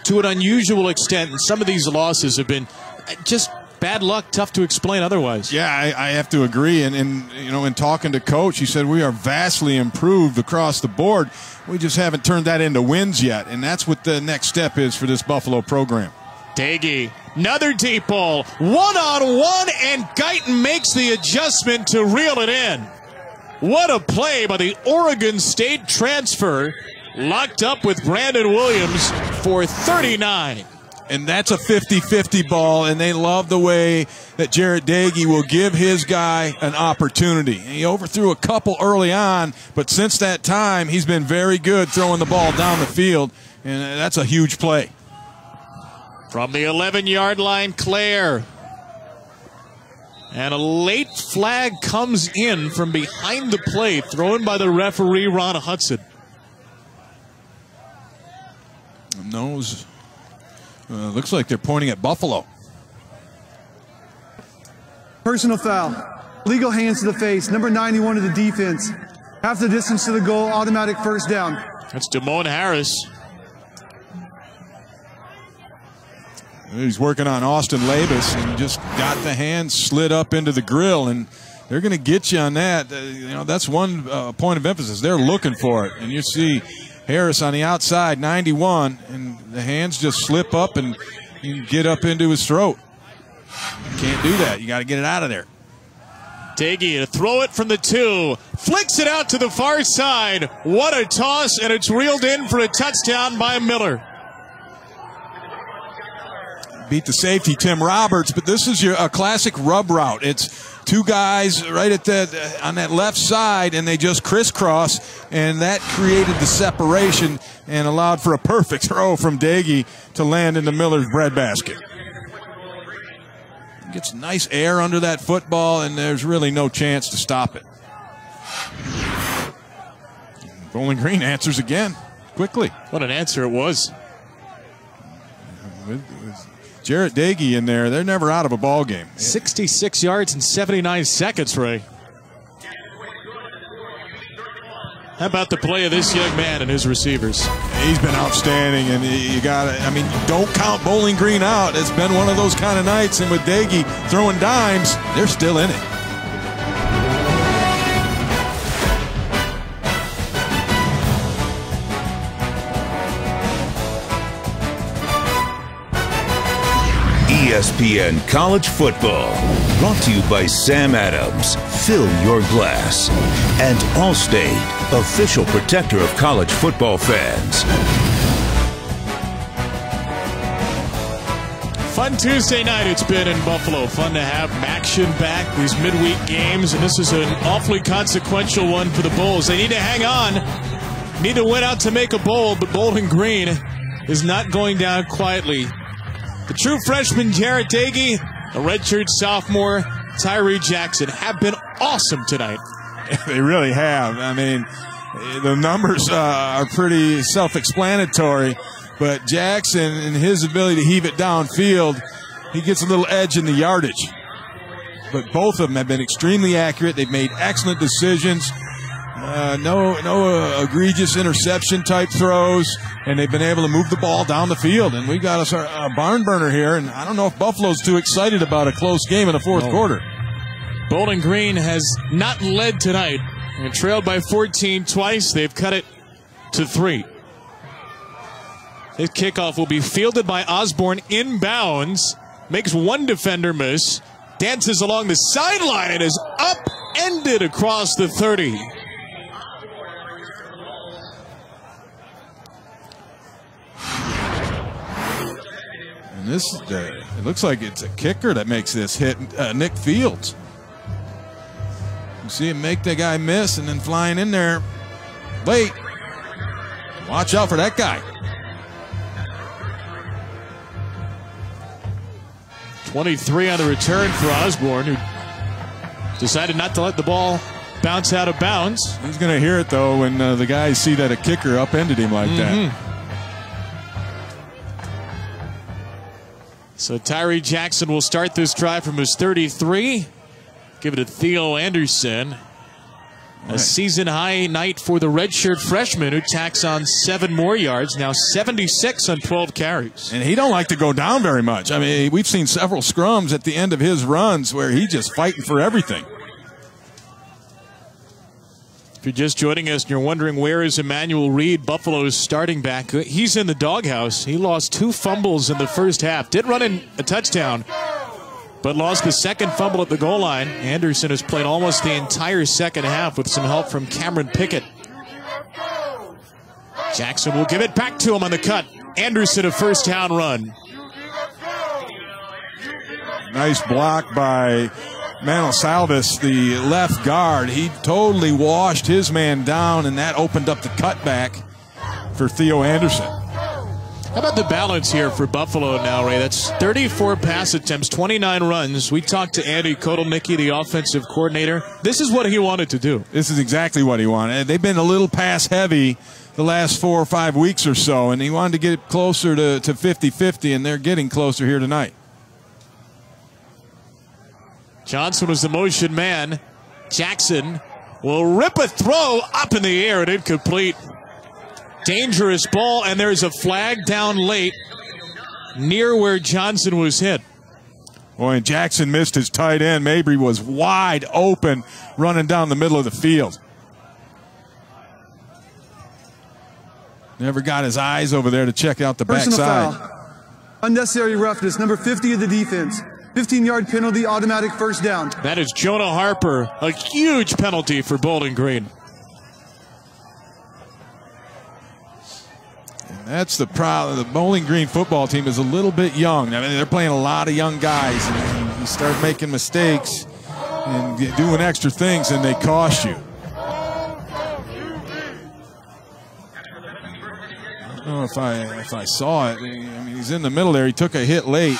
to an unusual extent, and some of these losses have been uh, just bad luck, tough to explain otherwise. Yeah, I, I, have to agree. And, and, you know, in talking to coach, he said we are vastly improved across the board. We just haven't turned that into wins yet, and that's what the next step is for this Buffalo program. Doege, another deep ball, one on one, and Guyton makes the adjustment to reel it in. What a play by the Oregon State transfer, locked up with Brandon Williams for 39 and that's a 50-50 ball, and they love the way that Jarret Doege will give his guy an opportunity. He overthrew a couple early on, but since that time, he's been very good throwing the ball down the field, and that's a huge play. From the 11-yard line, Clair. And a late flag comes in from behind the play, thrown by the referee, Ron Hudson. Nose uh, looks like they're pointing at Buffalo. Personal foul. Legal hands to the face. Number 91 of the defense. Half the distance to the goal. Automatic first down. That's Demone Harris. He's working on Austin Labus and just got the hand slid up into the grill, and they're going to get you on that. Uh, you know, that's one uh, point of emphasis. They're looking for it, and you see Harris on the outside, 91, and the hands just slip up and get up into his throat. Can't do that. You got to get it out of there. Doege to throw it from the two, flicks it out to the far side. What a toss, and it's reeled in for a touchdown by Miller. Beat the safety, Tim Roberts, but this is your a classic rub route. It's two guys right at the on that left side, and they just crisscross, and that created the separation and allowed for a perfect throw from Doege to land into Miller's breadbasket. Gets nice air under that football, and there's really no chance to stop it. Bowling Green answers again quickly. What an answer it was. Jarret Doege in there. They're never out of a ball game. 66 yards in 79 seconds, Ray. How about the play of this young man and his receivers? He's been outstanding, and you got to, I mean, don't count Bowling Green out. It's been one of those kind of nights, and with Doege throwing dimes, they're still in it. ESPN College Football. Brought to you by Sam Adams. Fill your glass. And Allstate, official protector of college football fans. Fun Tuesday night it's been in Buffalo. Fun to have action back, these midweek games, and this is an awfully consequential one for the Bulls. They need to hang on, need to win out to make a bowl, but Bowling Green is not going down quietly. The true freshman Jarret Doege, the redshirt sophomore Tyree Jackson have been awesome tonight. they really have. I mean, the numbers uh, are pretty self-explanatory, but Jackson and his ability to heave it downfield, he gets a little edge in the yardage. But both of them have been extremely accurate. They've made excellent decisions. Uh, no, no uh, egregious interception type throws, and they've been able to move the ball down the field. And we've got us a barn burner here, and I don't know if Buffalo's too excited about a close game in the fourth no. quarter. Bowling Green has not led tonight and trailed by 14 twice. They've cut it to three. This kickoff will be fielded by Osborn inbounds. Makes one defender miss. Dances along the sideline and is upended across the 30. And this, uh, it looks like it's a kicker that makes this hit. Uh, Nick Fields. You see him make the guy miss and then flying in there late. Watch out for that guy. 23 on the return for Osborn, who decided not to let the ball bounce out of bounds. He's going to hear it, though, when uh, the guys see that a kicker upended him like Mm-hmm. that. So Tyree Jackson will start this drive from his 33. Give it to Theo Anderson. A season high night for the redshirt freshman who tacks on seven more yards, now 76 on 12 carries. And he don't like to go down very much. I mean, we've seen several scrums at the end of his runs where he's just fighting for everything. If you're just joining us and you're wondering where is Emmanuel Reed, Buffalo's starting back, he's in the doghouse. He lost two fumbles in the first half. Did run in a touchdown, but lost the second fumble at the goal line. Anderson has played almost the entire second half with some help from Cameron Pickett. Jackson will give it back to him on the cut. Anderson a first down run. Nice block by Manuel Salvis, the left guard. He totally washed his man down, and that opened up the cutback for Theo Anderson. How about the balance here for Buffalo now, Ray? That's 34 pass attempts, 29 runs. We talked to Andy Kotelnicki, the offensive coordinator. This is what he wanted to do. This is exactly what he wanted. They've been a little pass heavy the last four or five weeks or so, and he wanted to get closer to, to 50-50, and they're getting closer here tonight. Johnson was the motion man. Jackson will rip a throw up in the air and incomplete. Dangerous ball, and there's a flag down late near where Johnson was hit. Boy, and Jackson missed his tight end. Mabry was wide open running down the middle of the field. Never got his eyes over there to check out the Personal backside. foul. Unnecessary roughness, number 50 of the defense. 15 yard penalty, automatic first down. That is Jonah Harper, a huge penalty for Bowling Green. And That's the problem. The Bowling Green football team is a little bit young. I mean, they're playing a lot of young guys, and you start making mistakes and doing extra things, and they cost you. I don't know if I if I saw it. I mean, he's in the middle there. He took a hit late.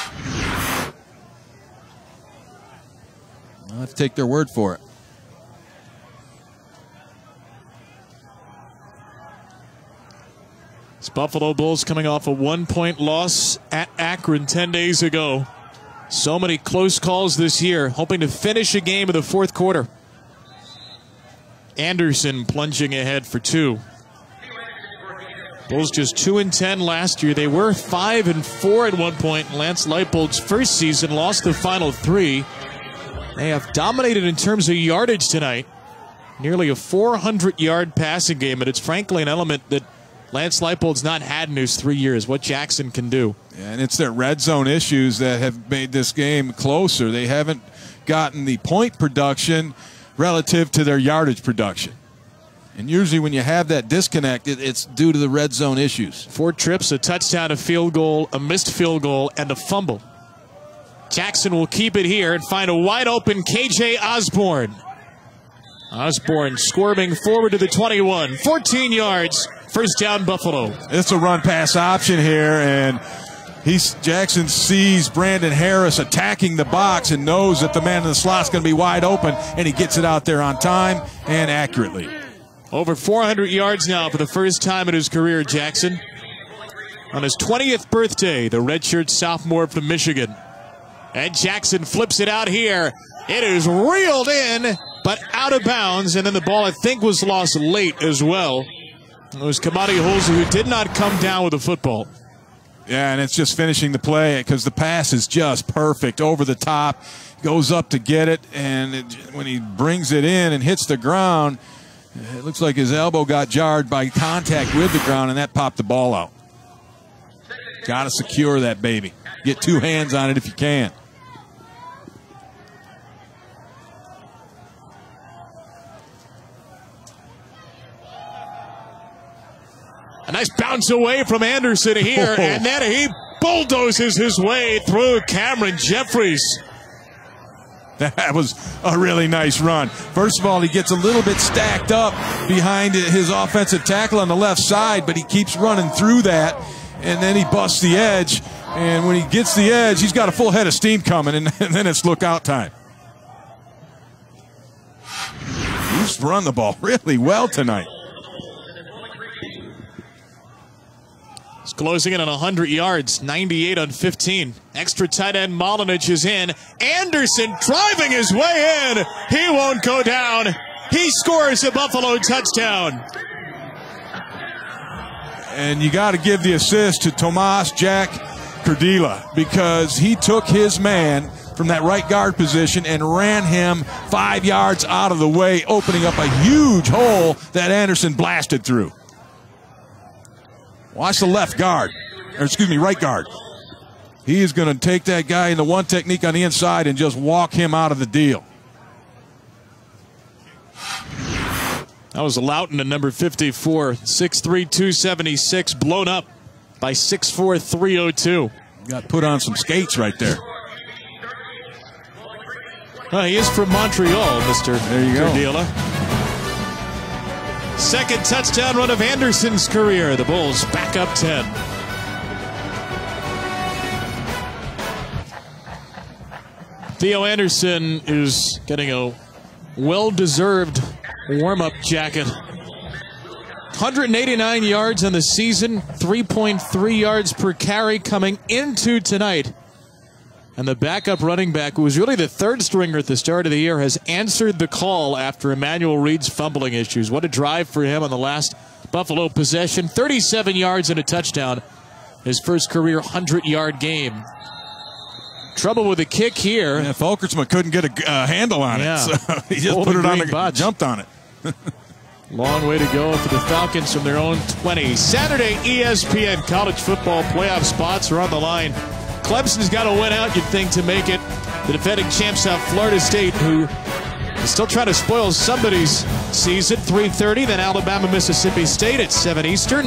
I'll have to take their word for it. It's Buffalo Bulls coming off a one point loss at Akron 10 days ago. So many close calls this year, hoping to finish a game in the fourth quarter. Anderson plunging ahead for two. Bulls just 2 and 10 last year. They were 5 and 4 at one point. Lance Leipold's first season lost the final three. They have dominated in terms of yardage tonight. Nearly a 400 yard passing game, and it's frankly an element that Lance Leipold's not had in his three years. What Jackson can do. And it's their red zone issues that have made this game closer. They haven't gotten the point production relative to their yardage production. And usually, when you have that disconnect, it, it's due to the red zone issues. Four trips, a touchdown, a field goal, a missed field goal, and a fumble. Jackson will keep it here and find a wide open KJ Osborn. Osborn squirming forward to the 21, 14 yards, first down Buffalo. It's a run pass option here, and he's Jackson sees Brandon Harris attacking the box and knows that the man in the slot's going to be wide open, and he gets it out there on time and accurately. Over 400 yards now for the first time in his career, Jackson. On his 20th birthday, the redshirt sophomore from Michigan. And Jackson flips it out here. It is reeled in, but out of bounds. And then the ball, I think, was lost late as well. It was Kamathi Holsey who did not come down with the football. Yeah, and it's just finishing the play because the pass is just perfect over the top. goes up to get it, and it, when he brings it in and hits the ground, it looks like his elbow got jarred by contact with the ground, and that popped the ball out. Got to secure that baby. Get two hands on it if you can. A nice bounce away from Anderson here, oh. and then he bulldozes his way through Cameron Jeffries. That was a really nice run. First of all, he gets a little bit stacked up behind his offensive tackle on the left side, but he keeps running through that, and then he busts the edge. And when he gets the edge, he's got a full head of steam coming, and, and then it's lookout time. He's run the ball really well tonight. Closing in on 100 yards, 98 on 15. Extra tight end Molinich is in. Anderson driving his way in. He won't go down. He scores a Buffalo touchdown. And you got to give the assist to Tomas Jack Cardilla because he took his man from that right guard position and ran him five yards out of the way, opening up a huge hole that Anderson blasted through. Watch the left guard, or excuse me, right guard. He is going to take that guy in the one technique on the inside and just walk him out of the deal. That was Lawton at number 54, 6'3", 276, blown up by 6'4", 302. Got put on some skates right there. Well, he is from Montreal, Mr. There you go. Second touchdown run of Anderson's career. The Bulls back up 10. Theo Anderson is getting a well deserved warm up jacket. 189 yards in the season, 3.3 yards per carry coming into tonight. And the backup running back, who was really the third stringer at the start of the year, has answered the call after Emmanuel Reed's fumbling issues. What a drive for him on the last Buffalo possession. 37 yards and a touchdown. His first career 100 yard game. Trouble with the kick here. Yeah, couldn't get a uh, handle on yeah. it, so he just put it on the, jumped on it. Long way to go for the Falcons from their own 20. Saturday, ESPN college football playoff spots are on the line. Clemson's got to win out, you'd think, to make it. The defending champs out Florida State, who is still trying to spoil somebody's season. 3.30, then Alabama, Mississippi State at 7 Eastern.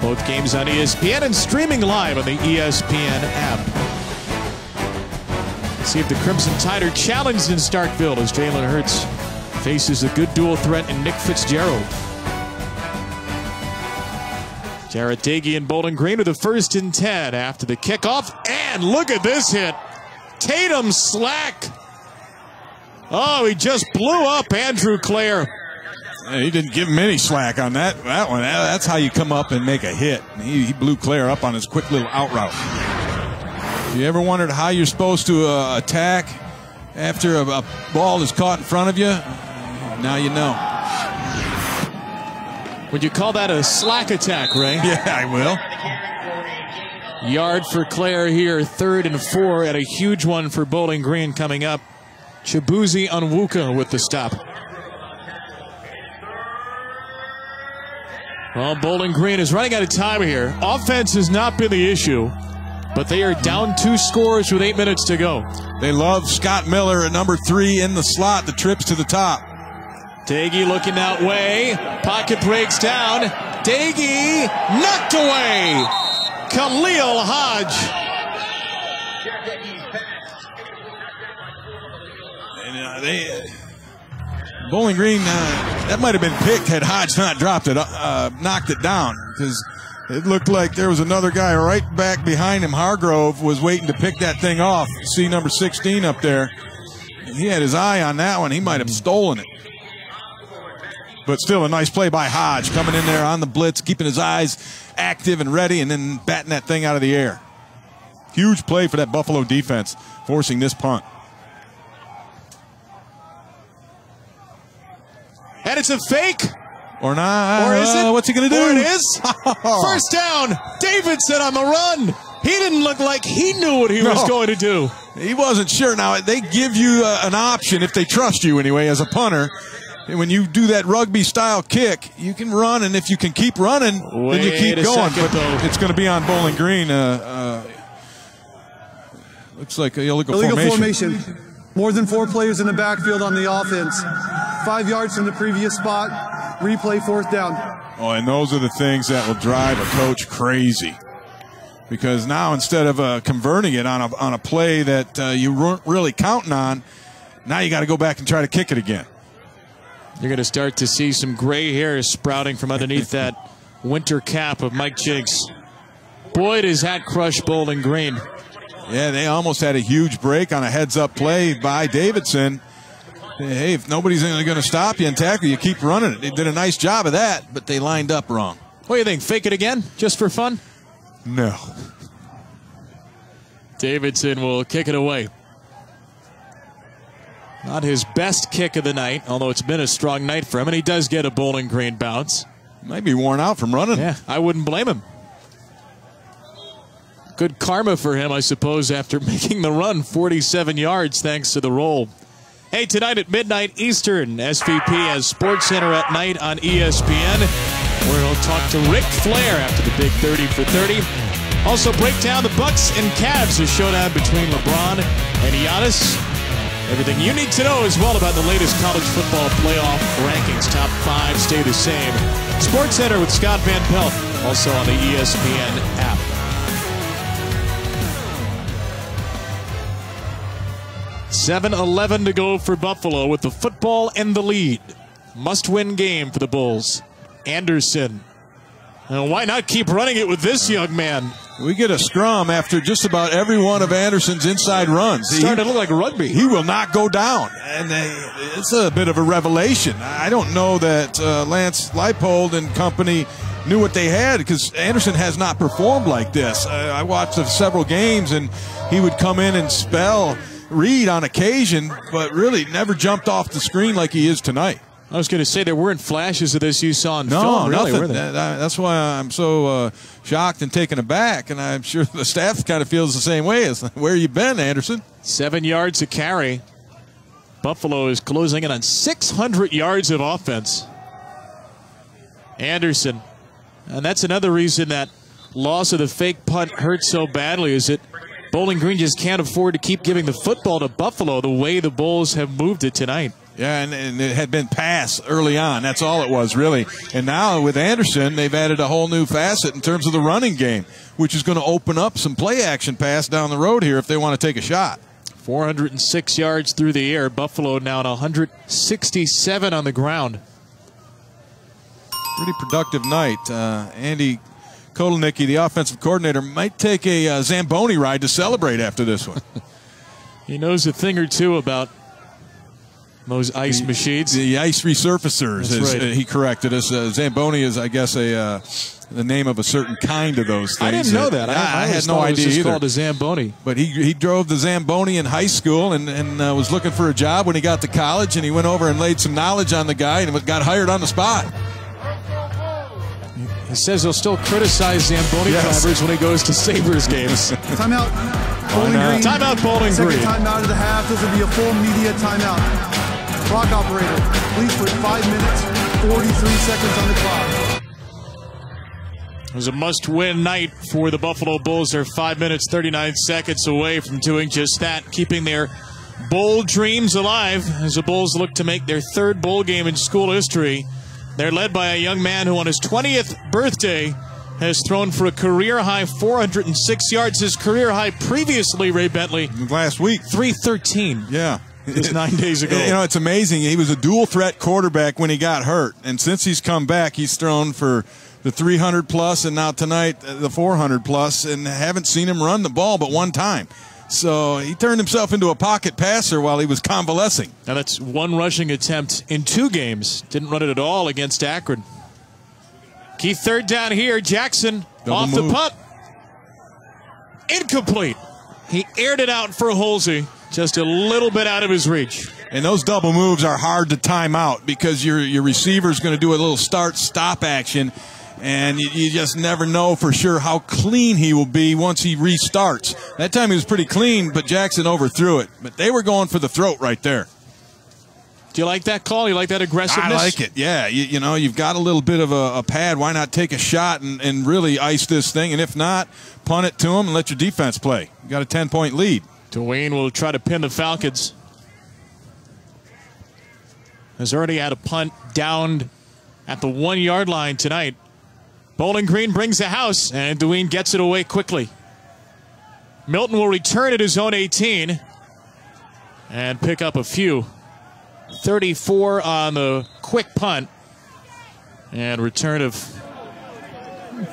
Both games on ESPN and streaming live on the ESPN app. See if the Crimson Tide are challenged in Starkville as Jalen Hurts faces a good dual threat in Nick Fitzgerald. Doege and Bowling Green are the first and 10 after the kickoff. And look at this hit. Tatum slack. Oh, he just blew up Andrew Clair. Yeah, he didn't give him any slack on that that one. That's how you come up and make a hit. He, he blew Clair up on his quick little out route. If You ever wondered how you're supposed to uh, attack after a, a ball is caught in front of you? Now you know. Would you call that a slack attack, Ray? Yeah, I will. Yard for Clair here, third and four, at a huge one for Bowling Green coming up. Chibuzi Onwuka with the stop. Well, Bowling Green is running out of time here. Offense has not been the issue, but they are down two scores with eight minutes to go. They love Scott Miller at number three in the slot, the trips to the top. Doege looking that way. Pocket breaks down. Doege knocked away. Khalil Hodge. And, uh, they, Bowling Green, uh, that might have been picked had Hodge not dropped it, uh, knocked it down because it looked like there was another guy right back behind him. Hargrove was waiting to pick that thing off. See number 16 up there. He had his eye on that one. He might have stolen it. But still a nice play by Hodge coming in there on the blitz, keeping his eyes active and ready, and then batting that thing out of the air. Huge play for that Buffalo defense, forcing this punt. And it's a fake. Or not. Or is it? Uh, what's he going to do? Or it is. First down. Davidson on the run. He didn't look like he knew what he no. was going to do. He wasn't sure. Now, they give you uh, an option if they trust you anyway as a punter. And when you do that rugby style kick, you can run, and if you can keep running, then you keep going. second, but though. it's going to be on Bowling Green. Uh, uh, looks like a illegal, Illegal formation. formation. More than four players in the backfield on the offense. Five yards from the previous spot. Replay fourth down. Oh, and those are the things that will drive a coach crazy. Because now instead of uh, converting it on a, on a play that uh, you weren't really counting on, now you got to go back and try to kick it again. You're going to start to see some gray hairs sprouting from underneath that winter cap of Mike Jinks. Boy, does that crush Bowling Green. Yeah, they almost had a huge break on a heads up play by Davidson. Hey, if nobody's going to stop you and tackle you, keep running it. They did a nice job of that, but they lined up wrong. What do you think? Fake it again, just for fun? No. Davidson will kick it away. Not his best kick of the night, although it's been a strong night for him, and he does get a Bowling Green bounce. Might be worn out from running. Yeah, I wouldn't blame him. Good karma for him, I suppose, after making the run 47 yards thanks to the roll. Hey, tonight at midnight Eastern, SVP has Sports Center at night on ESPN, where he'll talk to Ric Flair after the big 30 for 30. Also, break down the Bucks and Cavs, a showdown between LeBron and Giannis. Everything you need to know as well about the latest college football playoff rankings. Top five stay the same. Sports Center with Scott Van Pelt, also on the ESPN app. Seven eleven to go for Buffalo with the football and the lead. Must win game for the Bulls. Anderson. And why not keep running it with this young man? We get a scrum after just about every one of Anderson's inside runs. He- Starting to look like rugby. he will not go down. And they, it's a bit of a revelation. I don't know that uh, Lance Leipold and company knew what they had because Anderson has not performed like this. Uh, I watched several games and he would come in and spell Reed on occasion, but really never jumped off the screen like he is tonight. I was going to say there weren't flashes of this you saw in No, film, really, nothing. were there? That- that- that's why I'm so uh, shocked and taken aback, and I'm sure the staff kind of feels the same way. As where you been, Anderson? Seven yards a carry. Buffalo is closing in on 600 yards of offense. Anderson. And that's another reason that loss of the fake punt hurt so badly is that Bowling Green just can't afford to keep giving the football to Buffalo the way the Bulls have moved it tonight. Yeah, and, and it had been pass early on. That's all it was, really. And now with Anderson, they've added a whole new facet in terms of the running game, which is going to open up some play action pass down the road here if they want to take a shot. 406 yards through the air. Buffalo now at 167 on the ground. Pretty productive night. Uh, Andy Kotelnicki, the offensive coordinator, might take a uh, Zamboni ride to celebrate after this one. He knows a thing or two about those ice machines. the ice resurfacers, That's as right. uh, he corrected us. Uh, Zamboni is, I guess, a uh, the name of a certain kind of those things. I didn't know that. I, I, I had no thought it was idea just either. called a Zamboni. But he, he drove the Zamboni in high school and, and uh, was looking for a job when he got to college. And he went over and laid some knowledge on the guy and got hired on the spot. He says he'll still criticize Zamboni Yes. drivers when he goes to Sabres games. Timeout. Bowling not? Green. Timeout, Bowling Second Green. timeout of the half. This will be a full media timeout. Clock operator, please put five minutes, 43 seconds on the clock. It was a must win night for the Buffalo Bulls. They're 5 minutes 39 seconds away from doing just that, keeping their bowl dreams alive as the Bulls look to make their third bowl game in school history. They're led by a young man who, on his 20th birthday, has thrown for a career high 406 yards. His career high previously, Ray Bentley, Last week. 313. Yeah. Just nine days ago. You know, it's amazing. He was a dual threat quarterback when he got hurt. And since he's come back, he's thrown for the 300 plus and now tonight uh, the 400 plus and haven't seen him run the ball but one time. So he turned himself into a pocket passer while he was convalescing. Now that's one rushing attempt in two games. Didn't run it at all against Akron. Key third down here. Jackson Double off move. the punt. Incomplete. He aired it out for Holsey, just a little bit out of his reach. And those double moves are hard to time out because your your receiver is going to do a little start stop action, and you, you, just never know for sure how clean he will be once he restarts. That time he was pretty clean, but Jackson overthrew it. But they were going for the throat right there. Do you like that call? You like that aggressiveness? I like it. Yeah, you, you know, you've got a little bit of a, a, pad. Why not take a shot and, and really ice this thing? And if not, punt it to him and let your defense play. You got a ten point lead. Dwayne will try to pin the Falcons. Has already had a punt downed at the one yard line tonight. Bowling Green brings the house, and Dwayne gets it away quickly. Milton will return at his own 18 and pick up a few. 34 on the quick punt and return of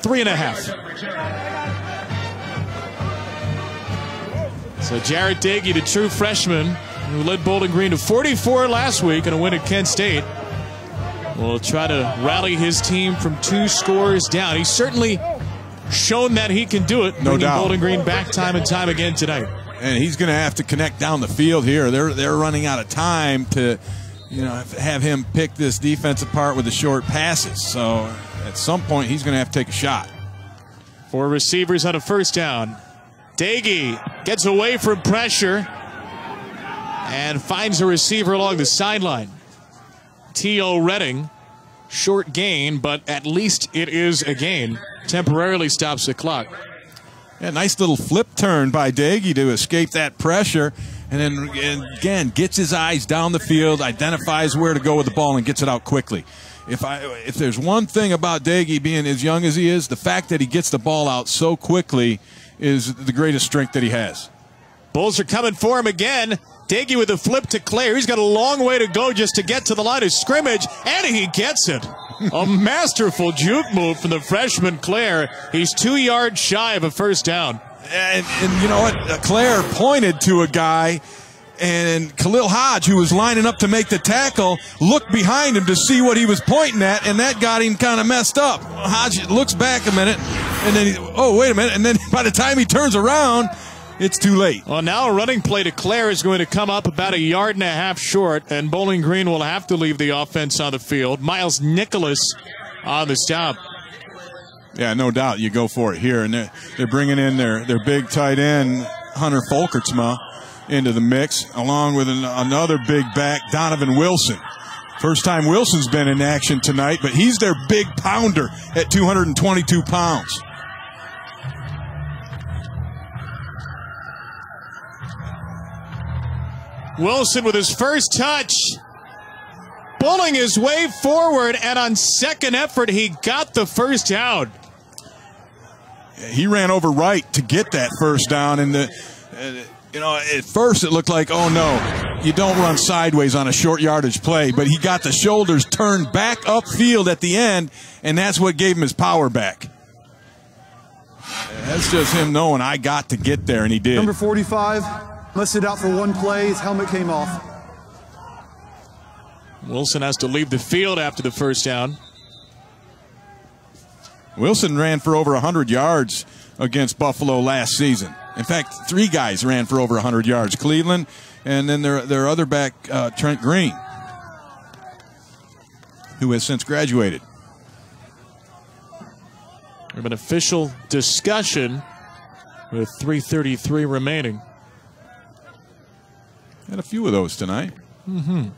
three and a half. So Jarret Doege, the true freshman who led Bowling Green to 44 last week in a win at Kent State, will try to rally his team from two scores down. He's certainly shown that he can do it, no doubt. Bowling Green back time and time again tonight and he's going to have to connect down the field here. They're they're running out of time to, you know, have him pick this defense apart with the short passes. So at some point, he's going to have to take a shot. Four receivers on a first down. Doege gets away from pressure and finds a receiver along the sideline. Teo Redding, short gain, but at least it is a gain. Temporarily stops the clock. Yeah, nice little flip turn by Doege to escape that pressure. And then and again, gets his eyes down the field, identifies where to go with the ball, and gets it out quickly. If I if there's one thing about Doege being as young as he is, the fact that he gets the ball out so quickly is the greatest strength that he has. Bulls are coming for him again. Doege with a flip to Clair. He's got a long way to go just to get to the line of scrimmage, and he gets it a masterful juke move from the freshman Clair. He's two yards shy of a first down. And, and you know what? Uh, Clair pointed to a guy and Khalil Hodge, who was lining up to make the tackle, looked behind him to see what he was pointing at, and that got him kind of messed up. Hodge looks back a minute, and then he, oh, wait a minute, and then by the time he turns around, it's too late. Well, now a running play to Clair is going to come up about a yard and a half short, and Bowling Green will have to leave the offense on the field. Miles Nicholas on the stop. Yeah, no doubt. You go for it here, and they're, they're bringing in their, their big tight end, Hunter Folkertsma, into the mix, along with an, another big back, Donovan Wilson. First time Wilson's been in action tonight, but he's their big pounder at 222 pounds. Wilson with his first touch. Pulling his way forward, and on second effort, he got the first down. He ran over right to get that first down, and the, uh, you know, at first it looked like, oh no, you don't run sideways on a short yardage play, but he got the shoulders turned back upfield at the end, and that's what gave him his power back. That's just him knowing I got to get there, and he did. Number 45, Listed out for one play, his helmet came off. Wilson has to leave the field after the first down. Wilson ran for over 100 yards against Buffalo last season. In fact, three guys ran for over 100 yards Cleveland, and then their, their other back, uh, Trent Green, who has since graduated. We have an official discussion with 333 remaining. Had a few of those tonight. Mm-hmm.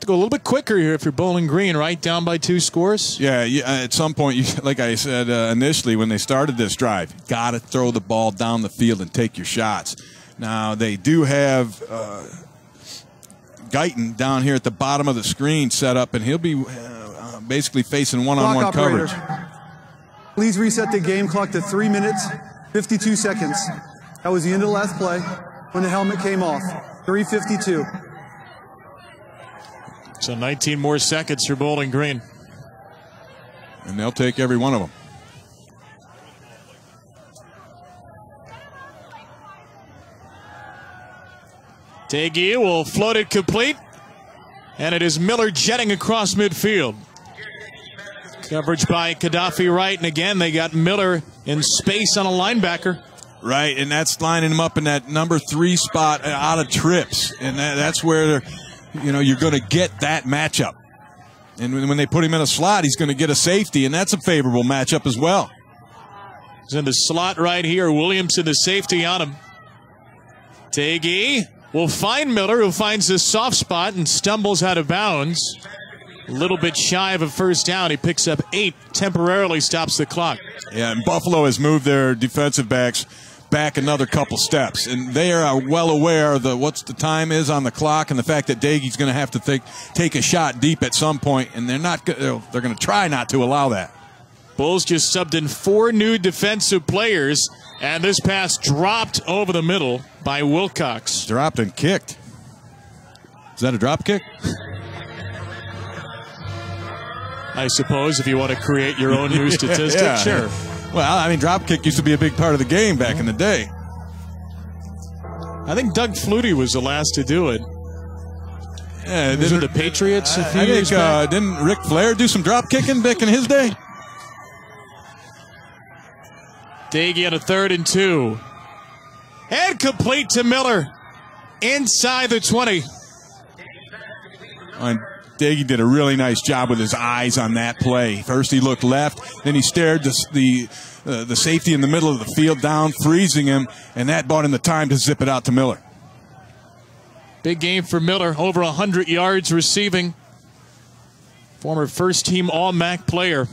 Have to go a little bit quicker here if you're Bowling Green, right? Down by two scores. Yeah, yeah at some point, you, like I said uh, initially when they started this drive, got to throw the ball down the field and take your shots. Now they do have uh, Guyton down here at the bottom of the screen set up, and he'll be uh, uh basically facing one-on-one coverage. Please reset the game clock to three minutes, 52 seconds. That was the end of the last play when the helmet came off. 352. So 19 more seconds for Bowling Green. And they'll take every one of them. Doege will float it complete. And it is Miller jetting across midfield. Coverage by Gaddafi Wright. And again, they got Miller in space on a linebacker. Right, and that's lining him up in that number three spot uh, out of trips, and that, that's where you know you're going to get that matchup. And when they put him in a slot, he's going to get a safety, and that's a favorable matchup as well. He's in the slot right here. Williamson, the safety on him. Doege will find Miller, who finds the soft spot and stumbles out of bounds. A little bit shy of a first down. He picks up eight, temporarily stops the clock. Yeah, and Buffalo has moved their defensive backs back another couple steps, and they are uh, well aware of the what's the time is on the clock, and the fact that Doege's going to have to take take a shot deep at some point, and they're not they're going to try not to allow that. Bulls just subbed in four new defensive players, and this pass dropped over the middle by Wilcox. Dropped and kicked. Is that a drop kick? I suppose if you want to create your own new statistic, yeah. sure. Well, I mean, drop kick used to be a big part of the game back in the day. I think Doug Flutie was the last to do it. Yeah, was it the Patriots a few I, I years think, uh, didn't Ric Flair do some drop kicking back in his day? Doege on a third and two. And complete to Miller. Inside the 20. And Doege did a really nice job with his eyes on that play. First he looked left, then he stared the the, uh, the safety in the middle of the field down, freezing him, and that bought him the time to zip it out to Miller. Big game for Miller, over 100 yards receiving. Former first team All MAC player.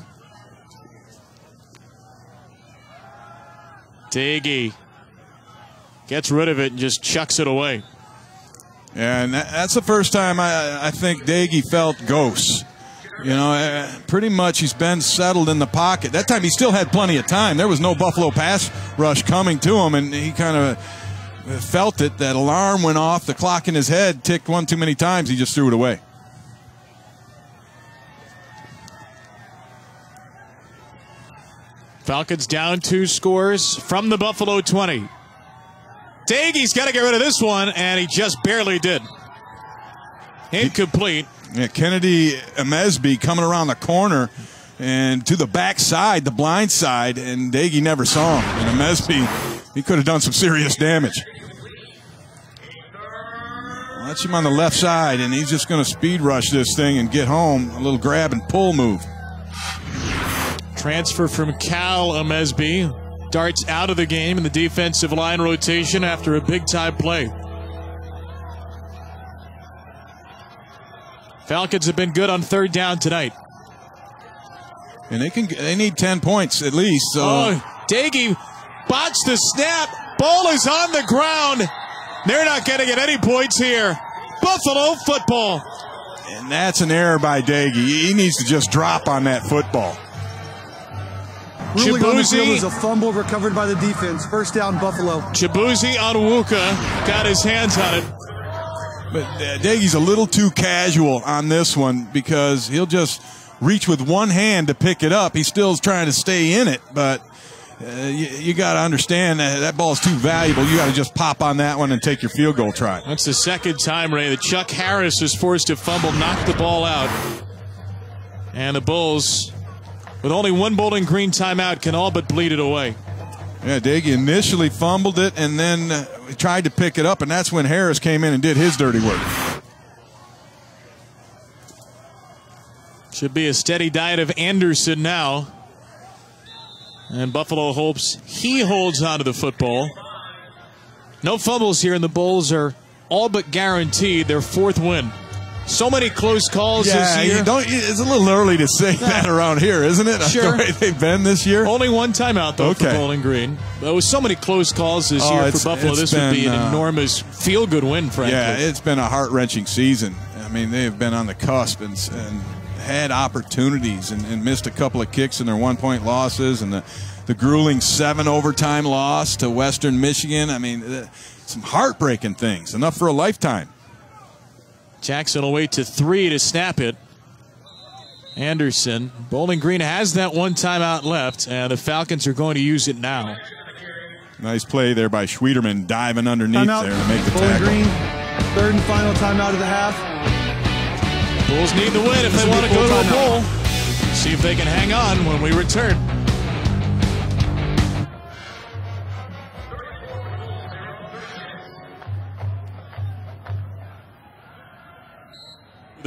Doege gets rid of it and just chucks it away. And that's the first time I, I think Doege felt ghosts. You know, uh, pretty much he's been settled in the pocket. That time he still had plenty of time. There was no Buffalo pass rush coming to him, and he kind of felt it. That alarm went off. The clock in his head ticked one too many times. He just threw it away. Falcons down two scores from the Buffalo 20. Doege's got to get rid of this one, and he just barely did. Incomplete. Yeah, Kennedy Emesby coming around the corner and to the backside, the blind side, and Doege never saw him. And Emesby, he could have done some serious damage. That's him on the left side, and he's just going to speed rush this thing and get home. A little grab and pull move. Transfer from Cal Emesby. Darts out of the game in the defensive line rotation after a big time play. Falcons have been good on third down tonight. And they can they need 10 points at least. So. Oh, Doege botched the snap. Ball is on the ground. They're not getting any points here. Buffalo football. And that's an error by Doege. He needs to just drop on that football. Ruling on the field is a fumble recovered by the defense. First down, Buffalo. Chibuzi Onwuka got his hands on it. But uh, Doege's a little too casual on this one because he'll just reach with one hand to pick it up. He still's trying to stay in it, but uh, you, you got to understand that that ball is too valuable. You got to just pop on that one and take your field goal try. That's the second time, Ray, that Chuck Harris is forced to fumble, knock the ball out. And the Bulls with only one Bowling Green timeout, can all but bleed it away. Yeah, Doege initially fumbled it and then uh, tried to pick it up, and that's when Harris came in and did his dirty work. Should be a steady diet of Anderson now. And Buffalo hopes he holds onto the football. No fumbles here, and the Bulls are all but guaranteed their fourth win. So many close calls yeah, this year. it's a little early to say that around here, isn't it? Sure. The they've been this year. Only one timeout, though, okay. for Bowling Green. There was so many close calls this oh, year for Buffalo. This been, would be an uh, enormous feel good win, frankly. Yeah, it's been a heart wrenching season. I mean, they have been on the cusp and, and had opportunities and, and, missed a couple of kicks in their one point losses and the, the grueling seven overtime loss to Western Michigan. I mean, some heartbreaking things, enough for a lifetime. Jackson will wait to three to snap it. Anderson. Bowling Green has that one timeout left, and the Falcons are going to use it now. Nice play there by Schwieterman diving underneath timeout. there to make the Bowling tackle. Green, third and final timeout of the half. Bulls need the win if this they want to go to a bowl. See if they can hang on when we return.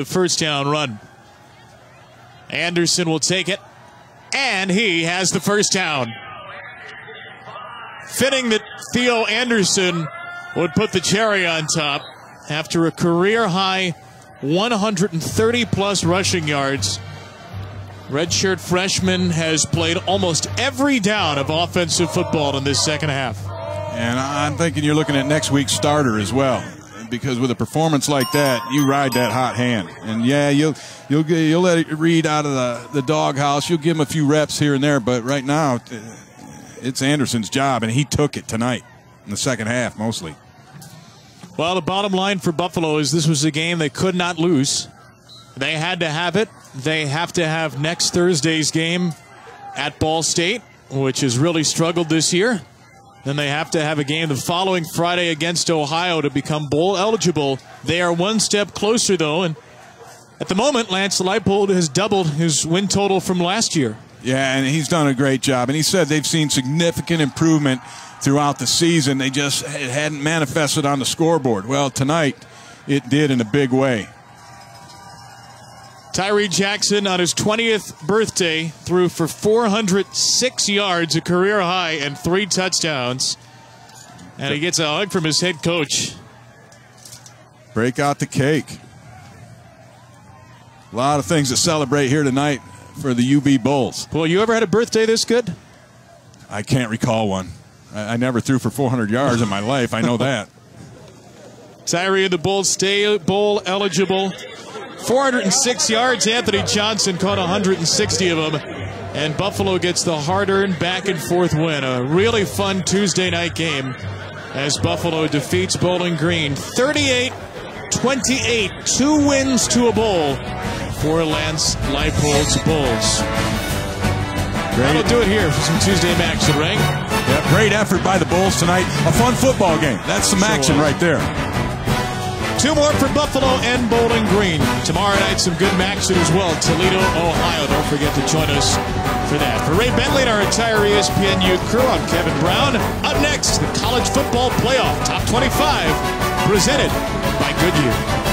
The first down run. Anderson will take it, and he has the first down. Fitting that Theo Anderson would put the cherry on top after a career high 130 plus rushing yards. Redshirt freshman has played almost every down of offensive football in this second half. And I'm thinking you're looking at next week's starter as well. Because with a performance like that, you ride that hot hand. And yeah, you'll you'll you'll let it Reed out of the, the doghouse. You'll give him a few reps here and there, but right now, uh, it's Anderson's job, and he took it tonight in the second half mostly. Well, the bottom line for Buffalo is this was a game they could not lose. They had to have it. They have to have next Thursday's game at Ball State, which has really struggled this year. Then they have to have a game the following Friday against Ohio to become bowl eligible. They are one step closer, though, and at the moment, Lance Leipold has doubled his win total from last year. Yeah, and he's done a great job. And he said they've seen significant improvement throughout the season. They just hadn't manifested on the scoreboard. Well, tonight it did in a big way. Tyree Jackson on his 20th birthday threw for 406 yards, a career high, and three touchdowns. And he gets a hug from his head coach. Break out the cake. A lot of things to celebrate here tonight for the UB Bulls. Well, you ever had a birthday this good? I can't recall one. I, I never threw for 400 yards in my life. I know that. Tyree and the Bulls stay bowl eligible. 406 yards. Anthony Johnson caught 160 of them. And Buffalo gets the hard earned back and forth win. A really fun Tuesday night game as Buffalo defeats Bowling Green 38 28. Two wins to a bowl for Lance Leipold's Bulls. Great. That'll do it here for some Tuesday action, right? Yeah, great effort by the Bulls tonight. A fun football game. That's some action right there. Two more for Buffalo and Bowling Green. Tomorrow night, some good action as well. Toledo, Ohio. Don't forget to join us for that. For Ray Bentley and our entire ESPNU crew, I'm Kevin Brown. Up next, the college football playoff top 25, presented by Goodyear.